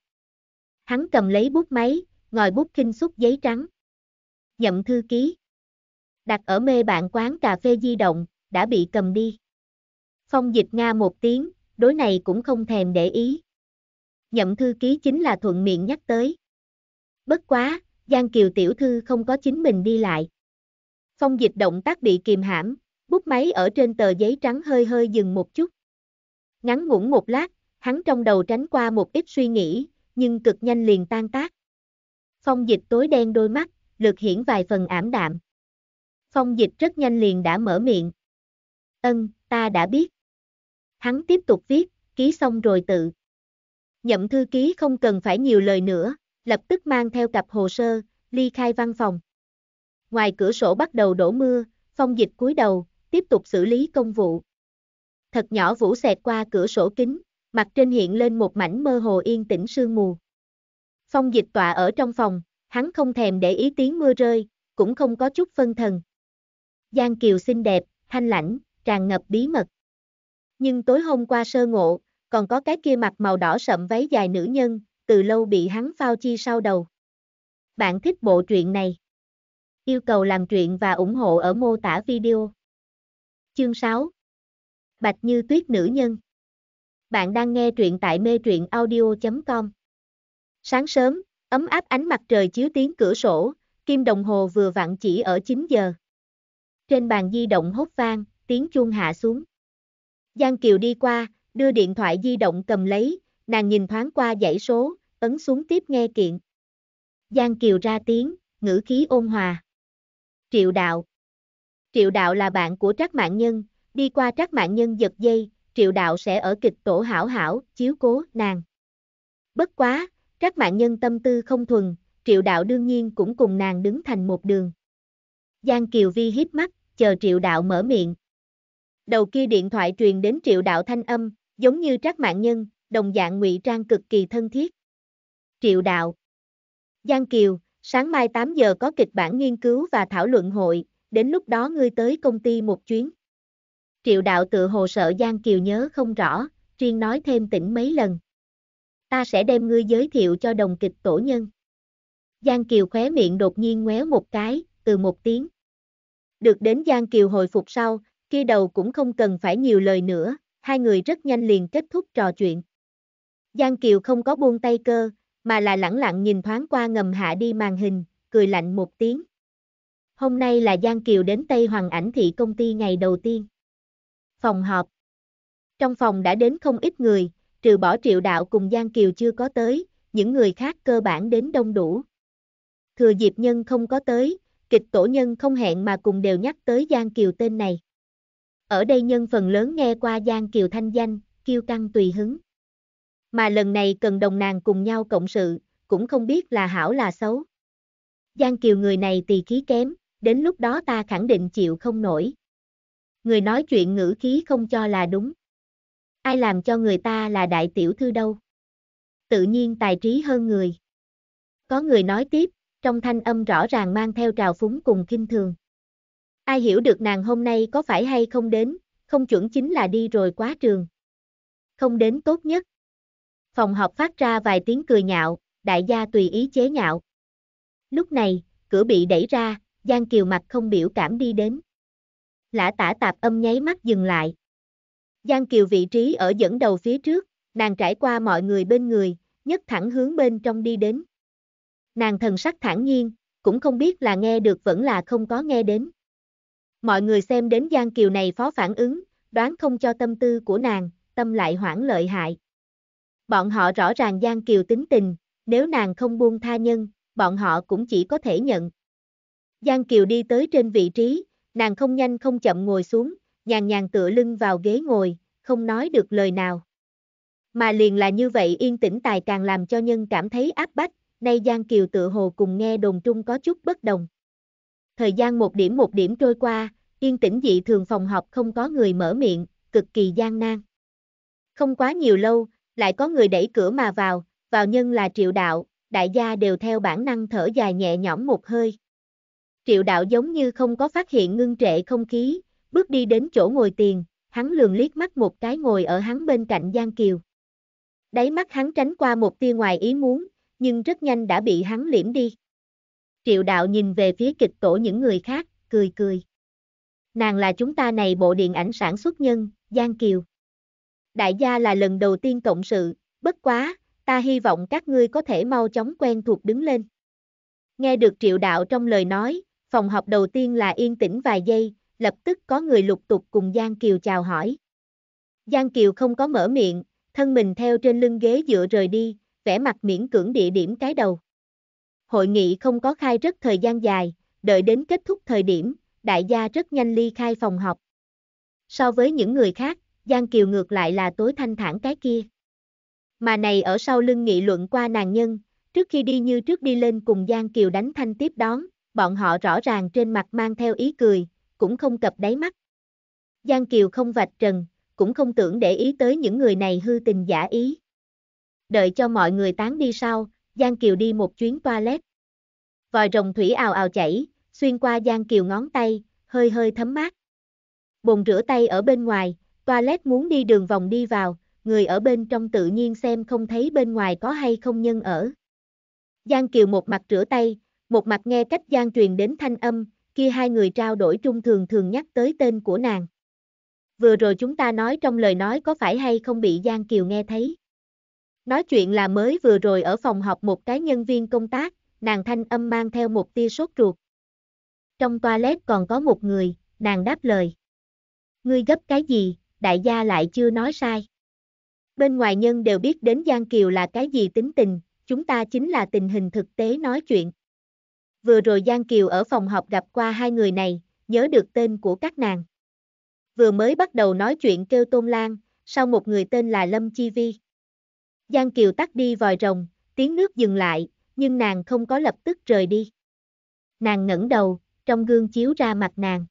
Hắn cầm lấy bút máy, ngòi bút kinh xúc giấy trắng. Nhậm thư ký. Đặt ở mê bạn quán cà phê di động, đã bị cầm đi. Phong dịch Nga một tiếng, đối này cũng không thèm để ý. Nhậm thư ký chính là thuận miệng nhắc tới. Bất quá, Giang Kiều tiểu thư không có chính mình đi lại. Phong dịch động tác bị kìm hãm, bút máy ở trên tờ giấy trắng hơi hơi dừng một chút. Ngắn ngủn một lát, hắn trong đầu tránh qua một ít suy nghĩ, nhưng cực nhanh liền tan tác. Phong dịch tối đen đôi mắt, lực hiển vài phần ảm đạm. Phong dịch rất nhanh liền đã mở miệng. Ân, ta đã biết. Hắn tiếp tục viết, ký xong rồi tự. Nhậm thư ký không cần phải nhiều lời nữa, lập tức mang theo cặp hồ sơ, ly khai văn phòng. Ngoài cửa sổ bắt đầu đổ mưa, phong dịch cúi đầu, tiếp tục xử lý công vụ. Thật nhỏ vũ xẹt qua cửa sổ kính, mặt trên hiện lên một mảnh mơ hồ yên tĩnh sương mù. Phong dịch tọa ở trong phòng, hắn không thèm để ý tiếng mưa rơi, cũng không có chút phân thần. Giang Kiều xinh đẹp, thanh lãnh, tràn ngập bí mật. Nhưng tối hôm qua sơ ngộ, còn có cái kia mặt màu đỏ sậm váy dài nữ nhân, từ lâu bị hắn phao chi sau đầu. Bạn thích bộ truyện này? Yêu cầu làm truyện và ủng hộ ở mô tả video. Chương 6 Bạch Như Tuyết Nữ Nhân Bạn đang nghe truyện tại mê truyện audio.com Sáng sớm, ấm áp ánh mặt trời chiếu tiếng cửa sổ, kim đồng hồ vừa vặn chỉ ở 9 giờ. Trên bàn di động hốt vang, tiếng chuông hạ xuống. Giang Kiều đi qua, đưa điện thoại di động cầm lấy, nàng nhìn thoáng qua dãy số, ấn xuống tiếp nghe kiện. Giang Kiều ra tiếng, ngữ khí ôn hòa. Triệu đạo. Triệu đạo là bạn của Trác Mạng Nhân, đi qua Trác Mạng Nhân giật dây, Triệu đạo sẽ ở kịch tổ hảo hảo, chiếu cố, nàng. Bất quá, Trác Mạng Nhân tâm tư không thuần, Triệu đạo đương nhiên cũng cùng nàng đứng thành một đường. Giang Kiều Vi hít mắt, chờ Triệu đạo mở miệng. Đầu kia điện thoại truyền đến Triệu đạo thanh âm, giống như Trác Mạng Nhân, đồng dạng ngụy trang cực kỳ thân thiết. Triệu đạo. Giang Kiều, sáng mai 8 giờ có kịch bản nghiên cứu và thảo luận hội, đến lúc đó ngươi tới công ty một chuyến. Triệu đạo tự hồ sợ Giang Kiều nhớ không rõ, riêng nói thêm tỉnh mấy lần. Ta sẽ đem ngươi giới thiệu cho đồng kịch tổ nhân. Giang Kiều khóe miệng đột nhiên ngoéo một cái, từ một tiếng. Được đến Giang Kiều hồi phục sau, kia đầu cũng không cần phải nhiều lời nữa, hai người rất nhanh liền kết thúc trò chuyện. Giang Kiều không có buông tay cơ, mà là lẳng lặng nhìn thoáng qua ngầm hạ đi màn hình, cười lạnh một tiếng. Hôm nay là Giang Kiều đến Tây Hoàng ảnh thị công ty ngày đầu tiên. Phòng họp. Trong phòng đã đến không ít người, trừ bỏ triệu đạo cùng Giang Kiều chưa có tới, những người khác cơ bản đến đông đủ. thừa dịp nhân không có tới, kịch tổ nhân không hẹn mà cùng đều nhắc tới Giang Kiều tên này. Ở đây nhân phần lớn nghe qua Giang Kiều thanh danh, kiêu căng tùy hứng. Mà lần này cần đồng nàng cùng nhau cộng sự, cũng không biết là hảo là xấu. Giang Kiều người này tỳ khí kém, đến lúc đó ta khẳng định chịu không nổi. Người nói chuyện ngữ khí không cho là đúng. Ai làm cho người ta là đại tiểu thư đâu. Tự nhiên tài trí hơn người. Có người nói tiếp, trong thanh âm rõ ràng mang theo trào phúng cùng kinh thường. Ai hiểu được nàng hôm nay có phải hay không đến, không chuẩn chính là đi rồi quá trường. Không đến tốt nhất. Phòng họp phát ra vài tiếng cười nhạo, đại gia tùy ý chế nhạo. Lúc này, cửa bị đẩy ra, Giang Kiều mặt không biểu cảm đi đến. Lã tả tạp âm nháy mắt dừng lại. Giang Kiều vị trí ở dẫn đầu phía trước, nàng trải qua mọi người bên người, nhất thẳng hướng bên trong đi đến. Nàng thần sắc thản nhiên, cũng không biết là nghe được vẫn là không có nghe đến. Mọi người xem đến Giang Kiều này phó phản ứng, đoán không cho tâm tư của nàng, tâm lại hoảng lợi hại. Bọn họ rõ ràng Giang Kiều tính tình, nếu nàng không buông tha nhân, bọn họ cũng chỉ có thể nhận. Giang Kiều đi tới trên vị trí, nàng không nhanh không chậm ngồi xuống, nhàn nhàn tựa lưng vào ghế ngồi, không nói được lời nào. Mà liền là như vậy yên tĩnh tài càng làm cho nhân cảm thấy áp bách, nay Giang Kiều tự hồ cùng nghe đồn trung có chút bất đồng. Thời gian một điểm một điểm trôi qua, yên tĩnh dị thường phòng học không có người mở miệng, cực kỳ gian nan. Không quá nhiều lâu, lại có người đẩy cửa mà vào, vào nhân là triệu đạo, đại gia đều theo bản năng thở dài nhẹ nhõm một hơi. Triệu đạo giống như không có phát hiện ngưng trệ không khí, bước đi đến chỗ ngồi tiền, hắn lường liếc mắt một cái ngồi ở hắn bên cạnh Giang Kiều. Đáy mắt hắn tránh qua một tia ngoài ý muốn, nhưng rất nhanh đã bị hắn liễm đi. Triệu đạo nhìn về phía kịch tổ những người khác, cười cười. Nàng là chúng ta này bộ điện ảnh sản xuất nhân, Giang Kiều. Đại gia là lần đầu tiên cộng sự, bất quá, ta hy vọng các ngươi có thể mau chóng quen thuộc đứng lên. Nghe được triệu đạo trong lời nói, phòng học đầu tiên là yên tĩnh vài giây, lập tức có người lục tục cùng Giang Kiều chào hỏi. Giang Kiều không có mở miệng, thân mình theo trên lưng ghế dựa rời đi, vẻ mặt miễn cưỡng địa điểm cái đầu. Hội nghị không có khai rất thời gian dài, đợi đến kết thúc thời điểm, đại gia rất nhanh ly khai phòng họp. So với những người khác, Giang Kiều ngược lại là tối thanh thản cái kia. Mà này ở sau lưng nghị luận qua nàng nhân, trước khi đi như trước đi lên cùng Giang Kiều đánh thanh tiếp đón, bọn họ rõ ràng trên mặt mang theo ý cười, cũng không cập đáy mắt. Giang Kiều không vạch trần, cũng không tưởng để ý tới những người này hư tình giả ý. Đợi cho mọi người tán đi sau, Giang Kiều đi một chuyến toilet. Vòi rồng thủy ào ào chảy, xuyên qua Giang Kiều ngón tay, hơi hơi thấm mát. Bồn rửa tay ở bên ngoài, toilet muốn đi đường vòng đi vào, người ở bên trong tự nhiên xem không thấy bên ngoài có hay không nhân ở. Giang Kiều một mặt rửa tay, một mặt nghe cách Giang truyền đến thanh âm, kia hai người trao đổi trung thường thường nhắc tới tên của nàng. Vừa rồi chúng ta nói trong lời nói có phải hay không bị Giang Kiều nghe thấy. Nói chuyện là mới vừa rồi ở phòng họp một cái nhân viên công tác, nàng thanh âm mang theo một tia sốt ruột. Trong toilet còn có một người, nàng đáp lời. Ngươi gấp cái gì, đại gia lại chưa nói sai. Bên ngoài nhân đều biết đến Giang Kiều là cái gì tính tình, chúng ta chính là tình hình thực tế nói chuyện. Vừa rồi Giang Kiều ở phòng học gặp qua hai người này, nhớ được tên của các nàng. Vừa mới bắt đầu nói chuyện kêu Tôn Lan, sau một người tên là Lâm Chi Vi. Giang Kiều tắt đi vòi rồng, tiếng nước dừng lại, nhưng nàng không có lập tức rời đi. Nàng ngẩng đầu, trong gương chiếu ra mặt nàng.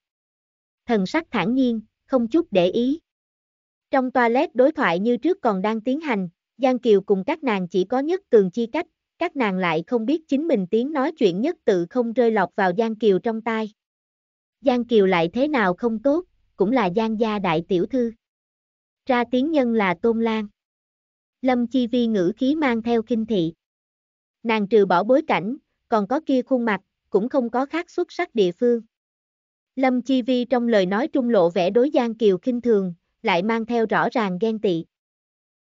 Thần sắc thản nhiên, không chút để ý. Trong toilet đối thoại như trước còn đang tiến hành, Giang Kiều cùng các nàng chỉ có nhất cường chi cách, các nàng lại không biết chính mình tiếng nói chuyện nhất tự không rơi lọt vào Giang Kiều trong tai. Giang Kiều lại thế nào không tốt, cũng là Giang gia đại tiểu thư. Ra tiếng nhân là Tôn Lan. Lâm Chi Vi ngữ khí mang theo kinh thị. Nàng trừ bỏ bối cảnh, còn có kia khuôn mặt, cũng không có khác xuất sắc địa phương. Lâm Chi Vi trong lời nói trung lộ vẻ đối Giang Kiều kinh thường, lại mang theo rõ ràng ghen tị.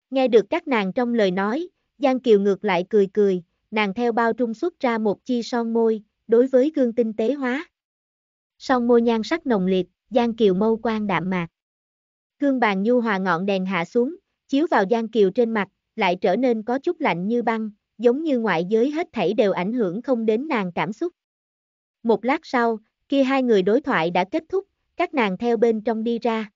Nghe được các nàng trong lời nói, Giang Kiều ngược lại cười cười, nàng theo bao trung xuất ra một chi son môi, đối với gương tinh tế hóa. Son môi nhan sắc nồng liệt, Giang Kiều mâu quan đạm mạc. Gương bàn nhu hòa ngọn đèn hạ xuống, chiếu vào Giang Kiều trên mặt, lại trở nên có chút lạnh như băng, giống như ngoại giới hết thảy đều ảnh hưởng không đến nàng cảm xúc. Một lát sau, khi hai người đối thoại đã kết thúc, các nàng theo bên trong đi ra.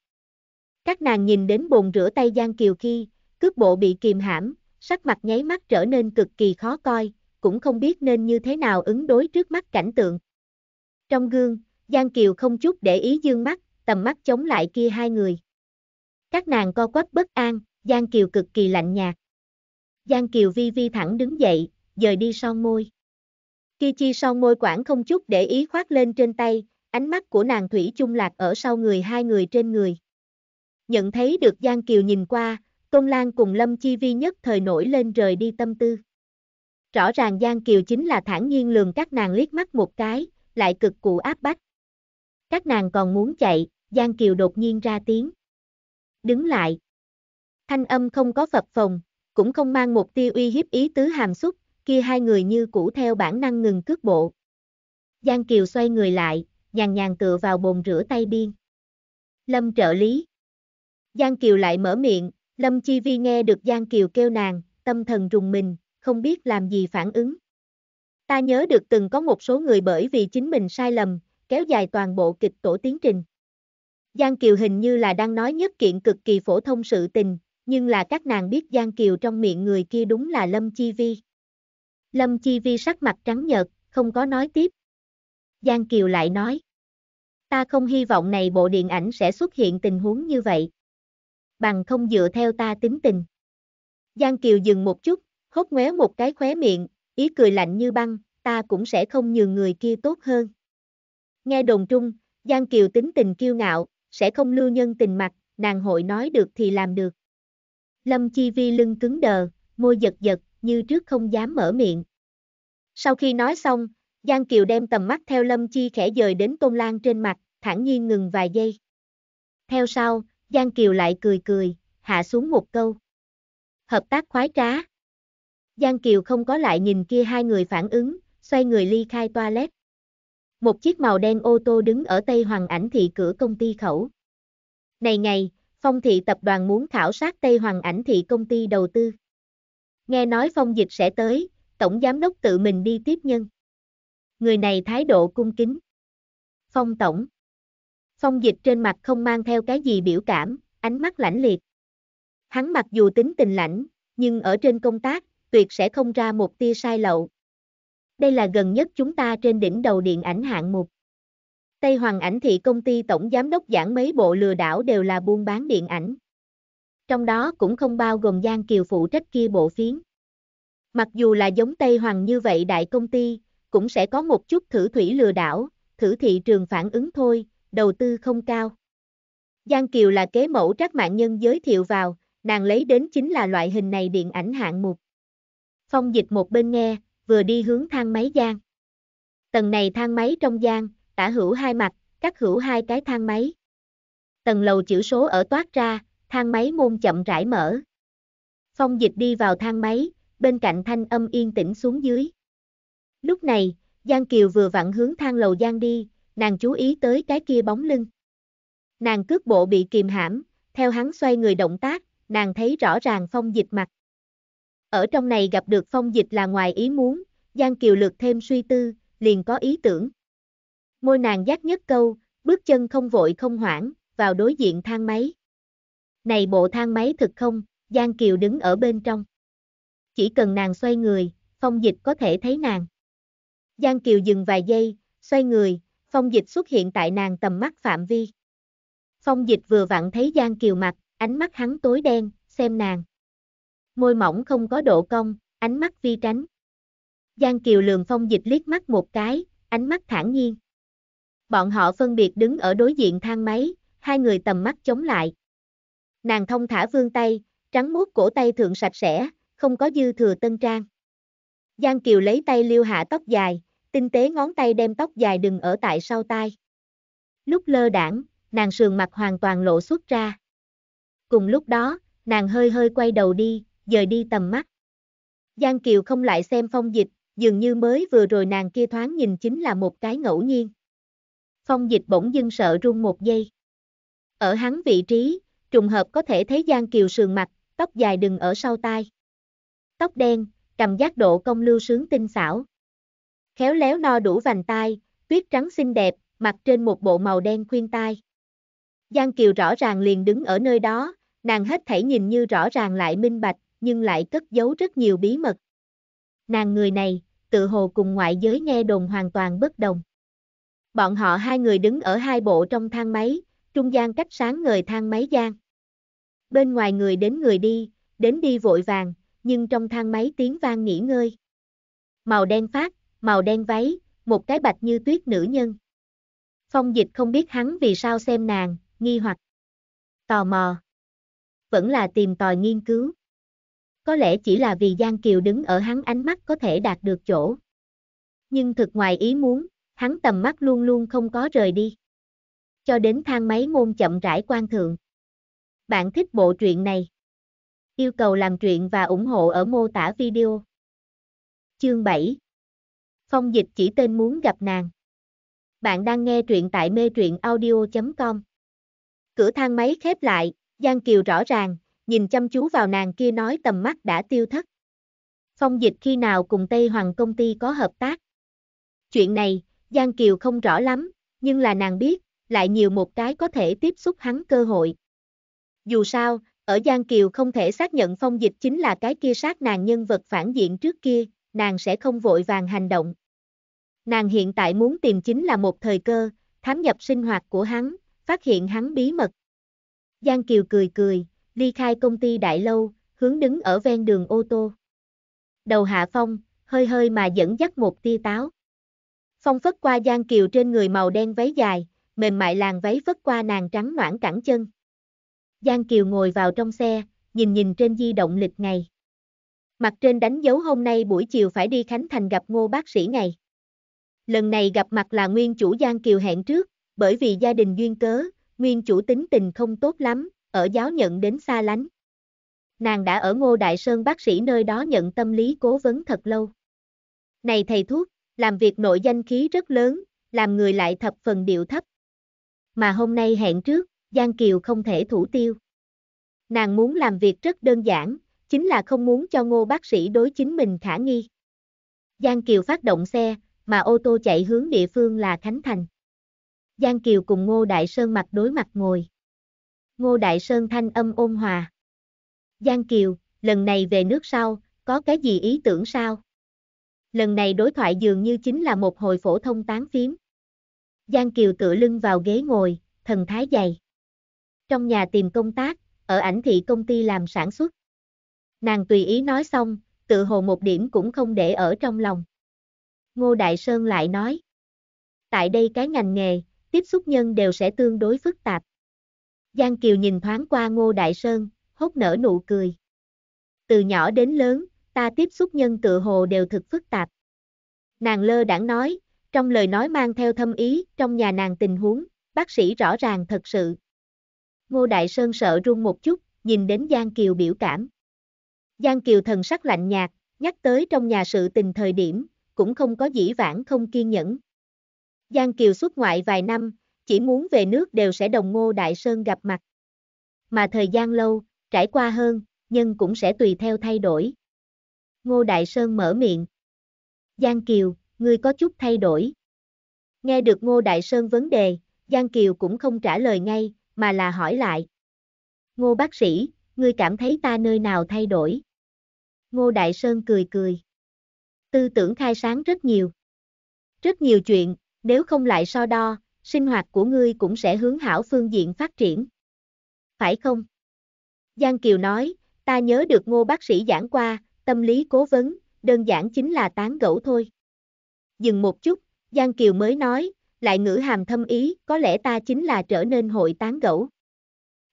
Các nàng nhìn đến bồn rửa tay Giang Kiều khi, cước bộ bị kìm hãm, sắc mặt nháy mắt trở nên cực kỳ khó coi, cũng không biết nên như thế nào ứng đối trước mắt cảnh tượng. Trong gương, Giang Kiều không chút để ý dương mắt, tầm mắt chống lại kia hai người. Các nàng co quắp bất an, Giang Kiều cực kỳ lạnh nhạt. Giang Kiều vi vi thẳng đứng dậy, dời đi son môi. Kia chi son môi quảng không chút để ý khoát lên trên tay, ánh mắt của nàng thủy chung lạc ở sau người hai người trên người. Nhận thấy được Giang Kiều nhìn qua, Tôn Lan cùng Lâm Chi Vi nhất thời nổi lên rời đi tâm tư. Rõ ràng Giang Kiều chính là thản nhiên lường các nàng liếc mắt một cái, lại cực cụ áp bách. Các nàng còn muốn chạy, Giang Kiều đột nhiên ra tiếng. Đứng lại. Thanh âm không có phập phồng, cũng không mang một tia uy hiếp ý tứ hàm xúc, kia hai người như cũ theo bản năng ngừng cước bộ. Giang Kiều xoay người lại, nhàn nhàn tựa vào bồn rửa tay biên. Lâm trợ lý. Giang Kiều lại mở miệng, Lâm Chi Vi nghe được Giang Kiều kêu nàng, tâm thần rùng mình, không biết làm gì phản ứng. Ta nhớ được từng có một số người bởi vì chính mình sai lầm, kéo dài toàn bộ kịch tổ tiến trình. Giang Kiều hình như là đang nói nhất kiện cực kỳ phổ thông sự tình, nhưng là các nàng biết Giang Kiều trong miệng người kia đúng là Lâm Chi Vi. Lâm Chi Vi sắc mặt trắng nhợt, không có nói tiếp. Giang Kiều lại nói. Ta không hy vọng này bộ điện ảnh sẽ xuất hiện tình huống như vậy. Bằng không dựa theo ta tính tình. Giang Kiều dừng một chút, hốt ngoéo một cái khóe miệng, ý cười lạnh như băng, ta cũng sẽ không nhường người kia tốt hơn. Nghe đồn trung, Giang Kiều tính tình kiêu ngạo, sẽ không lưu nhân tình mặt, nàng hội nói được thì làm được. Lâm Chi Vi lưng cứng đờ, môi giật giật, như trước không dám mở miệng. Sau khi nói xong, Giang Kiều đem tầm mắt theo Lâm Chi khẽ dời đến Tôn Lan trên mặt, thẳng nhiên ngừng vài giây. Theo sau, Giang Kiều lại cười cười, hạ xuống một câu. Hợp tác khoái trá. Giang Kiều không có lại nhìn kia hai người phản ứng, xoay người ly khai toilet. Một chiếc màu đen ô tô đứng ở Tây Hoàng ảnh thị cửa công ty khẩu. Này ngày, Phong thị tập đoàn muốn khảo sát Tây Hoàng ảnh thị công ty đầu tư. Nghe nói Phong dịch sẽ tới, Tổng Giám đốc tự mình đi tiếp nhân. Người này thái độ cung kính. Phong Tổng. Phong dịch trên mặt không mang theo cái gì biểu cảm, ánh mắt lãnh liệt. Hắn mặc dù tính tình lãnh, nhưng ở trên công tác, tuyệt sẽ không ra một tia sai lậu. Đây là gần nhất chúng ta trên đỉnh đầu điện ảnh hạng mục. Tây Hoàng ảnh thị công ty tổng giám đốc giảng mấy bộ lừa đảo đều là buôn bán điện ảnh. Trong đó cũng không bao gồm Giang Kiều phụ trách kia bộ phiến. Mặc dù là giống Tây Hoàng như vậy đại công ty, cũng sẽ có một chút thử thủy lừa đảo, thử thị trường phản ứng thôi, đầu tư không cao. Giang Kiều là kế mẫu trác mạng nhân giới thiệu vào, nàng lấy đến chính là loại hình này điện ảnh hạng mục. Phong dịch một bên nghe, vừa đi hướng thang máy giang. Tầng này thang máy trong giang, tả hữu hai mặt, cắt hữu hai cái thang máy. Tầng lầu chữ số ở toát ra, thang máy môn chậm rãi mở. Phong dịch đi vào thang máy, bên cạnh thanh âm yên tĩnh xuống dưới. Lúc này, Giang Kiều vừa vặn hướng thang lầu Giang đi, nàng chú ý tới cái kia bóng lưng. Nàng cước bộ bị kìm hãm, theo hắn xoay người động tác, nàng thấy rõ ràng phong dịch mặt. Ở trong này gặp được phong dịch là ngoài ý muốn, Giang Kiều lược thêm suy tư, liền có ý tưởng. Môi nàng giác nhất câu, bước chân không vội không hoảng, vào đối diện thang máy. Này bộ thang máy thực không, Giang Kiều đứng ở bên trong. Chỉ cần nàng xoay người, phong dịch có thể thấy nàng. Giang Kiều dừng vài giây, xoay người, phong dịch xuất hiện tại nàng tầm mắt phạm vi. Phong dịch vừa vặn thấy Giang Kiều mặt, ánh mắt hắn tối đen, xem nàng. Môi mỏng không có độ cong, ánh mắt vi tránh. Giang Kiều lường phong dịch liếc mắt một cái, ánh mắt thản nhiên. Bọn họ phân biệt đứng ở đối diện thang máy, hai người tầm mắt chống lại. Nàng thông thả vương tay, trắng muốt cổ tay thượng sạch sẽ, không có dư thừa tân trang. Giang Kiều lấy tay liêu hạ tóc dài, tinh tế ngón tay đem tóc dài đừng ở tại sau tai. Lúc lơ đảng, nàng sườn mặt hoàn toàn lộ xuất ra. Cùng lúc đó, nàng hơi hơi quay đầu đi, dời đi tầm mắt. Giang Kiều không lại xem phong dịch, dường như mới vừa rồi nàng kia thoáng nhìn chính là một cái ngẫu nhiên. Phong dịch bỗng dưng sợ run một giây. Ở hắn vị trí, trùng hợp có thể thấy Giang Kiều sườn mặt, tóc dài đừng ở sau tai. Tóc đen, cầm giác độ công lưu sướng tinh xảo. Khéo léo no đủ vành tai, tuyết trắng xinh đẹp, mặc trên một bộ màu đen khuyên tai. Giang Kiều rõ ràng liền đứng ở nơi đó, nàng hết thảy nhìn như rõ ràng lại minh bạch, nhưng lại cất giấu rất nhiều bí mật. Nàng người này, tự hồ cùng ngoại giới nghe đồn hoàn toàn bất đồng. Bọn họ hai người đứng ở hai bộ trong thang máy, trung gian cách sáng ngời thang máy gian. Bên ngoài người đến người đi, đến đi vội vàng, nhưng trong thang máy tiếng vang nghỉ ngơi. Màu đen phát, màu đen váy, một cái bạch như tuyết nữ nhân. Phong dịch không biết hắn vì sao xem nàng, nghi hoặc tò mò. Vẫn là tìm tòi nghiên cứu. Có lẽ chỉ là vì Giang Kiều đứng ở hắn ánh mắt có thể đạt được chỗ. Nhưng thực ngoài ý muốn, hắn tầm mắt luôn luôn không có rời đi. Cho đến thang máy môn chậm rãi quan thượng. Bạn thích bộ truyện này? Yêu cầu làm truyện và ủng hộ ở mô tả video. Chương 7 Phong dịch chỉ tên muốn gặp nàng. Bạn đang nghe truyện tại mê truyện audio.com. Cửa thang máy khép lại, Giang Kiều rõ ràng, nhìn chăm chú vào nàng kia nói tầm mắt đã tiêu thất. Phong dịch khi nào cùng Tây Hoàng công ty có hợp tác? Chuyện này, Giang Kiều không rõ lắm, nhưng là nàng biết, lại nhiều một cái có thể tiếp xúc hắn cơ hội. Dù sao, ở Giang Kiều không thể xác nhận phong dịch chính là cái kia sát nàng nhân vật phản diện trước kia, nàng sẽ không vội vàng hành động. Nàng hiện tại muốn tìm chính là một thời cơ, thám nhập sinh hoạt của hắn, phát hiện hắn bí mật. Giang Kiều cười cười, ly khai công ty đại lâu, hướng đứng ở ven đường ô tô. Đầu hạ phong, hơi hơi mà dẫn dắt một tia táo. Phong phất qua Giang Kiều trên người màu đen váy dài, mềm mại làn váy phất qua nàng trắng noãn cẳng chân. Giang Kiều ngồi vào trong xe, nhìn nhìn trên di động lịch ngày. Mặt trên đánh dấu hôm nay buổi chiều phải đi Khánh Thành gặp ngô bác sĩ ngày. Lần này gặp mặt là nguyên chủ Giang Kiều hẹn trước, bởi vì gia đình duyên cớ, nguyên chủ tính tình không tốt lắm, ở giáo nhận đến xa lánh. Nàng đã ở Ngô Đại Sơn bác sĩ nơi đó nhận tâm lý cố vấn thật lâu. Này thầy thuốc, làm việc nội danh khí rất lớn, làm người lại thập phần điệu thấp. Mà hôm nay hẹn trước, Giang Kiều không thể thủ tiêu. Nàng muốn làm việc rất đơn giản, chính là không muốn cho ngô bác sĩ đối chính mình khả nghi. Giang Kiều phát động xe, mà ô tô chạy hướng địa phương là Khánh Thành. Giang Kiều cùng Ngô Đại Sơn mặt đối mặt ngồi. Ngô Đại Sơn thanh âm ôn hòa. Giang Kiều, lần này về nước sau, có cái gì ý tưởng sao? Lần này đối thoại dường như chính là một hồi phổ thông tán phím. Giang Kiều tựa lưng vào ghế ngồi, thần thái dày. Trong nhà tìm công tác, ở ảnh thị công ty làm sản xuất. Nàng tùy ý nói xong, tự hồ một điểm cũng không để ở trong lòng. Ngô Đại Sơn lại nói. Tại đây cái ngành nghề, tiếp xúc nhân đều sẽ tương đối phức tạp. Giang Kiều nhìn thoáng qua Ngô Đại Sơn, hốt nở nụ cười. Từ nhỏ đến lớn, ta tiếp xúc nhân tự hồ đều thực phức tạp. Nàng lơ đãng nói, trong lời nói mang theo thâm ý, trong nhà nàng tình huống, bác sĩ rõ ràng thật sự. Ngô Đại Sơn sợ run một chút, nhìn đến Giang Kiều biểu cảm. Giang Kiều thần sắc lạnh nhạt, nhắc tới trong nhà sự tình thời điểm, cũng không có dĩ vãng không kiên nhẫn. Giang Kiều xuất ngoại vài năm, chỉ muốn về nước đều sẽ đồng Ngô Đại Sơn gặp mặt. Mà thời gian lâu, trải qua hơn, nhưng cũng sẽ tùy theo thay đổi. Ngô Đại Sơn mở miệng. Giang Kiều, ngươi có chút thay đổi. Nghe được Ngô Đại Sơn vấn đề, Giang Kiều cũng không trả lời ngay, mà là hỏi lại. Ngô bác sĩ, ngươi cảm thấy ta nơi nào thay đổi? Ngô Đại Sơn cười cười. Tư tưởng khai sáng rất nhiều. Rất nhiều chuyện, nếu không lại so đo, sinh hoạt của ngươi cũng sẽ hướng hảo phương diện phát triển. Phải không? Giang Kiều nói, ta nhớ được ngô bác sĩ giảng qua, tâm lý cố vấn, đơn giản chính là tán gẫu thôi. Dừng một chút, Giang Kiều mới nói, lại ngữ hàm thâm ý, có lẽ ta chính là trở nên hội tán gẫu.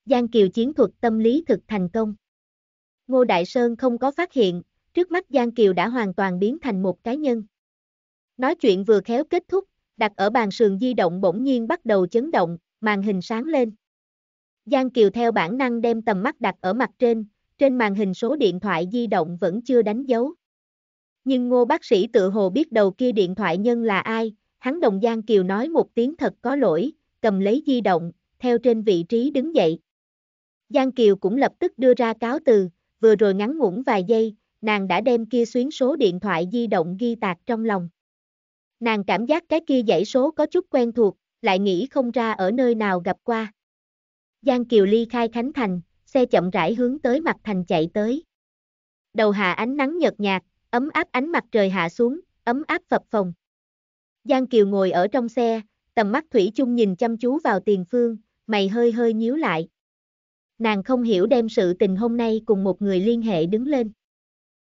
Giang Kiều chiến thuật tâm lý thực thành công. Ngô Đại Sơn không có phát hiện, trước mắt Giang Kiều đã hoàn toàn biến thành một cá nhân. Nói chuyện vừa khéo kết thúc, đặt ở bàn sườn di động bỗng nhiên bắt đầu chấn động, màn hình sáng lên. Giang Kiều theo bản năng đem tầm mắt đặt ở mặt trên, trên màn hình số điện thoại di động vẫn chưa đánh dấu. Nhưng ngô bác sĩ tự hồ biết đầu kia điện thoại nhân là ai, hắn đồng Giang Kiều nói một tiếng thật có lỗi, cầm lấy di động, theo trên vị trí đứng dậy. Giang Kiều cũng lập tức đưa ra cáo từ, vừa rồi ngắn ngủn vài giây, nàng đã đem kia xuyến số điện thoại di động ghi tạc trong lòng. Nàng cảm giác cái kia dãy số có chút quen thuộc, lại nghĩ không ra ở nơi nào gặp qua. Giang Kiều ly khai Khánh Thành, xe chậm rãi hướng tới mặt thành chạy tới. Đầu hạ ánh nắng nhợt nhạt, ấm áp ánh mặt trời hạ xuống, ấm áp phập phồng. Giang Kiều ngồi ở trong xe, tầm mắt thủy chung nhìn chăm chú vào tiền phương, mày hơi hơi nhíu lại. Nàng không hiểu đem sự tình hôm nay cùng một người liên hệ đứng lên.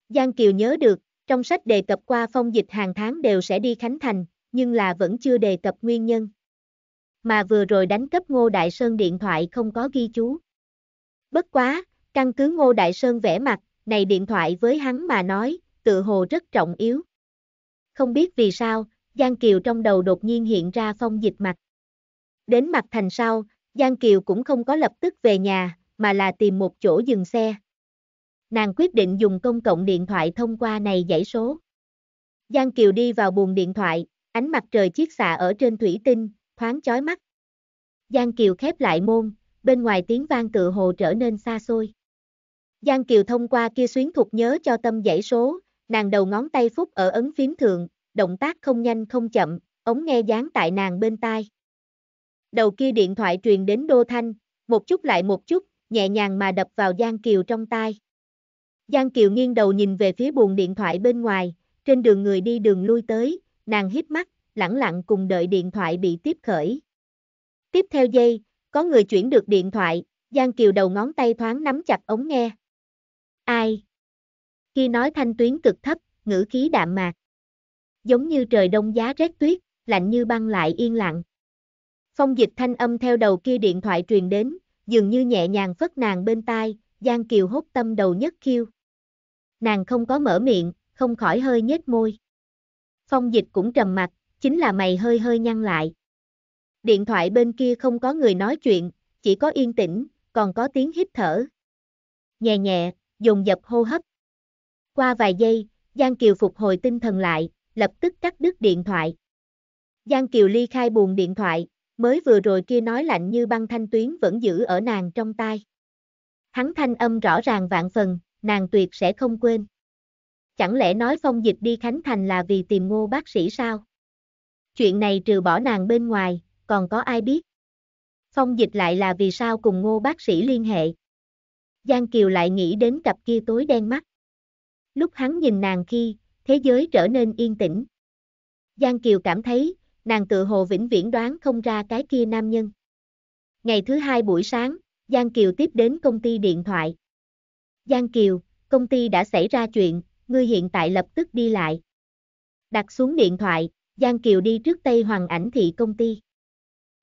Giang Kiều nhớ được, trong sách đề cập qua phong dịch hàng tháng đều sẽ đi Khánh Thành, nhưng là vẫn chưa đề cập nguyên nhân. Mà vừa rồi đánh cấp Ngô Đại Sơn điện thoại không có ghi chú. Bất quá, căn cứ Ngô Đại Sơn vẽ mặt, này điện thoại với hắn mà nói, tự hồ rất trọng yếu. Không biết vì sao, Giang Kiều trong đầu đột nhiên hiện ra phong dịch mặt. Đến mặt thành sau, Giang Kiều cũng không có lập tức về nhà, mà là tìm một chỗ dừng xe. Nàng quyết định dùng công cộng điện thoại thông qua này dãy số. Giang Kiều đi vào buồng điện thoại, ánh mặt trời chiếc xạ ở trên thủy tinh, thoáng chói mắt. Giang Kiều khép lại môn, bên ngoài tiếng vang tự hồ trở nên xa xôi. Giang Kiều thông qua kia xuyến thuộc nhớ cho tâm dãy số, nàng đầu ngón tay phúc ở ấn phím thượng, động tác không nhanh không chậm, ống nghe dán tại nàng bên tai. Đầu kia điện thoại truyền đến đô thanh, một chút lại một chút, nhẹ nhàng mà đập vào Giang Kiều trong tai. Giang Kiều nghiêng đầu nhìn về phía buồng điện thoại bên ngoài, trên đường người đi đường lui tới, nàng hít mắt, lặng lặng cùng đợi điện thoại bị tiếp khởi. Tiếp theo giây, có người chuyển được điện thoại, Giang Kiều đầu ngón tay thoáng nắm chặt ống nghe. Ai? Khi nói thanh tuyến cực thấp, ngữ khí đạm mạc. Giống như trời đông giá rét tuyết, lạnh như băng lại yên lặng. Phong dịch thanh âm theo đầu kia điện thoại truyền đến, dường như nhẹ nhàng phất nàng bên tai, Giang Kiều hốt tâm đầu nhất khiêu. Nàng không có mở miệng, không khỏi hơi nhếch môi. Phong dịch cũng trầm mặt, chính là mày hơi hơi nhăn lại. Điện thoại bên kia không có người nói chuyện, chỉ có yên tĩnh, còn có tiếng hít thở. Nhẹ nhẹ, dùng dập hô hấp. Qua vài giây, Giang Kiều phục hồi tinh thần lại, lập tức cắt đứt điện thoại. Giang Kiều ly khai buồn điện thoại, mới vừa rồi kia nói lạnh như băng thanh tuyến vẫn giữ ở nàng trong tai. Hắn thanh âm rõ ràng vạn phần, nàng tuyệt sẽ không quên. Chẳng lẽ nói phong dịch đi Khánh Thành là vì tìm ngô bác sĩ sao? Chuyện này trừ bỏ nàng bên ngoài, còn có ai biết? Phong dịch lại là vì sao cùng ngô bác sĩ liên hệ? Giang Kiều lại nghĩ đến cặp kia tối đen mắt. Lúc hắn nhìn nàng khi, thế giới trở nên yên tĩnh. Giang Kiều cảm thấy, nàng tự hồ vĩnh viễn đoán không ra cái kia nam nhân. Ngày thứ hai buổi sáng, Giang Kiều tiếp đến công ty điện thoại. Giang Kiều, công ty đã xảy ra chuyện, ngươi hiện tại lập tức đi lại. Đặt xuống điện thoại, Giang Kiều đi trước Tây Hoàng ảnh thị công ty.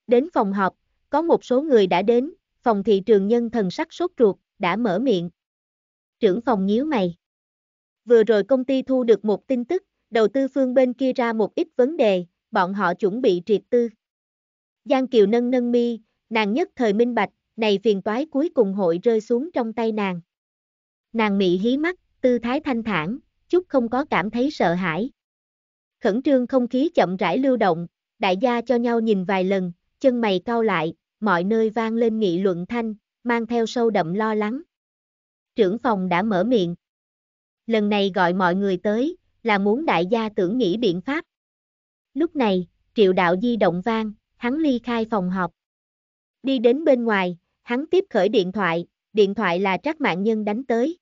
Đến phòng họp, có một số người đã đến, phòng thị trường nhân thần sắc sốt ruột, đã mở miệng. Trưởng phòng nhíu mày. Vừa rồi công ty thu được một tin tức, đầu tư phương bên kia ra một ít vấn đề, bọn họ chuẩn bị triệt tư. Giang Kiều nâng nâng mi, nàng nhất thời minh bạch, này phiền toái cuối cùng hội rơi xuống trong tay nàng. Nàng mị hí mắt, tư thái thanh thản, chút không có cảm thấy sợ hãi. Khẩn trương không khí chậm rãi lưu động, đại gia cho nhau nhìn vài lần, chân mày cau lại, mọi nơi vang lên nghị luận thanh, mang theo sâu đậm lo lắng. Trưởng phòng đã mở miệng. Lần này gọi mọi người tới, là muốn đại gia tưởng nghĩ biện pháp. Lúc này, triệu đạo di động vang, hắn ly khai phòng họp. Đi đến bên ngoài, hắn tiếp khởi điện thoại, điện thoại là Trác Mạng Nhân đánh tới.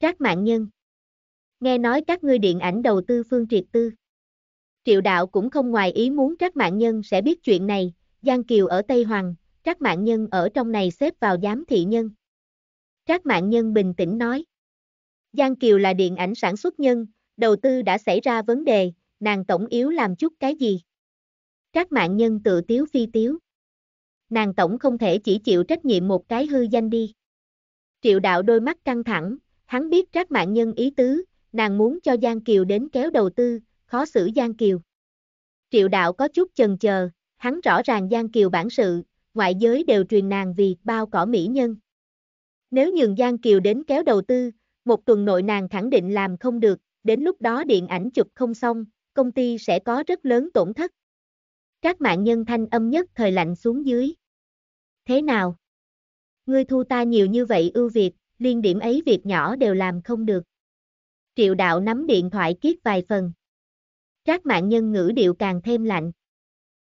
Trác Mạng Nhân. Nghe nói các ngươi điện ảnh đầu tư phương triệt tư. Triệu đạo cũng không ngoài ý muốn Trác Mạng Nhân sẽ biết chuyện này, Giang Kiều ở Tây Hoàng, Trác Mạng Nhân ở trong này xếp vào giám thị nhân. Trác Mạng Nhân bình tĩnh nói. Giang Kiều là điện ảnh sản xuất nhân, đầu tư đã xảy ra vấn đề, nàng tổng yếu làm chút cái gì? các Mạng Nhân tự tiếu phi tiếu. Nàng tổng không thể chỉ chịu trách nhiệm một cái hư danh đi. Triệu đạo đôi mắt căng thẳng, hắn biết các Mạng Nhân ý tứ, nàng muốn cho Giang Kiều đến kéo đầu tư, khó xử Giang Kiều. Triệu đạo có chút chần chờ, hắn rõ ràng Giang Kiều bản sự, ngoại giới đều truyền nàng vì bao cỏ mỹ nhân. Nếu nhường Giang Kiều đến kéo đầu tư, một tuần nội nàng khẳng định làm không được, đến lúc đó điện ảnh chụp không xong, công ty sẽ có rất lớn tổn thất. Các mạng nhân thanh âm nhất thời lạnh xuống dưới. Thế nào? Ngươi thu ta nhiều như vậy ưu việt, liên điểm ấy việc nhỏ đều làm không được. Triệu đạo nắm điện thoại kiết vài phần. Các mạng nhân ngữ điệu càng thêm lạnh.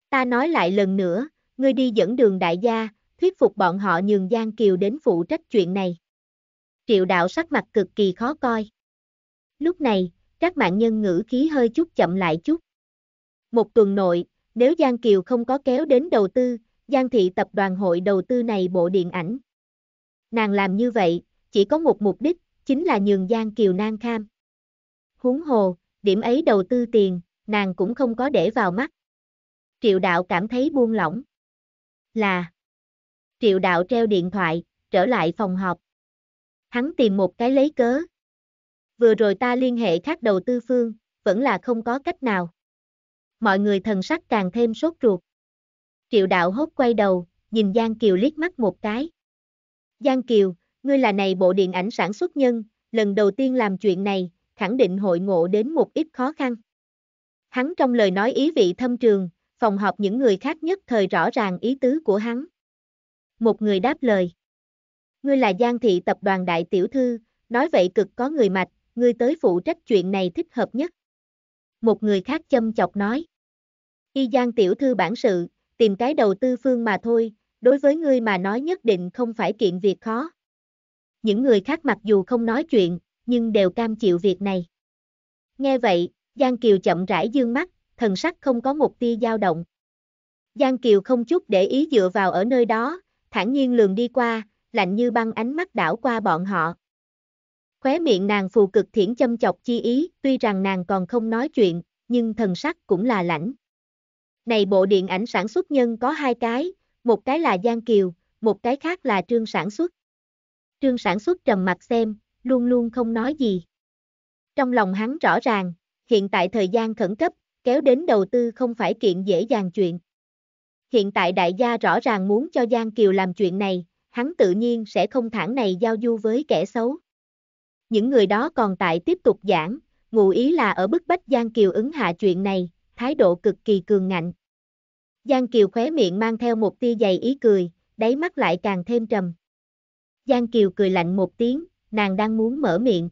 Ta nói lại lần nữa, ngươi đi dẫn đường đại gia, thuyết phục bọn họ nhường Giang Kiều đến phụ trách chuyện này. Triệu đạo sắc mặt cực kỳ khó coi. Lúc này, các mạng nhân ngữ khí hơi chút chậm lại chút. Một tuần nội, nếu Giang Kiều không có kéo đến đầu tư, Giang Thị tập đoàn hội đầu tư này bộ điện ảnh. Nàng làm như vậy, chỉ có một mục đích, chính là nhường Giang Kiều nan kham. Huống hồ, điểm ấy đầu tư tiền, nàng cũng không có để vào mắt. Triệu đạo cảm thấy buông lỏng. Là. Triệu đạo treo điện thoại, trở lại phòng họp. Hắn tìm một cái lấy cớ. Vừa rồi ta liên hệ các đầu tư phương, vẫn là không có cách nào. Mọi người thần sắc càng thêm sốt ruột. Triệu đạo hốt quay đầu, nhìn Giang Kiều liếc mắt một cái. Giang Kiều, ngươi là này bộ điện ảnh sản xuất nhân, lần đầu tiên làm chuyện này, khẳng định hội ngộ đến một ít khó khăn. Hắn trong lời nói ý vị thâm trường, phòng họp những người khác nhất thời rõ ràng ý tứ của hắn. Một người đáp lời. Ngươi là Giang Thị tập đoàn đại tiểu thư, nói vậy cực có người mạch, ngươi tới phụ trách chuyện này thích hợp nhất. Một người khác châm chọc nói. Y Giang tiểu thư bản sự, tìm cái đầu tư phương mà thôi, đối với ngươi mà nói nhất định không phải kiện việc khó. Những người khác mặc dù không nói chuyện, nhưng đều cam chịu việc này. Nghe vậy, Giang Kiều chậm rãi dương mắt, thần sắc không có một tia dao động. Giang Kiều không chút để ý dựa vào ở nơi đó, thản nhiên lường đi qua, lạnh như băng ánh mắt đảo qua bọn họ. Khóe miệng nàng phù cực thiển châm chọc chi ý, tuy rằng nàng còn không nói chuyện, nhưng thần sắc cũng là lãnh. Này bộ điện ảnh sản xuất nhân có hai cái, một cái là Giang Kiều, một cái khác là Trương sản xuất. Trương sản xuất trầm mặt xem, luôn luôn không nói gì. Trong lòng hắn rõ ràng, hiện tại thời gian khẩn cấp, kéo đến đầu tư không phải kiện dễ dàng chuyện. Hiện tại đại gia rõ ràng muốn cho Giang Kiều làm chuyện này, hắn tự nhiên sẽ không thẳng này giao du với kẻ xấu. Những người đó còn tại tiếp tục giảng, ngụ ý là ở bức bách Giang Kiều ứng hạ chuyện này, thái độ cực kỳ cường ngạnh. Giang Kiều khóe miệng mang theo một tia dày ý cười, đáy mắt lại càng thêm trầm. Giang Kiều cười lạnh một tiếng, nàng đang muốn mở miệng.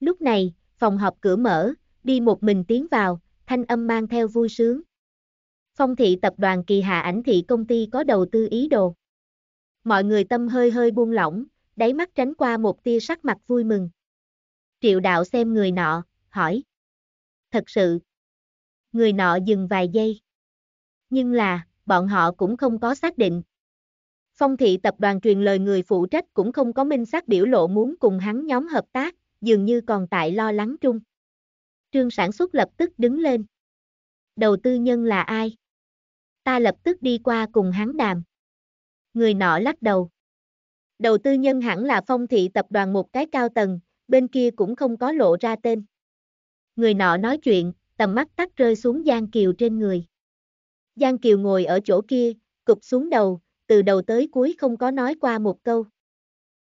Lúc này, phòng họp cửa mở, đi một mình tiến vào, thanh âm mang theo vui sướng. Phong thị tập đoàn kỳ hạ ảnh thị công ty có đầu tư ý đồ. Mọi người tâm hơi hơi buông lỏng, đáy mắt tránh qua một tia sắc mặt vui mừng. Triệu đạo xem người nọ, hỏi. Thật sự. Người nọ dừng vài giây. Nhưng là, bọn họ cũng không có xác định. Phong thị tập đoàn truyền lời người phụ trách cũng không có minh xác biểu lộ muốn cùng hắn nhóm hợp tác, dường như còn tại lo lắng trung. Trương sản xuất lập tức đứng lên. Đầu tư nhân là ai? Ta lập tức đi qua cùng hắn đàm. Người nọ lắc đầu. Đầu tư nhân hẳn là phong thị tập đoàn một cái cao tầng, bên kia cũng không có lộ ra tên. Người nọ nói chuyện, tầm mắt tắt rơi xuống Giang Kiều trên người. Giang Kiều ngồi ở chỗ kia, cụp xuống đầu, từ đầu tới cuối không có nói qua một câu.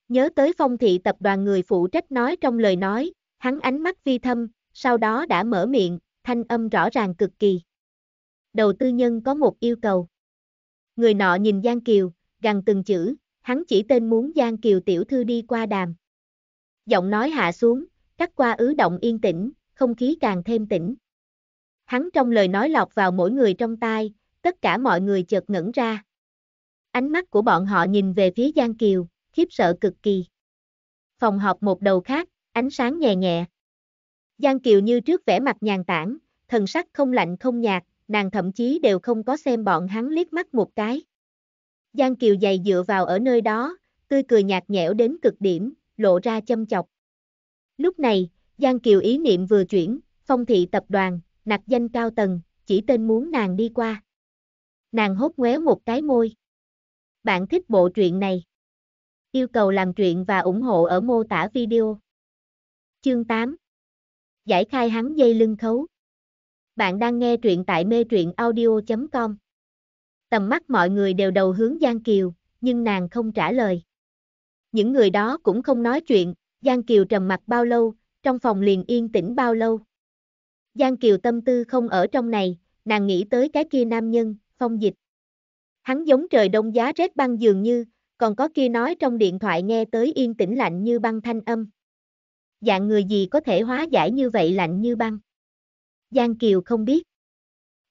Nhớ tới phong thị tập đoàn người phụ trách nói trong lời nói, hắn ánh mắt vi thâm, sau đó đã mở miệng, thanh âm rõ ràng cực kỳ. Đầu tư nhân có một yêu cầu. Người nọ nhìn Giang Kiều, gằn từng chữ, hắn chỉ tên muốn Giang Kiều tiểu thư đi qua đàm. Giọng nói hạ xuống, cắt qua ứ động yên tĩnh, không khí càng thêm tĩnh. Hắn trong lời nói lọt vào mỗi người trong tai, tất cả mọi người chợt ngẩn ra. Ánh mắt của bọn họ nhìn về phía Giang Kiều, khiếp sợ cực kỳ. Phòng họp một đầu khác, ánh sáng nhẹ nhẹ. Giang Kiều như trước vẻ mặt nhàn tản, thần sắc không lạnh không nhạt, nàng thậm chí đều không có xem bọn hắn liếc mắt một cái. Giang Kiều dày dựa vào ở nơi đó, tươi cười nhạt nhẽo đến cực điểm, lộ ra châm chọc. Lúc này, Giang Kiều ý niệm vừa chuyển, phong thị tập đoàn, nặc danh cao tầng, chỉ tên muốn nàng đi qua. Nàng hốt ngoéo một cái môi. Bạn thích bộ truyện này? Yêu cầu làm truyện và ủng hộ ở mô tả video. Chương 8 Giải khai hắn dây lưng khấu. Bạn đang nghe truyện tại mê truyện audio.com. Tầm mắt mọi người đều đầu hướng Giang Kiều, nhưng nàng không trả lời. Những người đó cũng không nói chuyện, Giang Kiều trầm mặt bao lâu, trong phòng liền yên tĩnh bao lâu. Giang Kiều tâm tư không ở trong này, nàng nghĩ tới cái kia nam nhân, phong dịch. Hắn giống trời đông giá rét băng dường như, còn có kia nói trong điện thoại nghe tới yên tĩnh lạnh như băng thanh âm. Dạng người gì có thể hóa giải như vậy lạnh như băng? Giang Kiều không biết.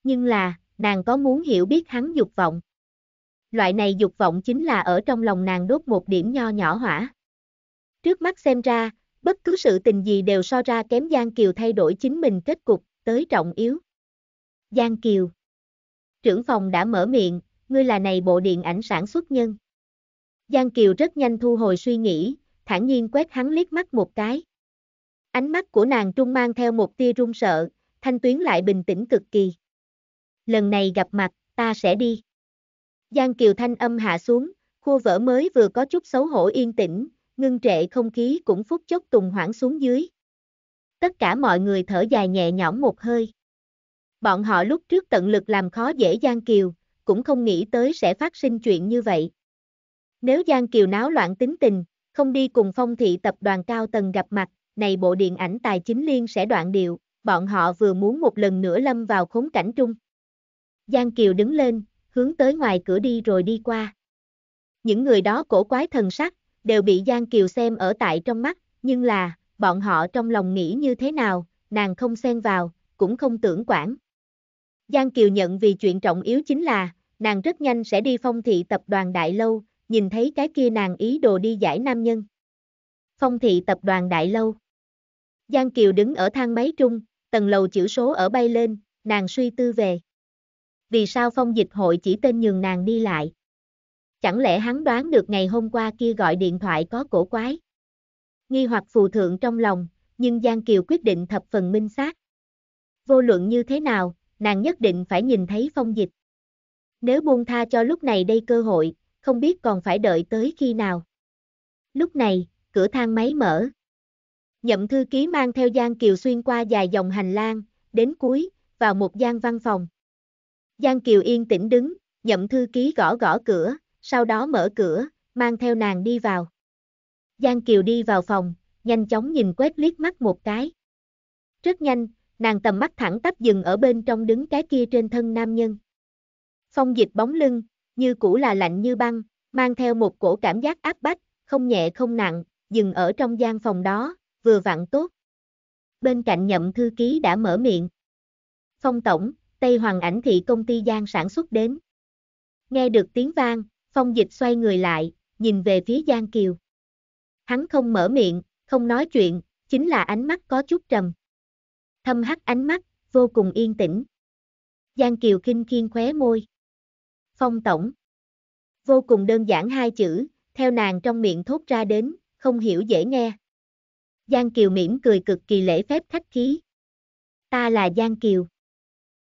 Nhưng là, nàng có muốn hiểu biết hắn dục vọng. Loại này dục vọng chính là ở trong lòng nàng đốt một điểm nho nhỏ hỏa. Trước mắt xem ra, bất cứ sự tình gì đều so ra kém Giang Kiều thay đổi chính mình kết cục, tới trọng yếu. Giang Kiều Trưởng phòng đã mở miệng, ngươi là này bộ điện ảnh sản xuất nhân. Giang Kiều rất nhanh thu hồi suy nghĩ, thản nhiên quét hắn liếc mắt một cái. Ánh mắt của nàng trung mang theo một tia run sợ, thanh tuyến lại bình tĩnh cực kỳ. Lần này gặp mặt, ta sẽ đi. Giang Kiều thanh âm hạ xuống, khua vỡ mới vừa có chút xấu hổ yên tĩnh, ngưng trệ không khí cũng phút chốc tùng hoảng xuống dưới. Tất cả mọi người thở dài nhẹ nhõm một hơi. Bọn họ lúc trước tận lực làm khó dễ Giang Kiều, cũng không nghĩ tới sẽ phát sinh chuyện như vậy. Nếu Giang Kiều náo loạn tính tình, không đi cùng phong thị tập đoàn cao tầng gặp mặt, này bộ điện ảnh tài chính liên sẽ đoạn điệu, bọn họ vừa muốn một lần nữa lâm vào khốn cảnh trung. Giang Kiều đứng lên, hướng tới ngoài cửa đi rồi đi qua. Những người đó cổ quái thần sắc, đều bị Giang Kiều xem ở tại trong mắt, nhưng là, bọn họ trong lòng nghĩ như thế nào, nàng không xen vào, cũng không tưởng quản. Giang Kiều nhận vì chuyện trọng yếu chính là, nàng rất nhanh sẽ đi phong thị tập đoàn Đại Lâu, nhìn thấy cái kia nàng ý đồ đi giải nam nhân. Phong thị tập đoàn Đại Lâu Giang Kiều đứng ở thang máy trung, tầng lầu chữ số ở bay lên, nàng suy tư về. Vì sao phong dịch hội chỉ tên nhường nàng đi lại? Chẳng lẽ hắn đoán được ngày hôm qua kia gọi điện thoại có cổ quái? Nghi hoặc phù thượng trong lòng, nhưng Giang Kiều quyết định thập phần minh xác. Vô luận như thế nào, nàng nhất định phải nhìn thấy phong dịch. Nếu buông tha cho lúc này đây cơ hội, không biết còn phải đợi tới khi nào. Lúc này, cửa thang máy mở. Nhậm thư ký mang theo Giang Kiều xuyên qua dài dòng hành lang, đến cuối, vào một gian văn phòng. Giang Kiều yên tĩnh đứng, nhậm thư ký gõ gõ cửa, sau đó mở cửa, mang theo nàng đi vào. Giang Kiều đi vào phòng, nhanh chóng nhìn quét liếc mắt một cái. Rất nhanh, nàng tầm mắt thẳng tắp dừng ở bên trong đứng cái kia trên thân nam nhân. Phong dịch bóng lưng, như cũ là lạnh như băng, mang theo một cổ cảm giác áp bách, không nhẹ không nặng, dừng ở trong gian phòng đó, vừa vặn tốt. Bên cạnh nhậm thư ký đã mở miệng. Phong tổng, Tây Hoàng ảnh thị công ty Giang sản xuất đến. Nghe được tiếng vang, phong dịch xoay người lại, nhìn về phía Giang Kiều. Hắn không mở miệng, không nói chuyện, chính là ánh mắt có chút trầm. Thâm hắt ánh mắt, vô cùng yên tĩnh. Giang Kiều kinh khiên khóe môi. Phong tổng. Vô cùng đơn giản hai chữ, theo nàng trong miệng thốt ra đến, không hiểu dễ nghe. Giang Kiều mỉm cười cực kỳ lễ phép khách khí. Ta là Giang Kiều.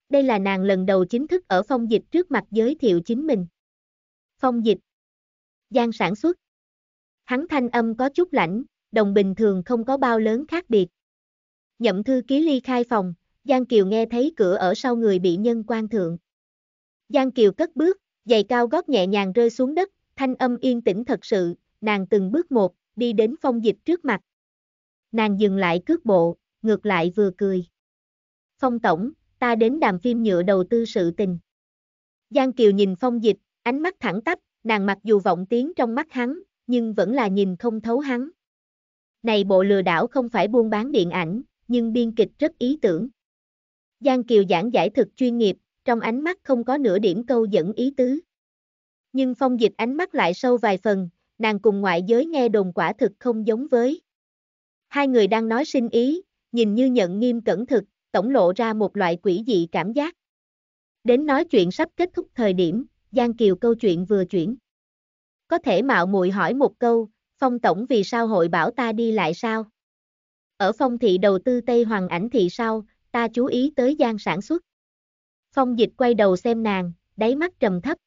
Đây là nàng lần đầu chính thức ở phong dịch trước mặt giới thiệu chính mình. Phong dịch. Giang sản xuất. Hắn thanh âm có chút lãnh, đồng bình thường không có bao lớn khác biệt. Nhậm thư ký ly khai phòng, Giang Kiều nghe thấy cửa ở sau người bị nhân quan thượng. Giang Kiều cất bước, giày cao gót nhẹ nhàng rơi xuống đất, thanh âm yên tĩnh thật sự, nàng từng bước một, đi đến phong dịch trước mặt. Nàng dừng lại cước bộ, ngược lại vừa cười. Phong tổng, ta đến đàm phim nhựa đầu tư sự tình. Giang Kiều nhìn phong dịch, ánh mắt thẳng tắp, nàng mặc dù vọng tiếng trong mắt hắn, nhưng vẫn là nhìn không thấu hắn. Này bộ lừa đảo không phải buôn bán điện ảnh, nhưng biên kịch rất ý tưởng. Giang Kiều giảng giải thực chuyên nghiệp, trong ánh mắt không có nửa điểm câu dẫn ý tứ. Nhưng phong dịch ánh mắt lại sâu vài phần, nàng cùng ngoại giới nghe đồn quả thực không giống với. Hai người đang nói sinh ý, nhìn như nhận nghiêm cẩn thực, tổng lộ ra một loại quỷ dị cảm giác. Đến nói chuyện sắp kết thúc thời điểm, Giang Kiều câu chuyện vừa chuyển. Có thể mạo muội hỏi một câu, Phong Tổng vì sao hội bảo ta đi lại sao? Ở phong thị đầu tư Tây Hoàng ảnh thị sau, ta chú ý tới Giang sản xuất. Phong dịch quay đầu xem nàng, đáy mắt trầm thấp.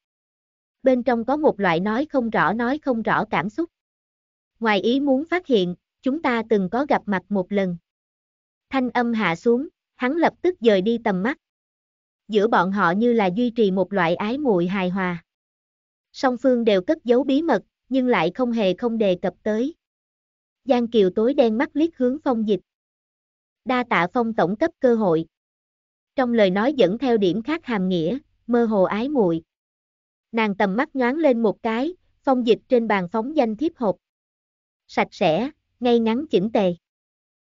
Bên trong có một loại nói không rõ nói không rõ cảm xúc. Ngoài ý muốn phát hiện, chúng ta từng có gặp mặt một lần. Thanh âm hạ xuống, hắn lập tức dời đi tầm mắt. Giữa bọn họ như là duy trì một loại ái muội hài hòa. Song phương đều cất giấu bí mật, nhưng lại không hề không đề cập tới. Giang Kiều tối đen mắt liếc hướng phong dịch. Đa tạ phong tổng cấp cơ hội. Trong lời nói dẫn theo điểm khác hàm nghĩa, mơ hồ ái muội. Nàng tầm mắt nhoáng lên một cái, phong dịch trên bàn phóng danh thiếp hộp. Sạch sẽ, ngay ngắn chỉnh tề.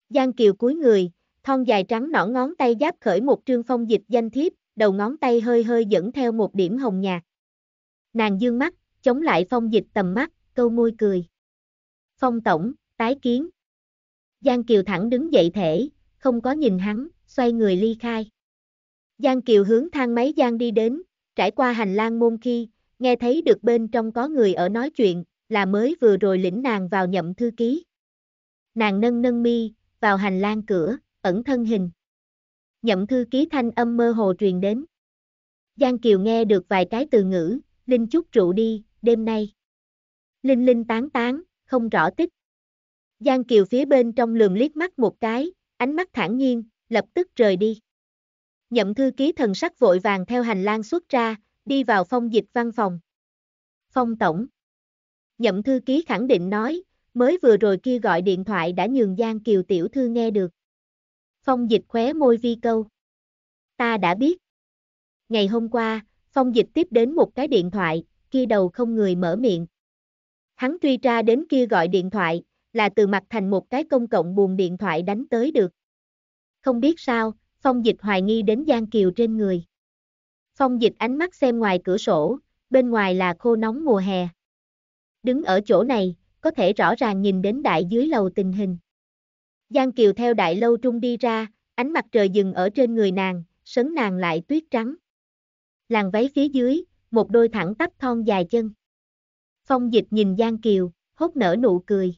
Giang Kiều cúi người, thon dài trắng nõn ngón tay giáp khởi một trương phong dịch danh thiếp, đầu ngón tay hơi hơi dẫn theo một điểm hồng nhạt. Nàng dương mắt, chống lại phong dịch tầm mắt, câu môi cười. Phong tổng, tái kiến. Giang Kiều thẳng đứng dậy thể, không có nhìn hắn, xoay người ly khai. Giang Kiều hướng thang máy Giang đi đến, trải qua hành lang môn khi, nghe thấy được bên trong có người ở nói chuyện, là mới vừa rồi lĩnh nàng vào nhậm thư ký. Nàng nâng nâng mi, vào hành lang cửa, ẩn thân hình. Nhậm thư ký thanh âm mơ hồ truyền đến. Giang Kiều nghe được vài cái từ ngữ, Linh chút rượu đi, đêm nay. Linh Linh tán tán, không rõ tích. Giang Kiều phía bên trong lườm liếc mắt một cái, ánh mắt thản nhiên, lập tức rời đi. Nhậm thư ký thần sắc vội vàng theo hành lang xuất ra, đi vào phong dịch văn phòng. Phong tổng. Nhậm thư ký khẳng định nói, mới vừa rồi kia gọi điện thoại đã nhường Giang Kiều tiểu thư nghe được. Phong dịch khóe môi vi câu. Ta đã biết. Ngày hôm qua, phong dịch tiếp đến một cái điện thoại, kia đầu không người mở miệng. Hắn truy ra đến kia gọi điện thoại, là từ mặt thành một cái công cộng buồn điện thoại đánh tới được. Không biết sao, phong dịch hoài nghi đến Giang Kiều trên người. Phong dịch ánh mắt xem ngoài cửa sổ, bên ngoài là khô nóng mùa hè. Đứng ở chỗ này, có thể rõ ràng nhìn đến đại dưới lầu tình hình. Giang Kiều theo đại lâu trung đi ra, ánh mặt trời dừng ở trên người nàng, sấn nàng lại tuyết trắng. Làn váy phía dưới, một đôi thẳng tắp thon dài chân. Phong dịch nhìn Giang Kiều, hốt nở nụ cười.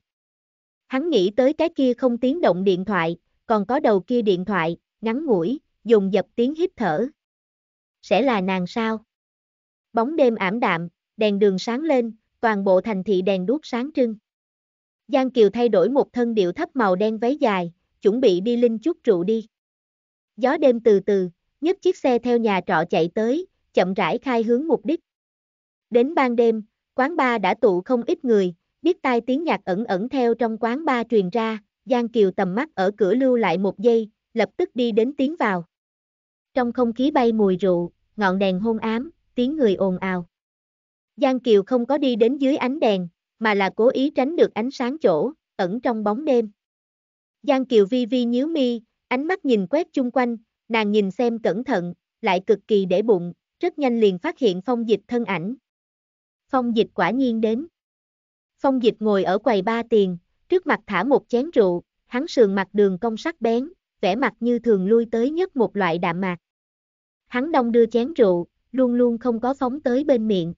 Hắn nghĩ tới cái kia không tiếng động điện thoại, còn có đầu kia điện thoại, ngắn ngủi, dùng dập tiếng hít thở. Sẽ là nàng sao? Bóng đêm ảm đạm, đèn đường sáng lên, toàn bộ thành thị đèn đuốc sáng trưng. Giang Kiều thay đổi một thân điệu thấp màu đen váy dài, chuẩn bị đi linh chút rượu đi. Gió đêm từ từ, nhấc chiếc xe theo nhà trọ chạy tới, chậm rãi khai hướng mục đích. Đến ban đêm, quán bar đã tụ không ít người, biết tai tiếng nhạc ẩn ẩn theo trong quán bar truyền ra, Giang Kiều tầm mắt ở cửa lưu lại một giây, lập tức đi đến tiến vào. Trong không khí bay mùi rượu, ngọn đèn hôn ám, tiếng người ồn ào. Giang Kiều không có đi đến dưới ánh đèn, mà là cố ý tránh được ánh sáng chỗ, ẩn trong bóng đêm. Giang Kiều vi vi nhíu mi, ánh mắt nhìn quét chung quanh, nàng nhìn xem cẩn thận, lại cực kỳ để bụng, rất nhanh liền phát hiện phong dịch thân ảnh. Phong dịch quả nhiên đến. Phong dịch ngồi ở quầy ba tiền, trước mặt thả một chén rượu, hắn sườn mặt đường cong sắc bén, vẻ mặt như thường lui tới nhất một loại đạm mạc. Hắn đông đưa chén rượu, luôn luôn không có phóng tới bên miệng.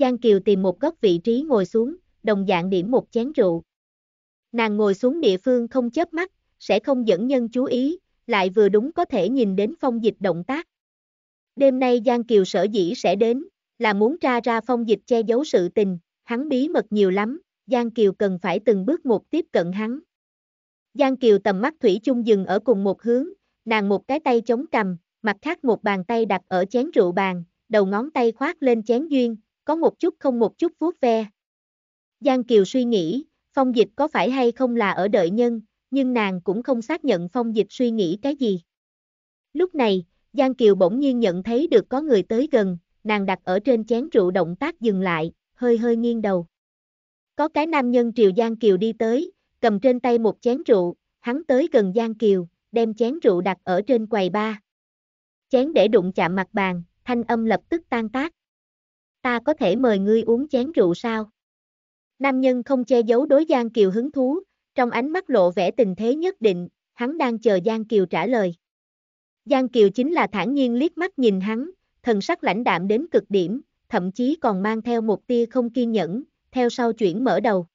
Giang Kiều tìm một góc vị trí ngồi xuống, đồng dạng điểm một chén rượu. Nàng ngồi xuống địa phương không chớp mắt, sẽ không dẫn nhân chú ý, lại vừa đúng có thể nhìn đến phong dịch động tác. Đêm nay Giang Kiều sở dĩ sẽ đến, là muốn tra ra phong dịch che giấu sự tình, hắn bí mật nhiều lắm, Giang Kiều cần phải từng bước một tiếp cận hắn. Giang Kiều tầm mắt thủy chung dừng ở cùng một hướng, nàng một cái tay chống cầm, mặt khác một bàn tay đặt ở chén rượu bàn, đầu ngón tay khoát lên chén duyên, có một chút không một chút vuốt ve. Giang Kiều suy nghĩ, phong dịch có phải hay không là ở đợi nhân, nhưng nàng cũng không xác nhận phong dịch suy nghĩ cái gì. Lúc này, Giang Kiều bỗng nhiên nhận thấy được có người tới gần, nàng đặt ở trên chén rượu động tác dừng lại, hơi hơi nghiêng đầu. Có cái nam nhân triều Giang Kiều đi tới, cầm trên tay một chén rượu, hắn tới gần Giang Kiều, đem chén rượu đặt ở trên quầy ba. Chén để đụng chạm mặt bàn, thanh âm lập tức tan tác. Ta có thể mời ngươi uống chén rượu sao? Nam nhân không che giấu đối Giang Kiều hứng thú, trong ánh mắt lộ vẻ tình thế nhất định, hắn đang chờ Giang Kiều trả lời. Giang Kiều chính là thản nhiên liếc mắt nhìn hắn, thần sắc lãnh đạm đến cực điểm, thậm chí còn mang theo một tia không kiên nhẫn, theo sau chuyển mở đầu.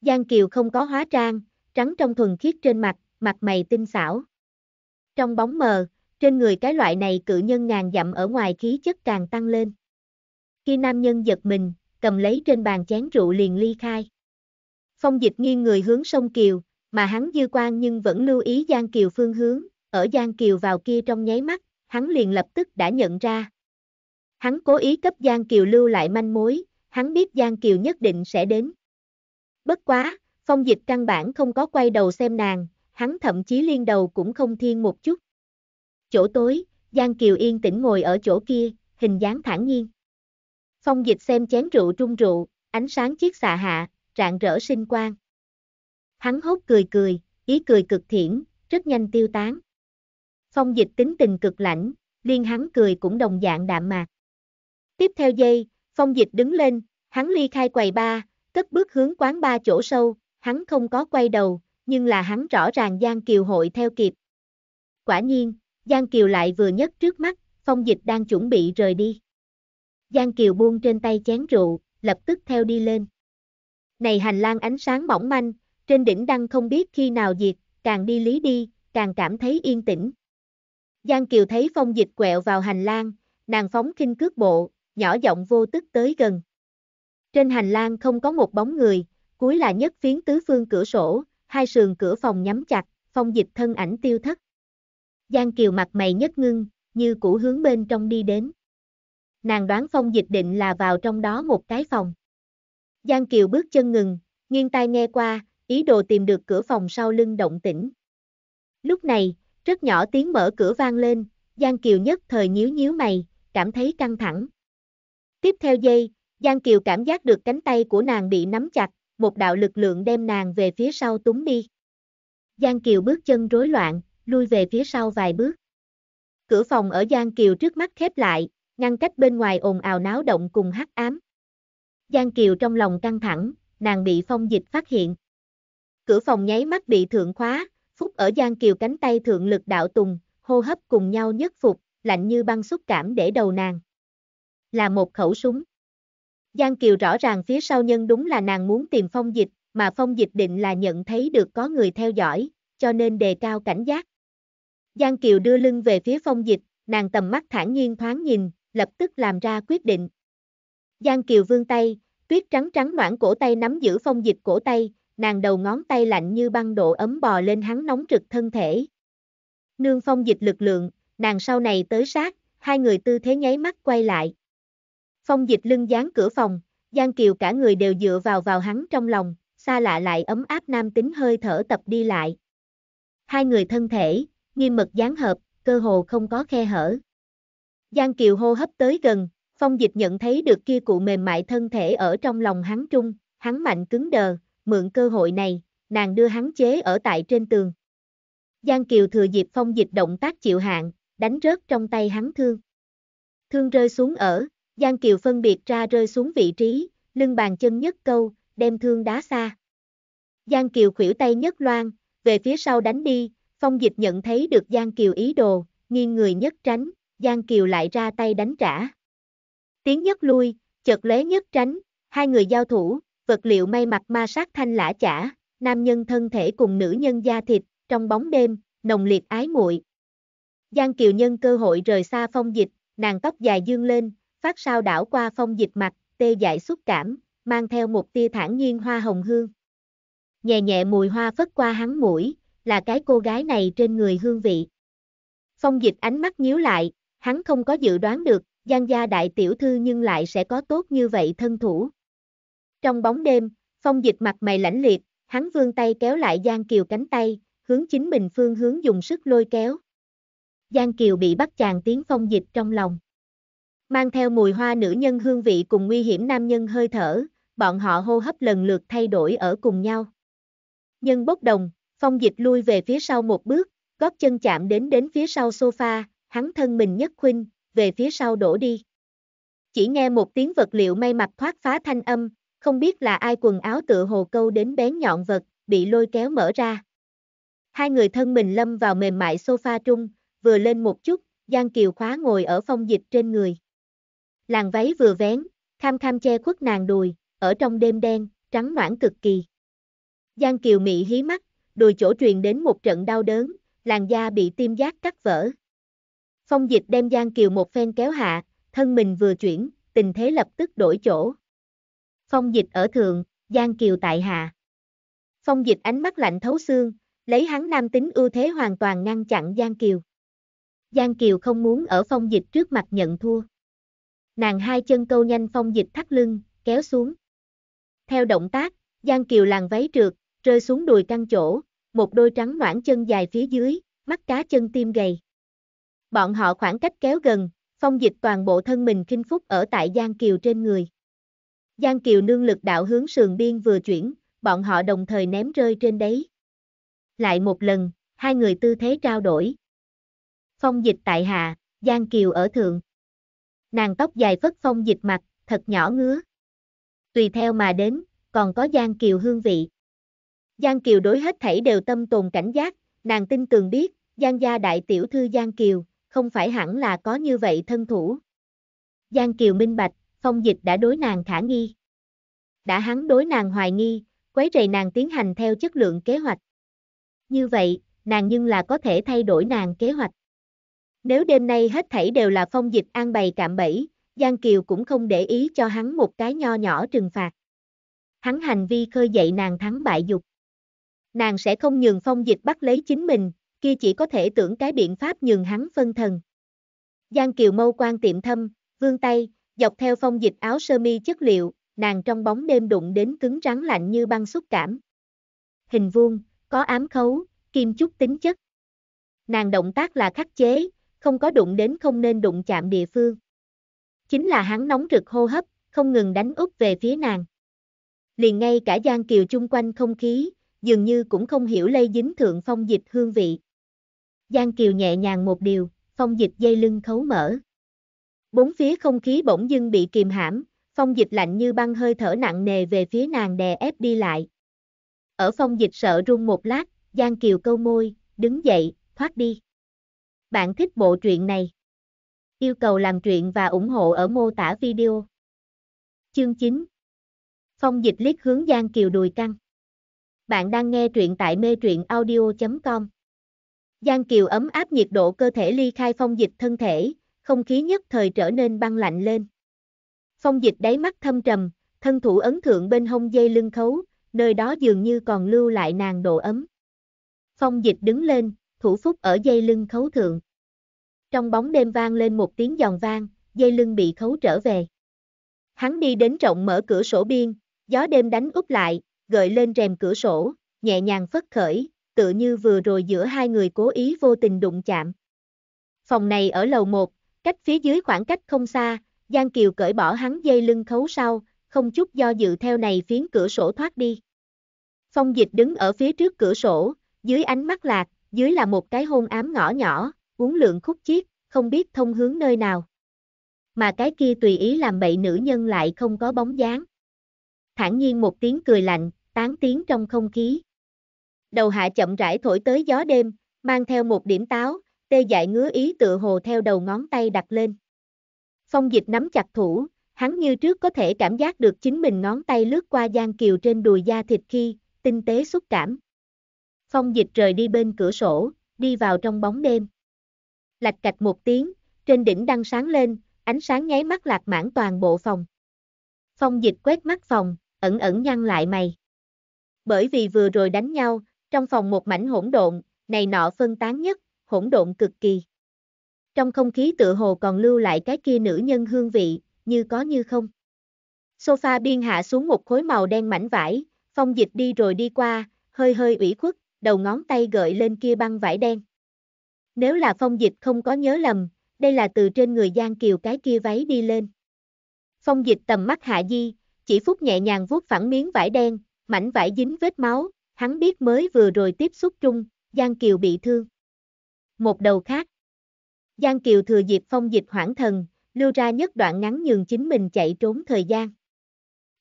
Giang Kiều không có hóa trang, trắng trong thuần khiết trên mặt, mặt mày tinh xảo. Trong bóng mờ, trên người cái loại này cự nhân ngàn dặm ở ngoài khí chất càng tăng lên. Khi nam nhân giật mình, cầm lấy trên bàn chén rượu liền ly khai. Phong dịch nghiêng người hướng sông Kiều, mà hắn dư quan nhưng vẫn lưu ý Giang Kiều phương hướng, ở Giang Kiều vào kia trong nháy mắt, hắn liền lập tức đã nhận ra. Hắn cố ý cấp Giang Kiều lưu lại manh mối, hắn biết Giang Kiều nhất định sẽ đến. Bất quá, phong dịch căn bản không có quay đầu xem nàng, hắn thậm chí liên đầu cũng không thiên một chút. Chỗ tối, Giang Kiều yên tĩnh ngồi ở chỗ kia, hình dáng thản nhiên. Phong dịch xem chén rượu trung rượu, ánh sáng chiếc xạ hạ, rạng rỡ sinh quang. Hắn hốt cười cười, ý cười cực thiển, rất nhanh tiêu tán. Phong dịch tính tình cực lãnh, liên hắn cười cũng đồng dạng đạm mạc. Tiếp theo giây, phong dịch đứng lên, hắn ly khai quầy ba, cất bước hướng quán ba chỗ sâu, hắn không có quay đầu, nhưng là hắn rõ ràng Giang Kiều hội theo kịp. Quả nhiên, Giang Kiều lại vừa nhất trước mắt, phong dịch đang chuẩn bị rời đi. Giang Kiều buông trên tay chén rượu, lập tức theo đi lên. Này hành lang ánh sáng mỏng manh, trên đỉnh đăng không biết khi nào diệt, càng đi lý đi, càng cảm thấy yên tĩnh. Giang Kiều thấy phong dịch quẹo vào hành lang, nàng phóng kinh cước bộ, nhỏ giọng vô tức tới gần. Trên hành lang không có một bóng người, cuối là nhất phiến tứ phương cửa sổ, hai sườn cửa phòng nhắm chặt, phong dịch thân ảnh tiêu thất. Giang Kiều mặt mày nhất ngưng, như cũ hướng bên trong đi đến. Nàng đoán phong dịch định là vào trong đó một cái phòng. Giang Kiều bước chân ngừng, nghiêng tai nghe qua, ý đồ tìm được cửa phòng sau lưng động tĩnh. Lúc này, rất nhỏ tiếng mở cửa vang lên, Giang Kiều nhất thời nhíu nhíu mày, cảm thấy căng thẳng. Tiếp theo giây, Giang Kiều cảm giác được cánh tay của nàng bị nắm chặt, một đạo lực lượng đem nàng về phía sau túng đi. Giang Kiều bước chân rối loạn, lui về phía sau vài bước. Cửa phòng ở Giang Kiều trước mắt khép lại, ngăn cách bên ngoài ồn ào náo động cùng hắc ám. Giang Kiều trong lòng căng thẳng, nàng bị phong dịch phát hiện. Cửa phòng nháy mắt bị thượng khóa, phúc ở Giang Kiều cánh tay thượng lực đạo tùng, hô hấp cùng nhau nhất phục, lạnh như băng xúc cảm để đầu nàng. Là một khẩu súng. Giang Kiều rõ ràng phía sau nhân đúng là nàng muốn tìm phong dịch, mà phong dịch định là nhận thấy được có người theo dõi, cho nên đề cao cảnh giác. Giang Kiều đưa lưng về phía phong dịch, nàng tầm mắt thản nhiên thoáng nhìn, lập tức làm ra quyết định. Giang Kiều vươn tay, tuyết trắng trắng noãn cổ tay nắm giữ phong dịch cổ tay, nàng đầu ngón tay lạnh như băng độ ấm bò lên hắn nóng trực thân thể. Nương phong dịch lực lượng, nàng sau này tới sát, hai người tư thế nháy mắt quay lại. Phong dịch lưng dán cửa phòng, Giang Kiều cả người đều dựa vào vào hắn trong lòng, xa lạ lại ấm áp nam tính hơi thở tập đi lại. Hai người thân thể, nghiêm mật dán hợp, cơ hồ không có khe hở. Giang Kiều hô hấp tới gần, phong dịch nhận thấy được kia cụ mềm mại thân thể ở trong lòng hắn trung, hắn mạnh cứng đờ, mượn cơ hội này, nàng đưa hắn chế ở tại trên tường. Giang Kiều thừa dịp phong dịch động tác chịu hạn, đánh rớt trong tay hắn thương. Thương rơi xuống ở, Giang Kiều phân biệt ra rơi xuống vị trí, lưng bàn chân nhất câu, đem thương đá xa. Giang Kiều khuỷu tay nhất loan, về phía sau đánh đi, phong dịch nhận thấy được Giang Kiều ý đồ, nghiêng người nhất tránh, Giang Kiều lại ra tay đánh trả. Tiếng nhất lui, chợt lóe nhất tránh, hai người giao thủ, vật liệu may mặc ma sát thanh lã chả, nam nhân thân thể cùng nữ nhân da thịt, trong bóng đêm, nồng liệt ái muội. Giang Kiều nhân cơ hội rời xa phong dịch, nàng tóc dài dương lên, phát sao đảo qua phong dịch mặt, tê dại xúc cảm, mang theo một tia thản nhiên hoa hồng hương. Nhẹ nhẹ mùi hoa phất qua hắn mũi, là cái cô gái này trên người hương vị. Phong dịch ánh mắt nhíu lại, hắn không có dự đoán được, Giang gia đại tiểu thư nhưng lại sẽ có tốt như vậy thân thủ. Trong bóng đêm, phong dịch mặt mày lãnh liệt, hắn vươn tay kéo lại Giang Kiều cánh tay, hướng chính mình phương hướng dùng sức lôi kéo. Giang Kiều bị bắt chàng tiếng phong dịch trong lòng. Mang theo mùi hoa nữ nhân hương vị cùng nguy hiểm nam nhân hơi thở, bọn họ hô hấp lần lượt thay đổi ở cùng nhau. Nhân bốc đồng, phong dịch lui về phía sau một bước, gót chân chạm đến đến phía sau sofa, hắn thân mình nhất khuynh, về phía sau đổ đi. Chỉ nghe một tiếng vật liệu may mặc thoát phá thanh âm, không biết là ai quần áo tựa hồ câu đến bén nhọn vật, bị lôi kéo mở ra. Hai người thân mình lâm vào mềm mại sofa trung, vừa lên một chút, Giang Kiều khóa ngồi ở phong dịch trên người. Làn váy vừa vén, kham kham che khuất nàng đùi, ở trong đêm đen, trắng noãn cực kỳ. Giang Kiều mị hí mắt, đùi chỗ truyền đến một trận đau đớn, làn da bị tim giác cắt vỡ. Phong dịch đem Giang Kiều một phen kéo hạ, thân mình vừa chuyển, tình thế lập tức đổi chỗ. Phong dịch ở thượng, Giang Kiều tại hạ. Phong dịch ánh mắt lạnh thấu xương, lấy hắn nam tính ưu thế hoàn toàn ngăn chặn Giang Kiều. Giang Kiều không muốn ở phong dịch trước mặt nhận thua. Nàng hai chân câu nhanh phong dịch thắt lưng, kéo xuống. Theo động tác, Giang Kiều làng váy trượt, rơi xuống đùi căng chỗ, một đôi trắng noãn chân dài phía dưới, mắt cá chân tim gầy. Bọn họ khoảng cách kéo gần, phong dịch toàn bộ thân mình kinh phúc ở tại Giang Kiều trên người. Giang Kiều nương lực đạo hướng sườn biên vừa chuyển, bọn họ đồng thời ném rơi trên đấy. Lại một lần, hai người tư thế trao đổi. Phong dịch tại hạ, Giang Kiều ở thượng. Nàng tóc dài phất phong dịch mặt, thật nhỏ ngứa. Tùy theo mà đến, còn có Giang Kiều hương vị. Giang Kiều đối hết thảy đều tâm tồn cảnh giác, nàng tin tường biết, Giang gia đại tiểu thư Giang Kiều, không phải hẳn là có như vậy thân thủ. Giang Kiều minh bạch, phong dịch đã đối nàng khả nghi. Đã hắn đối nàng hoài nghi, quấy rầy nàng tiến hành theo chất lượng kế hoạch. Như vậy, nàng nhưng là có thể thay đổi nàng kế hoạch. Nếu đêm nay hết thảy đều là phong dịch an bày cạm bẫy, Giang Kiều cũng không để ý cho hắn một cái nho nhỏ trừng phạt. Hắn hành vi khơi dậy nàng thắng bại dục. Nàng sẽ không nhường phong dịch bắt lấy chính mình, kia chỉ có thể tưởng cái biện pháp nhường hắn phân thần. Giang Kiều mâu quan tiệm thâm, vương tay, dọc theo phong dịch áo sơ mi chất liệu, nàng trong bóng đêm đụng đến cứng rắn lạnh như băng xúc cảm. Hình vuông, có ám khấu, kim chút tính chất. Nàng động tác là khắc chế, không có đụng đến không nên đụng chạm địa phương. Chính là hắn nóng rực hô hấp, không ngừng đánh úp về phía nàng. Liền ngay cả Giang Kiều chung quanh không khí, dường như cũng không hiểu lây dính thượng phong dịch hương vị. Giang Kiều nhẹ nhàng một điều, phong dịch dây lưng khấu mở. Bốn phía không khí bỗng dưng bị kìm hãm, phong dịch lạnh như băng hơi thở nặng nề về phía nàng đè ép đi lại. Ở phong dịch sợ run một lát, Giang Kiều câu môi, đứng dậy, thoát đi. Bạn thích bộ truyện này? Yêu cầu làm truyện và ủng hộ ở mô tả video. Chương 9 Phong dịch liếc hướng Giang Kiều đùi căng. Bạn đang nghe truyện tại mê truyện audio.com Giang Kiều ấm áp nhiệt độ cơ thể ly khai phong dịch thân thể, không khí nhất thời trở nên băng lạnh lên. Phong dịch đáy mắt thâm trầm, thân thủ ấn thượng bên hông dây lưng khấu, nơi đó dường như còn lưu lại nàng độ ấm. Phong dịch đứng lên, thủ phúc ở dây lưng khấu thượng. Trong bóng đêm vang lên một tiếng giòn vang, dây lưng bị khấu trở về. Hắn đi đến rộng mở cửa sổ biên, gió đêm đánh úp lại, gợi lên rèm cửa sổ, nhẹ nhàng phất khởi, tự như vừa rồi giữa hai người cố ý vô tình đụng chạm. Phòng này ở lầu 1, cách phía dưới khoảng cách không xa, Giang Kiều cởi bỏ hắn dây lưng khấu sau, không chút do dự theo này phiến cửa sổ thoát đi. Phong dịch đứng ở phía trước cửa sổ, dưới ánh mắt lạc, dưới là một cái hôn ám ngõ nhỏ, uống lượng khúc chiết, không biết thông hướng nơi nào. Mà cái kia tùy ý làm bậy nữ nhân lại không có bóng dáng. Thản nhiên một tiếng cười lạnh, tán tiếng trong không khí. Đầu hạ chậm rãi thổi tới gió đêm, mang theo một điểm táo, tê dại ngứa ý tự hồ theo đầu ngón tay đặt lên. Phong dịch nắm chặt thủ, hắn như trước có thể cảm giác được chính mình ngón tay lướt qua Giang Kiều trên đùi da thịt khi, tinh tế xúc cảm. Phong dịch rời đi bên cửa sổ, đi vào trong bóng đêm. Lạch cạch một tiếng, trên đỉnh đăng sáng lên, ánh sáng nháy mắt lạc mãn toàn bộ phòng. Phong dịch quét mắt phòng, ẩn ẩn nhăn lại mày. Bởi vì vừa rồi đánh nhau, trong phòng một mảnh hỗn độn, này nọ phân tán nhất, hỗn độn cực kỳ. Trong không khí tự hồ còn lưu lại cái kia nữ nhân hương vị, như có như không. Sofa biên hạ xuống một khối màu đen mảnh vải, phong dịch đi rồi đi qua, hơi hơi ủy khuất, đầu ngón tay gợi lên kia băng vải đen. Nếu là phong dịch không có nhớ lầm, đây là từ trên người Giang Kiều cái kia váy đi lên. Phong dịch tầm mắt hạ di, chỉ phút nhẹ nhàng vuốt phẳng miếng vải đen, mảnh vải dính vết máu, hắn biết mới vừa rồi tiếp xúc chung, Giang Kiều bị thương. Một đầu khác. Giang Kiều thừa dịp phong dịch hoảng thần, lưu ra nhất đoạn ngắn nhường chính mình chạy trốn thời gian.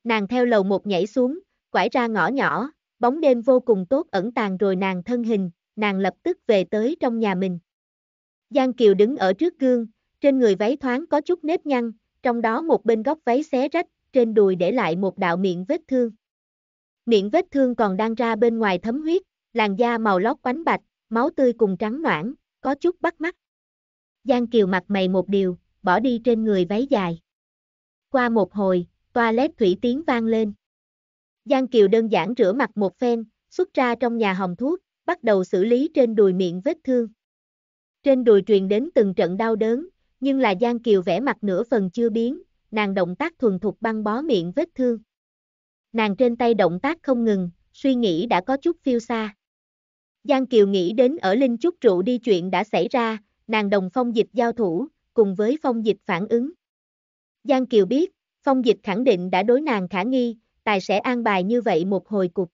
Nàng theo lầu một nhảy xuống, quải ra ngõ nhỏ, bóng đêm vô cùng tốt ẩn tàng rồi nàng thân hình, nàng lập tức về tới trong nhà mình. Giang Kiều đứng ở trước gương, trên người váy thoáng có chút nếp nhăn, trong đó một bên góc váy xé rách, trên đùi để lại một đạo miệng vết thương. Miệng vết thương còn đang ra bên ngoài thấm huyết, làn da màu lót quánh bạch, máu tươi cùng trắng noãn, có chút bắt mắt. Giang Kiều mặt mày một điều, bỏ đi trên người váy dài. Qua một hồi, toilet thủy tiếng vang lên. Giang Kiều đơn giản rửa mặt một phen, xuất ra trong nhà hồng thuốc, bắt đầu xử lý trên đùi miệng vết thương. Trên đùi truyền đến từng trận đau đớn, nhưng là Giang Kiều vẽ mặt nửa phần chưa biến, nàng động tác thuần thục băng bó miệng vết thương. Nàng trên tay động tác không ngừng, suy nghĩ đã có chút phiêu xa. Giang Kiều nghĩ đến ở Linh Trúc trụ đi chuyện đã xảy ra, nàng đồng phong dịch giao thủ, cùng với phong dịch phản ứng. Giang Kiều biết, phong dịch khẳng định đã đối nàng khả nghi, tài sẽ an bài như vậy một hồi cục.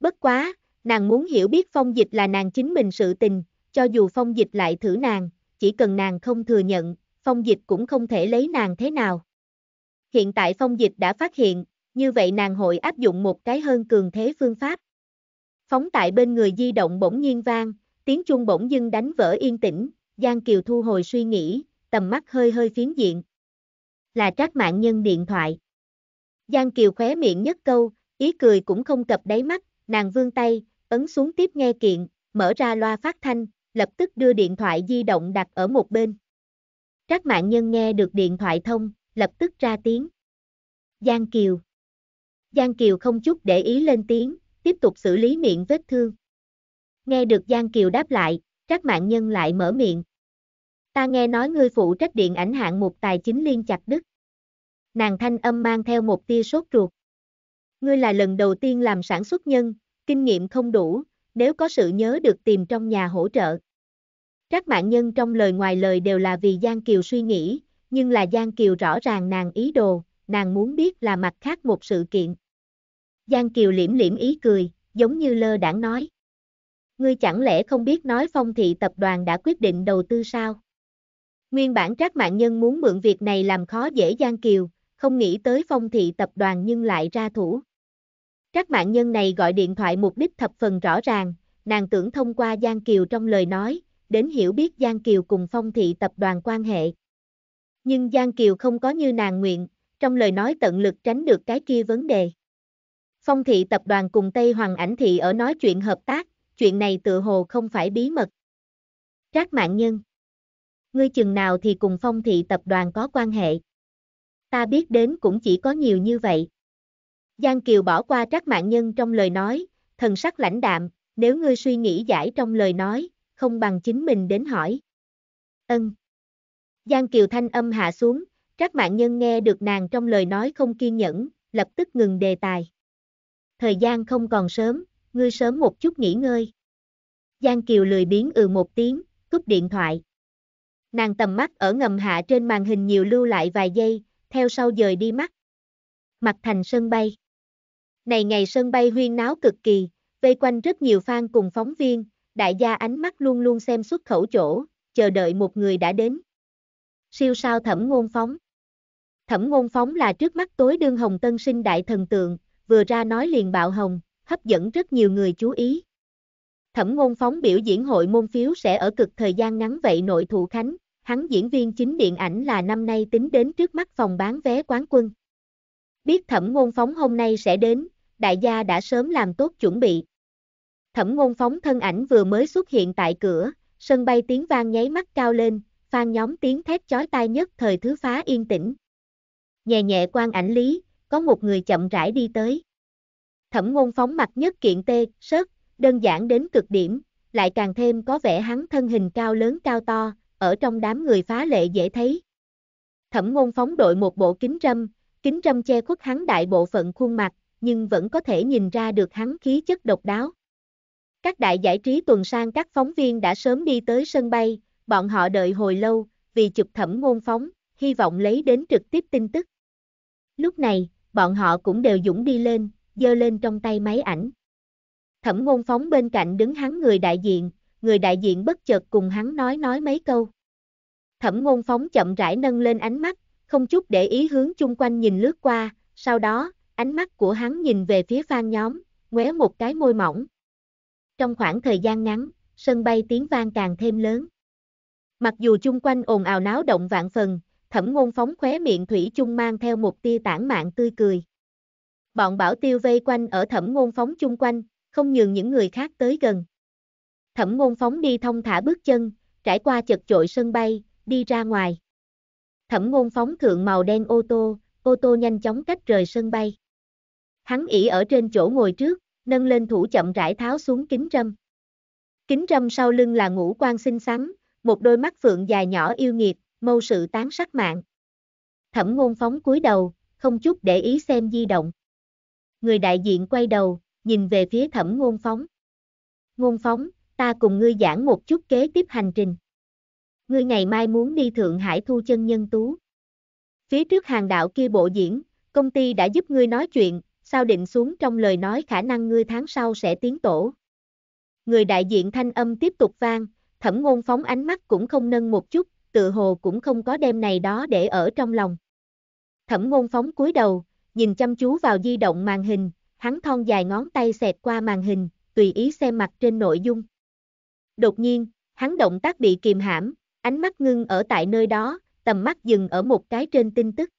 Bất quá, Nàng muốn hiểu biết phong dịch là nàng chính mình sự tình, cho dù phong dịch lại thử nàng, chỉ cần nàng không thừa nhận, phong dịch cũng không thể lấy nàng thế nào. Hiện tại phong dịch đã phát hiện, như vậy nàng hội áp dụng một cái hơn cường thế phương pháp. Phóng tại bên người di động bỗng nhiên vang, tiếng chuông bỗng dưng đánh vỡ yên tĩnh, Giang Kiều thu hồi suy nghĩ, tầm mắt hơi hơi phiến diện. Là trác mạng nhân điện thoại. Giang Kiều khóe miệng nhất câu, ý cười cũng không cập đáy mắt, nàng vươn tay, ấn xuống tiếp nghe kiện, mở ra loa phát thanh, lập tức đưa điện thoại di động đặt ở một bên. Trác mạng nhân nghe được điện thoại thông, lập tức ra tiếng. Giang Kiều. Giang Kiều không chút để ý lên tiếng, tiếp tục xử lý miệng vết thương. Nghe được Giang Kiều đáp lại, các mạng nhân lại mở miệng. Ta nghe nói ngươi phụ trách điện ảnh hạng mục tài chính liên chặt đức. Nàng thanh âm mang theo một tia sốt ruột. Ngươi là lần đầu tiên làm sản xuất nhân, kinh nghiệm không đủ, nếu có sự nhớ được tìm trong nhà hỗ trợ. Các mạng nhân trong lời ngoài lời đều là vì Giang Kiều suy nghĩ, nhưng là Giang Kiều rõ ràng nàng ý đồ, nàng muốn biết là mặt khác một sự kiện. Giang Kiều liễm liễm ý cười, giống như lơ đãng nói. Ngươi chẳng lẽ không biết nói phong thị tập đoàn đã quyết định đầu tư sao? Nguyên bản Trác Mạng Nhân muốn mượn việc này làm khó dễ Giang Kiều, không nghĩ tới phong thị tập đoàn nhưng lại ra thủ. Trác Mạng Nhân này gọi điện thoại mục đích thập phần rõ ràng, nàng tưởng thông qua Giang Kiều trong lời nói, đến hiểu biết Giang Kiều cùng phong thị tập đoàn quan hệ. Nhưng Giang Kiều không có như nàng nguyện, trong lời nói tận lực tránh được cái kia vấn đề. Phong thị tập đoàn cùng Tây Hoàng ảnh thị ở nói chuyện hợp tác, chuyện này tự hồ không phải bí mật. Trác mạng nhân. Ngươi chừng nào thì cùng phong thị tập đoàn có quan hệ. Ta biết đến cũng chỉ có nhiều như vậy. Giang Kiều bỏ qua trác mạng nhân trong lời nói, thần sắc lãnh đạm, nếu ngươi suy nghĩ giải trong lời nói, không bằng chính mình đến hỏi. Ân. Giang Kiều thanh âm hạ xuống, trác mạng nhân nghe được nàng trong lời nói không kiên nhẫn, lập tức ngừng đề tài. Thời gian không còn sớm, ngươi sớm một chút nghỉ ngơi. Giang Kiều lười biến ừ một tiếng, cúp điện thoại. Nàng tầm mắt ở ngầm hạ trên màn hình nhiều lưu lại vài giây, theo sau dời đi mắt. Mặt thành sân bay. Này ngày sân bay huyên náo cực kỳ, vây quanh rất nhiều fan cùng phóng viên, đại gia ánh mắt luôn luôn xem xuất khẩu chỗ, chờ đợi một người đã đến. Siêu sao thẩm ngôn phóng. Thẩm ngôn phóng là trước mắt tối đương hồng tân sinh đại thần tượng, vừa ra nói liền bạo hồng, hấp dẫn rất nhiều người chú ý. Thẩm ngôn phóng biểu diễn hội môn phiếu sẽ ở cực thời gian ngắn vậy nội thụ khánh, hắn diễn viên chính điện ảnh là năm nay tính đến trước mắt phòng bán vé quán quân. Biết thẩm ngôn phóng hôm nay sẽ đến, đại gia đã sớm làm tốt chuẩn bị. Thẩm ngôn phóng thân ảnh vừa mới xuất hiện tại cửa, sân bay tiếng vang nháy mắt cao lên, phan nhóm tiếng thét chói tai nhất thời thứ phá yên tĩnh. Nhẹ nhẹ quan ảnh lý, có một người chậm rãi đi tới. Thẩm ngôn phóng mặt nhất kiện tê, sớt, đơn giản đến cực điểm, lại càng thêm có vẻ hắn thân hình cao lớn cao to, ở trong đám người phá lệ dễ thấy. Thẩm ngôn phóng đội một bộ kính râm, kính râm che khuất hắn đại bộ phận khuôn mặt, nhưng vẫn có thể nhìn ra được hắn khí chất độc đáo. Các đại giải trí tuần sang các phóng viên đã sớm đi tới sân bay, bọn họ đợi hồi lâu, vì chụp thẩm ngôn phóng, hy vọng lấy đến trực tiếp tin tức. Lúc này, bọn họ cũng đều dũng đi lên, dơ lên trong tay máy ảnh. Thẩm ngôn phóng bên cạnh đứng hắn người đại diện, người đại diện bất chợt cùng hắn nói nói mấy câu. Thẩm ngôn phóng chậm rãi nâng lên ánh mắt, không chút để ý hướng chung quanh nhìn lướt qua, sau đó, ánh mắt của hắn nhìn về phía phan nhóm, ngoé một cái môi mỏng. Trong khoảng thời gian ngắn, sân bay tiếng vang càng thêm lớn. Mặc dù chung quanh ồn ào náo động vạn phần, thẩm ngôn phóng khóe miệng thủy chung mang theo một tia tản mạn tươi cười. Bọn bảo tiêu vây quanh ở thẩm ngôn phóng chung quanh, không nhường những người khác tới gần. Thẩm ngôn phóng đi thông thả bước chân, trải qua chật chội sân bay, đi ra ngoài. Thẩm ngôn phóng thượng màu đen ô tô, ô tô nhanh chóng cách rời sân bay. Hắn ỉ ở trên chỗ ngồi trước, nâng lên thủ chậm rãi tháo xuống kính râm. Kính râm sau lưng là ngũ quan xinh xắn, một đôi mắt phượng dài nhỏ yêu nghiệt, mâu sự tán sắc mạng. Thẩm ngôn phóng cúi đầu, không chút để ý xem di động. Người đại diện quay đầu, nhìn về phía thẩm ngôn phóng. Ngôn phóng, ta cùng ngươi giảng một chút kế tiếp hành trình. Ngươi ngày mai muốn đi Thượng Hải thu chân nhân tú. Phía trước hàng đạo kia bộ diễn, công ty đã giúp ngươi nói chuyện, sao định xuống trong lời nói khả năng ngươi tháng sau sẽ tiến tổ. Người đại diện thanh âm tiếp tục vang, thẩm ngôn phóng ánh mắt cũng không nâng một chút, tự hồ cũng không có đem này đó để ở trong lòng. Thẩm ngôn phóng cúi đầu, nhìn chăm chú vào di động màn hình, hắn thon dài ngón tay xẹt qua màn hình, tùy ý xem mặt trên nội dung. Đột nhiên, hắn động tác bị kìm hãm, ánh mắt ngưng ở tại nơi đó, tầm mắt dừng ở một cái trên tin tức.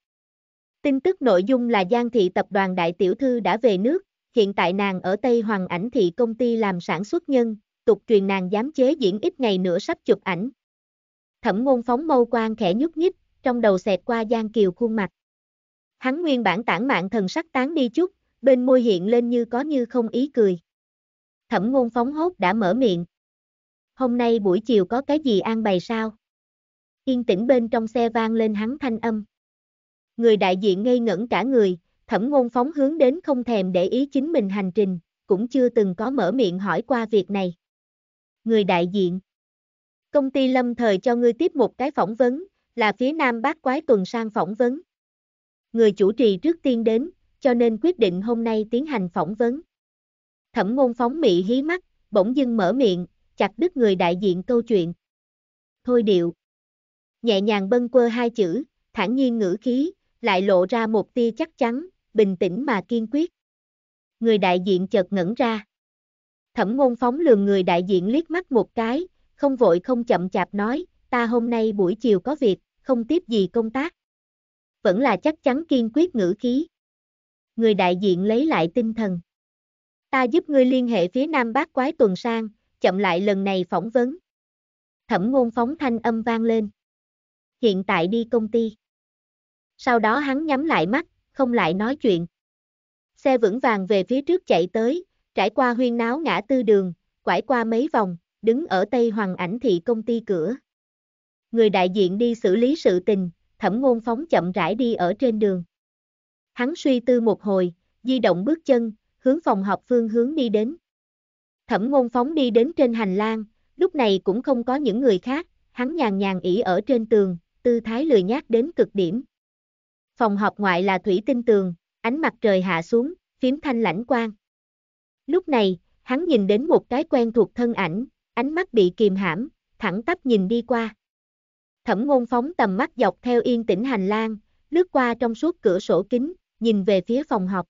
Tin tức nội dung là Giang Thị Tập đoàn Đại Tiểu Thư đã về nước, hiện tại nàng ở Tây Hoàng Ảnh Thị công ty làm sản xuất nhân, tục truyền nàng giám chế diễn ít ngày nữa sắp chụp ảnh. Thẩm ngôn phóng mâu quan khẽ nhúc nhích, trong đầu xẹt qua Giang Kiều khuôn mặt. Hắn nguyên bản tản mạng thần sắc tán đi chút, bên môi hiện lên như có như không ý cười. Thẩm ngôn phóng hốt đã mở miệng. Hôm nay buổi chiều có cái gì an bày sao? Yên tĩnh bên trong xe vang lên hắn thanh âm. Người đại diện ngây ngẩn cả người, thẩm ngôn phóng hướng đến không thèm để ý chính mình hành trình, cũng chưa từng có mở miệng hỏi qua việc này. Người đại diện. Công ty lâm thời cho ngươi tiếp một cái phỏng vấn, là phía nam bác quái tuần sang phỏng vấn. Người chủ trì trước tiên đến, cho nên quyết định hôm nay tiến hành phỏng vấn. Thẩm ngôn phóng mị hí mắt, bỗng dưng mở miệng, chặt đứt người đại diện câu chuyện. Thôi điệu. Nhẹ nhàng bâng quơ hai chữ, thản nhiên ngữ khí, lại lộ ra một tia chắc chắn, bình tĩnh mà kiên quyết. Người đại diện chợt ngẩn ra. Thẩm ngôn phóng lườm người đại diện liếc mắt một cái, không vội không chậm chạp nói, ta hôm nay buổi chiều có việc, không tiếp gì công tác. Vẫn là chắc chắn kiên quyết ngữ khí. Người đại diện lấy lại tinh thần. Ta giúp ngươi liên hệ phía nam bác quái tuần sang, chậm lại lần này phỏng vấn. Thẩm ngôn phóng thanh âm vang lên. Hiện tại đi công ty. Sau đó hắn nhắm lại mắt, không lại nói chuyện. Xe vững vàng về phía trước chạy tới, trải qua huyên náo ngã tư đường, quải qua mấy vòng, đứng ở Tây Hoàng ảnh thị công ty cửa. Người đại diện đi xử lý sự tình, thẩm ngôn phóng chậm rãi đi ở trên đường. Hắn suy tư một hồi, di động bước chân, hướng phòng họp phương hướng đi đến. Thẩm ngôn phóng đi đến trên hành lang, lúc này cũng không có những người khác, hắn nhàn nhàn ỉ ở trên tường, tư thái lười nhác đến cực điểm. Phòng họp ngoại là thủy tinh tường, ánh mặt trời hạ xuống, phím thanh lãnh quang. Lúc này, hắn nhìn đến một cái quen thuộc thân ảnh, ánh mắt bị kìm hãm, thẳng tắp nhìn đi qua. Thẩm ngôn phóng tầm mắt dọc theo yên tĩnh hành lang, lướt qua trong suốt cửa sổ kính, nhìn về phía phòng họp.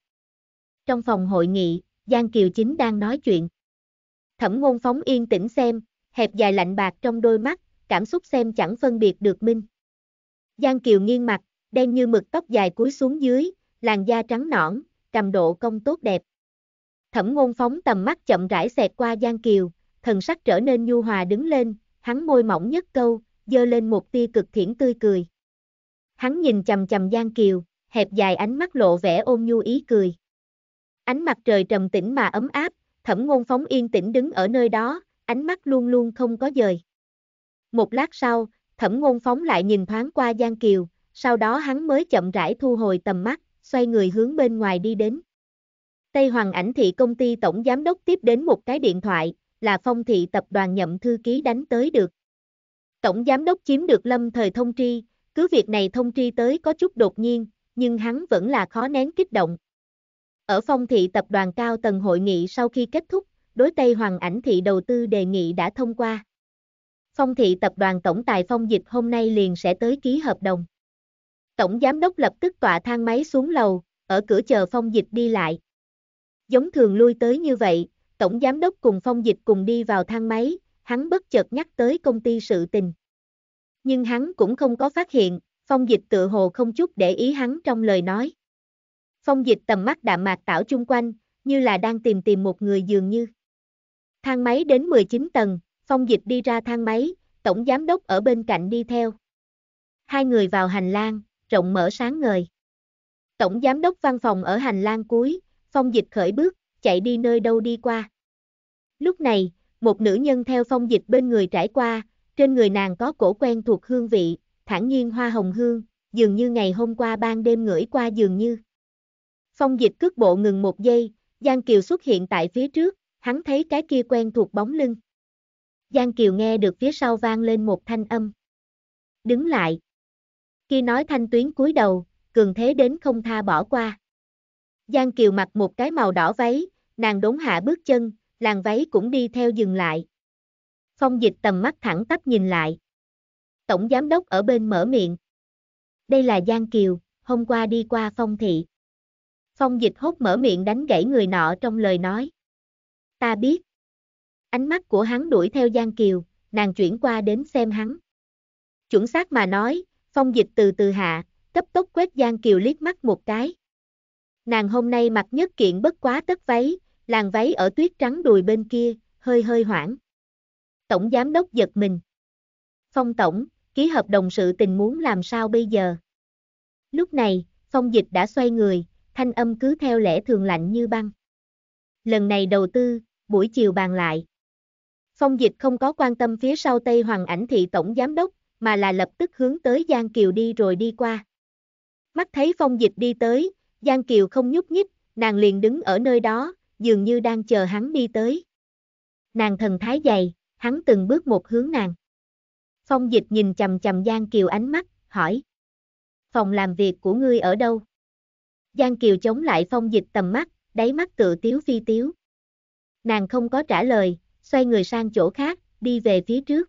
Trong phòng hội nghị, Giang Kiều Chính đang nói chuyện. Thẩm ngôn phóng yên tĩnh xem, hẹp dài lạnh bạc trong đôi mắt, cảm xúc xem chẳng phân biệt được minh. Giang Kiều nghiêng mặt, đen như mực tóc dài cúi xuống dưới, làn da trắng nõn, cầm độ công tốt đẹp. Thẩm ngôn phóng tầm mắt chậm rãi xẹt qua Giang Kiều, thần sắc trở nên nhu hòa đứng lên, hắn môi mỏng nhất câu, dơ lên một tia cực thiển tươi cười. Hắn nhìn chầm chầm Giang Kiều, hẹp dài ánh mắt lộ vẻ ôn nhu ý cười. Ánh mặt trời trầm tĩnh mà ấm áp, thẩm ngôn phóng yên tĩnh đứng ở nơi đó, ánh mắt luôn luôn không có dời. Một lát sau, thẩm ngôn phóng lại nhìn thoáng qua Giang Kiều, sau đó hắn mới chậm rãi thu hồi tầm mắt, xoay người hướng bên ngoài đi đến. Tây Hoàng ảnh thị công ty tổng giám đốc tiếp đến một cái điện thoại, là phong thị tập đoàn nhậm thư ký đánh tới được. Tổng giám đốc chiếm được lâm thời thông tri, cứ việc này thông tri tới có chút đột nhiên, nhưng hắn vẫn là khó nén kích động. Ở phong thị tập đoàn cao tầng hội nghị sau khi kết thúc, đối Tây Hoàng ảnh thị đầu tư đề nghị đã thông qua. Phong thị tập đoàn tổng tài phong dịch hôm nay liền sẽ tới ký hợp đồng. Tổng giám đốc lập tức tọa thang máy xuống lầu, ở cửa chờ phong dịch đi lại. Giống thường lui tới như vậy, tổng giám đốc cùng phong dịch cùng đi vào thang máy, hắn bất chợt nhắc tới công ty sự tình. Nhưng hắn cũng không có phát hiện, phong dịch tự hồ không chút để ý hắn trong lời nói. Phong dịch tầm mắt đạm mạc tảo chung quanh, như là đang tìm tìm một người dường như. Thang máy đến 19 tầng, phong dịch đi ra thang máy, tổng giám đốc ở bên cạnh đi theo. Hai người vào hành lang, rộng mở sáng ngời. Tổng giám đốc văn phòng ở hành lang cuối, phong dịch khởi bước, chạy đi nơi đâu đi qua. Lúc này, một nữ nhân theo phong dịch bên người trải qua, trên người nàng có cổ quen thuộc hương vị, thản nhiên hoa hồng hương, dường như ngày hôm qua ban đêm ngửi qua dường như. Phong dịch cước bộ ngừng một giây, Giang Kiều xuất hiện tại phía trước, hắn thấy cái kia quen thuộc bóng lưng. Giang Kiều nghe được phía sau vang lên một thanh âm. Đứng lại. Khi nói thanh tuyến cúi đầu, cường thế đến không tha bỏ qua. Giang Kiều mặc một cái màu đỏ váy, nàng đốn hạ bước chân, làng váy cũng đi theo dừng lại. Phong dịch tầm mắt thẳng tắp nhìn lại. Tổng giám đốc ở bên mở miệng. Đây là Giang Kiều, hôm qua đi qua phong thị. Phong dịch hốt mở miệng đánh gãy người nọ trong lời nói. Ta biết. Ánh mắt của hắn đuổi theo Giang Kiều, nàng chuyển qua đến xem hắn. Chuẩn xác mà nói, phong dịch từ từ hạ, cấp tốc quét Giang Kiều liếc mắt một cái. Nàng hôm nay mặc nhất kiện bất quá tất váy, Làng váy ở tuyết trắng đùi bên kia, hơi hơi hoảng. Tổng giám đốc giật mình. Phong tổng, ký hợp đồng sự tình muốn làm sao bây giờ? Lúc này, phong dịch đã xoay người, thanh âm cứ theo lẽ thường lạnh như băng. Lần này đầu tư, buổi chiều bàn lại. Phong dịch không có quan tâm phía sau Tây Hoàng ảnh thị tổng giám đốc, mà là lập tức hướng tới Giang Kiều đi rồi đi qua. Mắt thấy phong dịch đi tới, Giang Kiều không nhúc nhích, nàng liền đứng ở nơi đó, dường như đang chờ hắn đi tới. Nàng thần thái dày, hắn từng bước một hướng nàng. Phong dịch nhìn chầm chầm Giang Kiều ánh mắt, hỏi. Phòng làm việc của ngươi ở đâu? Giang Kiều chống lại phong dịch tầm mắt, đáy mắt tự tiếu phi tiếu. Nàng không có trả lời, xoay người sang chỗ khác, đi về phía trước.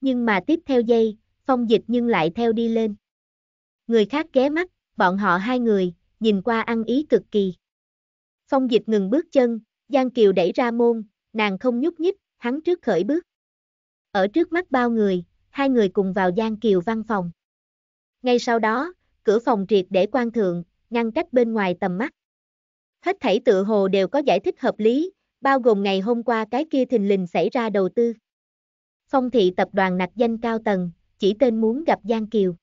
Nhưng mà tiếp theo giây, phong dịch nhưng lại theo đi lên. Người khác ghé mắt, bọn họ hai người, nhìn qua ăn ý cực kỳ. Phong dịch ngừng bước chân, Giang Kiều đẩy ra môn, nàng không nhúc nhích, hắn trước khởi bước. Ở trước mắt bao người, hai người cùng vào Giang Kiều văn phòng. Ngay sau đó, cửa phòng triệt để quan thượng, ngăn cách bên ngoài tầm mắt. Hết thảy tự hồ đều có giải thích hợp lý, bao gồm ngày hôm qua cái kia thình lình xảy ra đầu tư. Phong thị tập đoàn nặc danh cao tầng, chỉ tên muốn gặp Giang Kiều.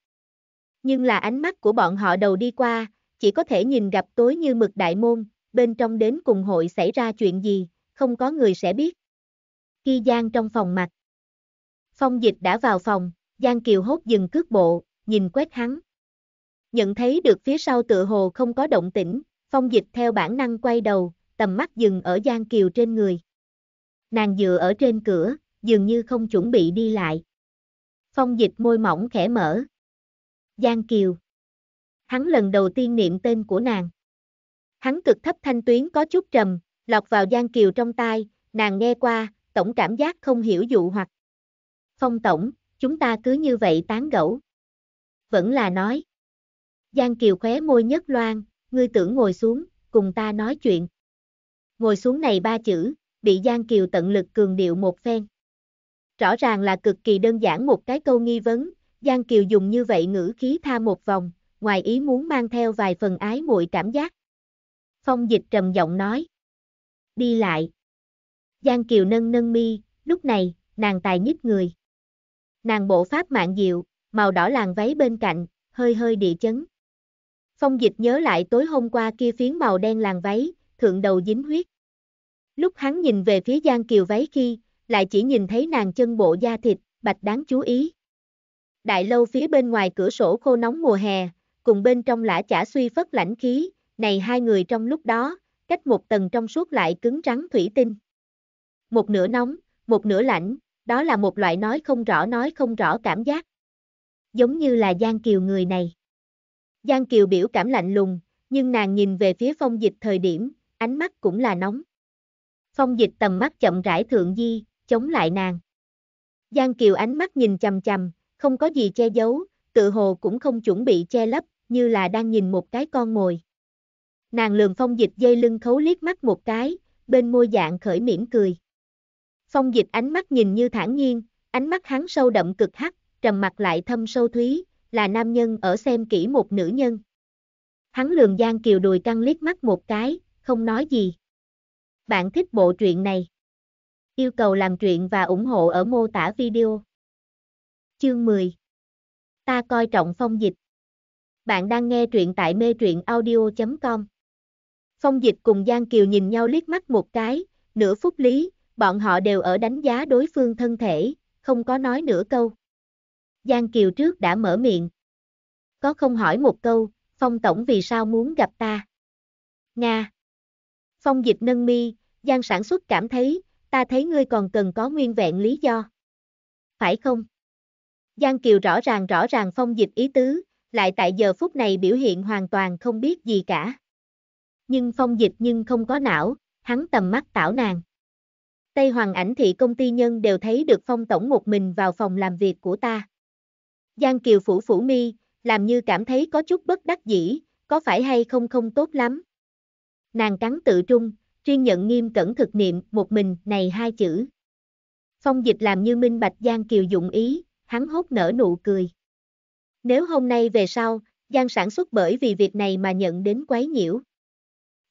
Nhưng là ánh mắt của bọn họ đầu đi qua, chỉ có thể nhìn gặp tối như mực đại môn, bên trong đến cùng hội xảy ra chuyện gì, không có người sẽ biết. Khi Giang trong phòng mặt. Phong dịch đã vào phòng, Giang Kiều hốt dừng cước bộ, nhìn quét hắn. Nhận thấy được phía sau tựa hồ không có động tĩnh, phong dịch theo bản năng quay đầu, tầm mắt dừng ở Giang Kiều trên người. Nàng dựa ở trên cửa, dường như không chuẩn bị đi lại. Phong dịch môi mỏng khẽ mở. Giang Kiều. Hắn lần đầu tiên niệm tên của nàng. Hắn cực thấp thanh tuyến có chút trầm, lọt vào Giang Kiều trong tai, nàng nghe qua, tổng cảm giác không hiểu dụ hoặc. Phong tổng, chúng ta cứ như vậy tán gẫu. Vẫn là nói. Giang Kiều khóe môi nhất loan, ngươi tưởng ngồi xuống, cùng ta nói chuyện. Ngồi xuống này ba chữ, bị Giang Kiều tận lực cường điệu một phen. Rõ ràng là cực kỳ đơn giản một cái câu nghi vấn, Giang Kiều dùng như vậy ngữ khí tha một vòng, ngoài ý muốn mang theo vài phần ái muội cảm giác. Phong dịch trầm giọng nói. Đi lại. Giang Kiều nâng nâng mi, lúc này, nàng tài nhích người. Nàng bộ pháp mạng diệu, màu đỏ làng váy bên cạnh, hơi hơi địa chấn. Phong dịch nhớ lại tối hôm qua kia phiến màu đen làng váy, thượng đầu dính huyết. Lúc hắn nhìn về phía Giang Kiều váy khi, lại chỉ nhìn thấy nàng chân bộ da thịt, bạch đáng chú ý. Đại lâu phía bên ngoài cửa sổ khô nóng mùa hè, cùng bên trong lã chả suy phất lãnh khí, này hai người trong lúc đó, cách một tầng trong suốt lại cứng trắng thủy tinh. Một nửa nóng, một nửa lạnh, đó là một loại nói không rõ nói không rõ cảm giác. Giống như là Giang Kiều người này. Giang Kiều biểu cảm lạnh lùng, nhưng nàng nhìn về phía phong dịch thời điểm, ánh mắt cũng là nóng. Phong dịch tầm mắt chậm rãi thượng di, chống lại nàng. Giang Kiều ánh mắt nhìn chầm chầm, không có gì che giấu, tự hồ cũng không chuẩn bị che lấp, như là đang nhìn một cái con mồi. Nàng lường phong dịch dây lưng khấu liếc mắt một cái, bên môi dạng khởi mỉm cười. Phong dịch ánh mắt nhìn như thản nhiên, ánh mắt hắn sâu đậm cực hắc, trầm mặt lại thâm sâu thúy, là nam nhân ở xem kỹ một nữ nhân. Hắn lường Giang Kiều đùi căng liếc mắt một cái, không nói gì. Bạn thích bộ truyện này? Yêu cầu làm truyện và ủng hộ ở mô tả video. Chương 10 Ta coi trọng phong dịch. Bạn đang nghe truyện tại mê truyện audio.com. Phong dịch cùng Giang Kiều nhìn nhau liếc mắt một cái, nửa phút lý, bọn họ đều ở đánh giá đối phương thân thể, không có nói nửa câu. Giang Kiều trước đã mở miệng. Có không hỏi một câu, Phong Tổng vì sao muốn gặp ta? Nga. Phong dịch nâng mi, Giang sản xuất cảm thấy, ta thấy ngươi còn cần có nguyên vẹn lý do. Phải không? Giang Kiều rõ ràng rõ ràng phong dịch ý tứ, lại tại giờ phút này biểu hiện hoàn toàn không biết gì cả. Nhưng phong dịch nhưng không có não, hắn tầm mắt tảo nàng. Tây Hoàng ảnh thị công ty nhân đều thấy được phong tổng một mình vào phòng làm việc của ta. Giang Kiều phủ phủ mi, làm như cảm thấy có chút bất đắc dĩ, có phải hay không không tốt lắm. Nàng cắn tự trung, chuyên nhận nghiêm cẩn thực niệm một mình này hai chữ. Phong dịch làm như minh bạch Giang Kiều dụng ý, hắn hốt nở nụ cười. Nếu hôm nay về sau, Giang sản xuất bởi vì việc này mà nhận đến quấy nhiễu.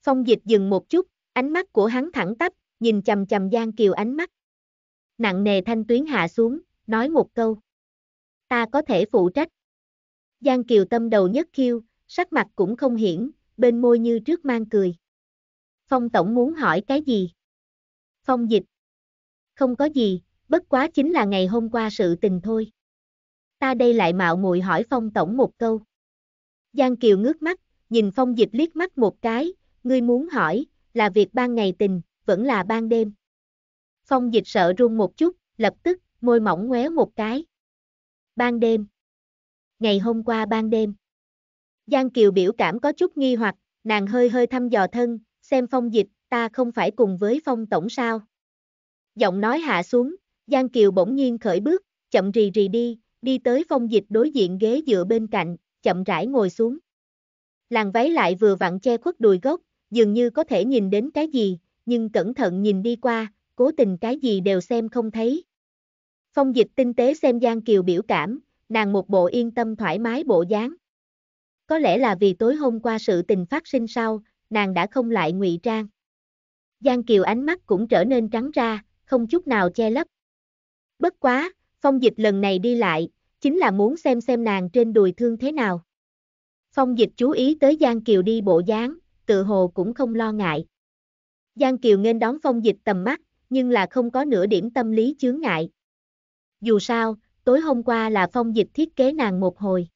Phong dịch dừng một chút, ánh mắt của hắn thẳng tắp, nhìn chầm chầm Giang Kiều ánh mắt. Nặng nề thanh tuyến hạ xuống, nói một câu. Ta có thể phụ trách. Giang Kiều tâm đầu nhất khiêu, sắc mặt cũng không hiển, bên môi như trước mang cười. Phong Tổng muốn hỏi cái gì? Phong dịch. Không có gì, bất quá chính là ngày hôm qua sự tình thôi. Ta đây lại mạo muội hỏi Phong Tổng một câu. Giang Kiều ngước mắt, nhìn Phong dịch liếc mắt một cái, ngươi muốn hỏi, là việc ban ngày tình, vẫn là ban đêm. Phong dịch sợ run một chút, lập tức, môi mỏng ngoéo một cái. Ban đêm. Ngày hôm qua ban đêm. Giang Kiều biểu cảm có chút nghi hoặc, nàng hơi hơi thăm dò thân, xem phong dịch, ta không phải cùng với phong tổng sao. Giọng nói hạ xuống, Giang Kiều bỗng nhiên khởi bước, chậm rì rì đi, đi tới phong dịch đối diện ghế dựa bên cạnh, chậm rãi ngồi xuống. Làn váy lại vừa vặn che khuất đùi gốc, dường như có thể nhìn đến cái gì, nhưng cẩn thận nhìn đi qua, cố tình cái gì đều xem không thấy. Phong dịch tinh tế xem Giang Kiều biểu cảm, nàng một bộ yên tâm thoải mái bộ dáng. Có lẽ là vì tối hôm qua sự tình phát sinh sau, nàng đã không lại ngụy trang. Giang Kiều ánh mắt cũng trở nên trắng ra, không chút nào che lấp. Bất quá, phong dịch lần này đi lại, chính là muốn xem xem nàng trên đùi thương thế nào. Phong dịch chú ý tới Giang Kiều đi bộ dáng, tự hồ cũng không lo ngại. Giang Kiều nên đón phong dịch tầm mắt, nhưng là không có nửa điểm tâm lý chướng ngại. Dù sao, tối hôm qua là phong dịch thiết kế nàng một hồi.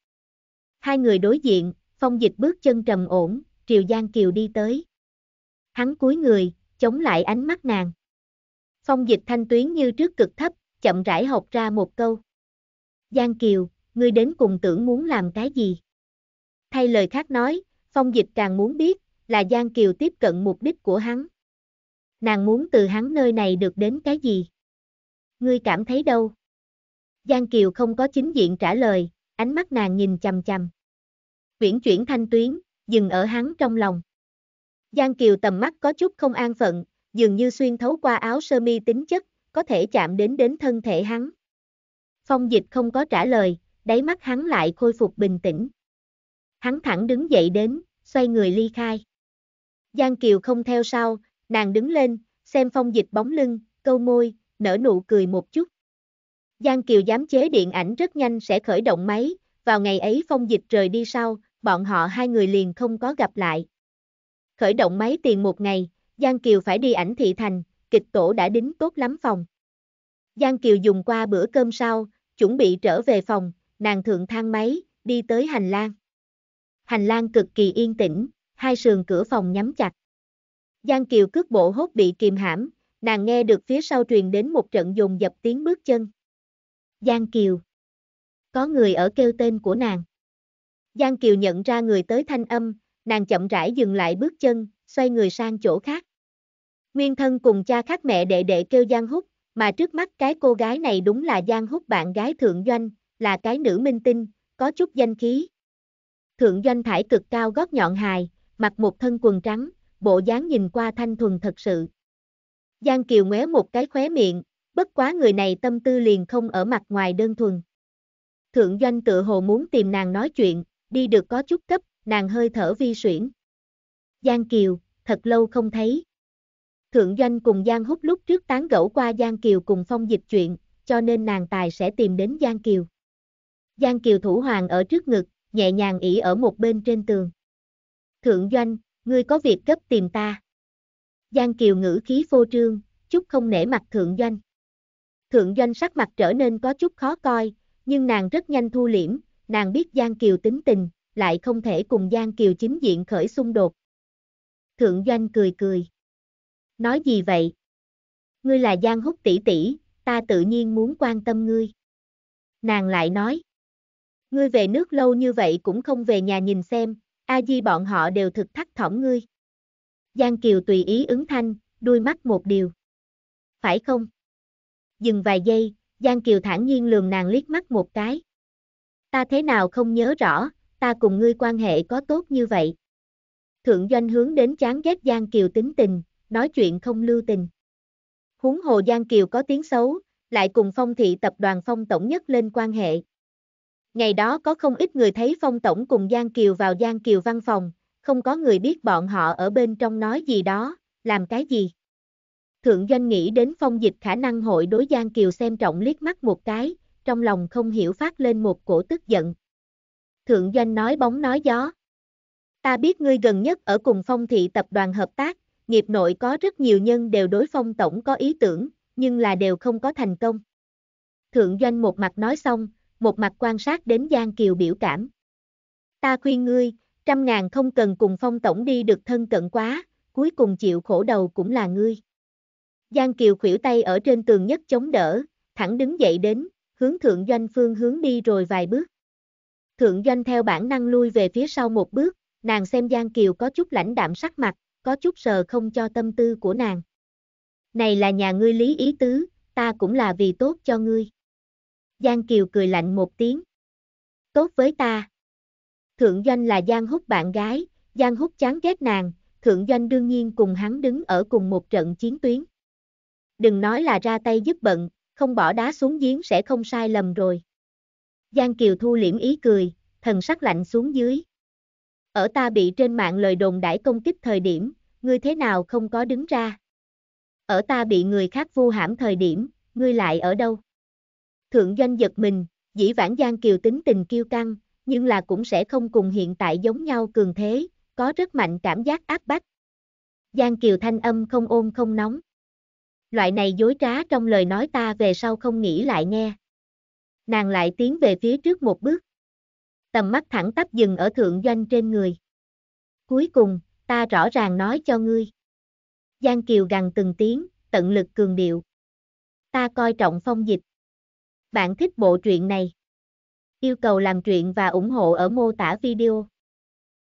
Hai người đối diện, phong dịch bước chân trầm ổn, triều Giang Kiều đi tới. Hắn cúi người, chống lại ánh mắt nàng. Phong dịch thanh tuyến như trước cực thấp, chậm rãi học ra một câu. Giang Kiều, ngươi đến cùng tưởng muốn làm cái gì? Thay lời khác nói, phong dịch càng muốn biết, là Giang Kiều tiếp cận mục đích của hắn. Nàng muốn từ hắn nơi này được đến cái gì? Ngươi cảm thấy đâu? Giang Kiều không có chính diện trả lời, ánh mắt nàng nhìn chầm chầm. Viễn chuyển thanh tuyến, dừng ở hắn trong lòng. Giang Kiều tầm mắt có chút không an phận, dường như xuyên thấu qua áo sơ mi tính chất, có thể chạm đến đến thân thể hắn. Phong dịch không có trả lời, đáy mắt hắn lại khôi phục bình tĩnh. Hắn thẳng đứng dậy đến, xoay người ly khai. Giang Kiều không theo sau, nàng đứng lên, xem phong dịch bóng lưng, câu môi, nở nụ cười một chút. Giang Kiều dám chế điện ảnh rất nhanh sẽ khởi động máy, vào ngày ấy phong dịch rời đi sau, bọn họ hai người liền không có gặp lại. Khởi động máy tiền một ngày, Giang Kiều phải đi ảnh thị thành, kịch tổ đã đính tốt lắm phòng. Giang Kiều dùng qua bữa cơm sau, chuẩn bị trở về phòng, nàng thượng thang máy, đi tới hành lang. Hành lang cực kỳ yên tĩnh, hai sườn cửa phòng nhắm chặt. Giang Kiều cước bộ hốt bị kìm hãm, nàng nghe được phía sau truyền đến một trận dồn dập tiếng bước chân. Giang Kiều. Có người ở kêu tên của nàng. Giang Kiều nhận ra người tới thanh âm, nàng chậm rãi dừng lại bước chân, xoay người sang chỗ khác. Nguyên thân cùng cha khác mẹ đệ đệ kêu Giang Húc, mà trước mắt cái cô gái này đúng là Giang Húc bạn gái Thượng Doanh, là cái nữ minh tinh, có chút danh khí. Thượng Doanh thải cực cao gót nhọn hài, mặc một thân quần trắng, bộ dáng nhìn qua thanh thuần thật sự. Giang Kiều ngoé một cái khóe miệng, bất quá người này tâm tư liền không ở mặt ngoài đơn thuần. Thượng Doanh tự hồ muốn tìm nàng nói chuyện, đi được có chút cấp, nàng hơi thở vi suyễn. Giang Kiều, thật lâu không thấy. Thượng Doanh cùng Giang Húc lúc trước tán gẫu qua Giang Kiều cùng phong dịch chuyện, cho nên nàng tài sẽ tìm đến Giang Kiều. Giang Kiều thủ hoàng ở trước ngực, nhẹ nhàng ỉ ở một bên trên tường. Thượng Doanh, ngươi có việc cấp tìm ta. Giang Kiều ngữ khí phô trương, chút không nể mặt Thượng Doanh. Thượng Doanh sắc mặt trở nên có chút khó coi, nhưng nàng rất nhanh thu liễm, nàng biết Giang Kiều tính tình, lại không thể cùng Giang Kiều chính diện khởi xung đột. Thượng Doanh cười cười. Nói gì vậy? Ngươi là Giang Húc tỷ tỷ, ta tự nhiên muốn quan tâm ngươi. Nàng lại nói. Ngươi về nước lâu như vậy cũng không về nhà nhìn xem, a di bọn họ đều thực thắt thỏm ngươi. Giang Kiều tùy ý ứng thanh, đuôi mắt một điều. phải không? Dừng vài giây, Giang Kiều thản nhiên lườm nàng liếc mắt một cái. Ta thế nào không nhớ rõ, ta cùng ngươi quan hệ có tốt như vậy. Thượng doanh hướng đến chán ghét Giang Kiều tính tình, nói chuyện không lưu tình. Huống hồ Giang Kiều có tiếng xấu, lại cùng phong thị tập đoàn phong tổng nhất lên quan hệ. Ngày đó có không ít người thấy phong tổng cùng Giang Kiều vào Giang Kiều văn phòng, không có người biết bọn họ ở bên trong nói gì đó, làm cái gì. Thượng doanh nghĩ đến phong dịch khả năng hội đối Giang Kiều xem trọng liếc mắt một cái, trong lòng không hiểu phát lên một cổ tức giận. Thượng doanh nói bóng nói gió. Ta biết ngươi gần nhất ở cùng phong thị tập đoàn hợp tác, nghiệp nội có rất nhiều nhân đều đối phong tổng có ý tưởng, nhưng là đều không có thành công. Thượng doanh một mặt nói xong, một mặt quan sát đến Giang Kiều biểu cảm. Ta khuyên ngươi, trăm ngàn không cần cùng phong tổng đi được thân cận quá, cuối cùng chịu khổ đầu cũng là ngươi. Giang Kiều khuỷu tay ở trên tường nhất chống đỡ, thẳng đứng dậy đến, hướng thượng doanh phương hướng đi rồi vài bước. Thượng doanh theo bản năng lui về phía sau một bước, nàng xem Giang Kiều có chút lãnh đạm sắc mặt, có chút sờ không cho tâm tư của nàng. Này là nhà ngươi lý ý tứ, ta cũng là vì tốt cho ngươi. Giang Kiều cười lạnh một tiếng. Tốt với ta. Thượng Doanh là Giang Húc bạn gái, Giang Húc chán ghét nàng, Thượng Doanh đương nhiên cùng hắn đứng ở cùng một trận chiến tuyến. Đừng nói là ra tay giúp bận, không bỏ đá xuống giếng sẽ không sai lầm rồi. Giang Kiều thu liễm ý cười, thần sắc lạnh xuống dưới. Ở ta bị trên mạng lời đồn đãi công kích thời điểm, ngươi thế nào không có đứng ra? Ở ta bị người khác vu hãm thời điểm, ngươi lại ở đâu? Thượng doanh giật mình, dĩ vãng Giang Kiều tính tình kiêu căng, nhưng là cũng sẽ không cùng hiện tại giống nhau cường thế, có rất mạnh cảm giác áp bách. Giang Kiều thanh âm không ôm không nóng. Loại này dối trá trong lời nói ta về sau không nghĩ lại nghe. Nàng lại tiến về phía trước một bước. Tầm mắt thẳng tắp dừng ở thượng doanh trên người. Cuối cùng, ta rõ ràng nói cho ngươi. Giang Kiều gằn từng tiếng, tận lực cường điệu. Ta coi trọng phong dịch. Bạn thích bộ truyện này? Yêu cầu làm truyện và ủng hộ ở mô tả video.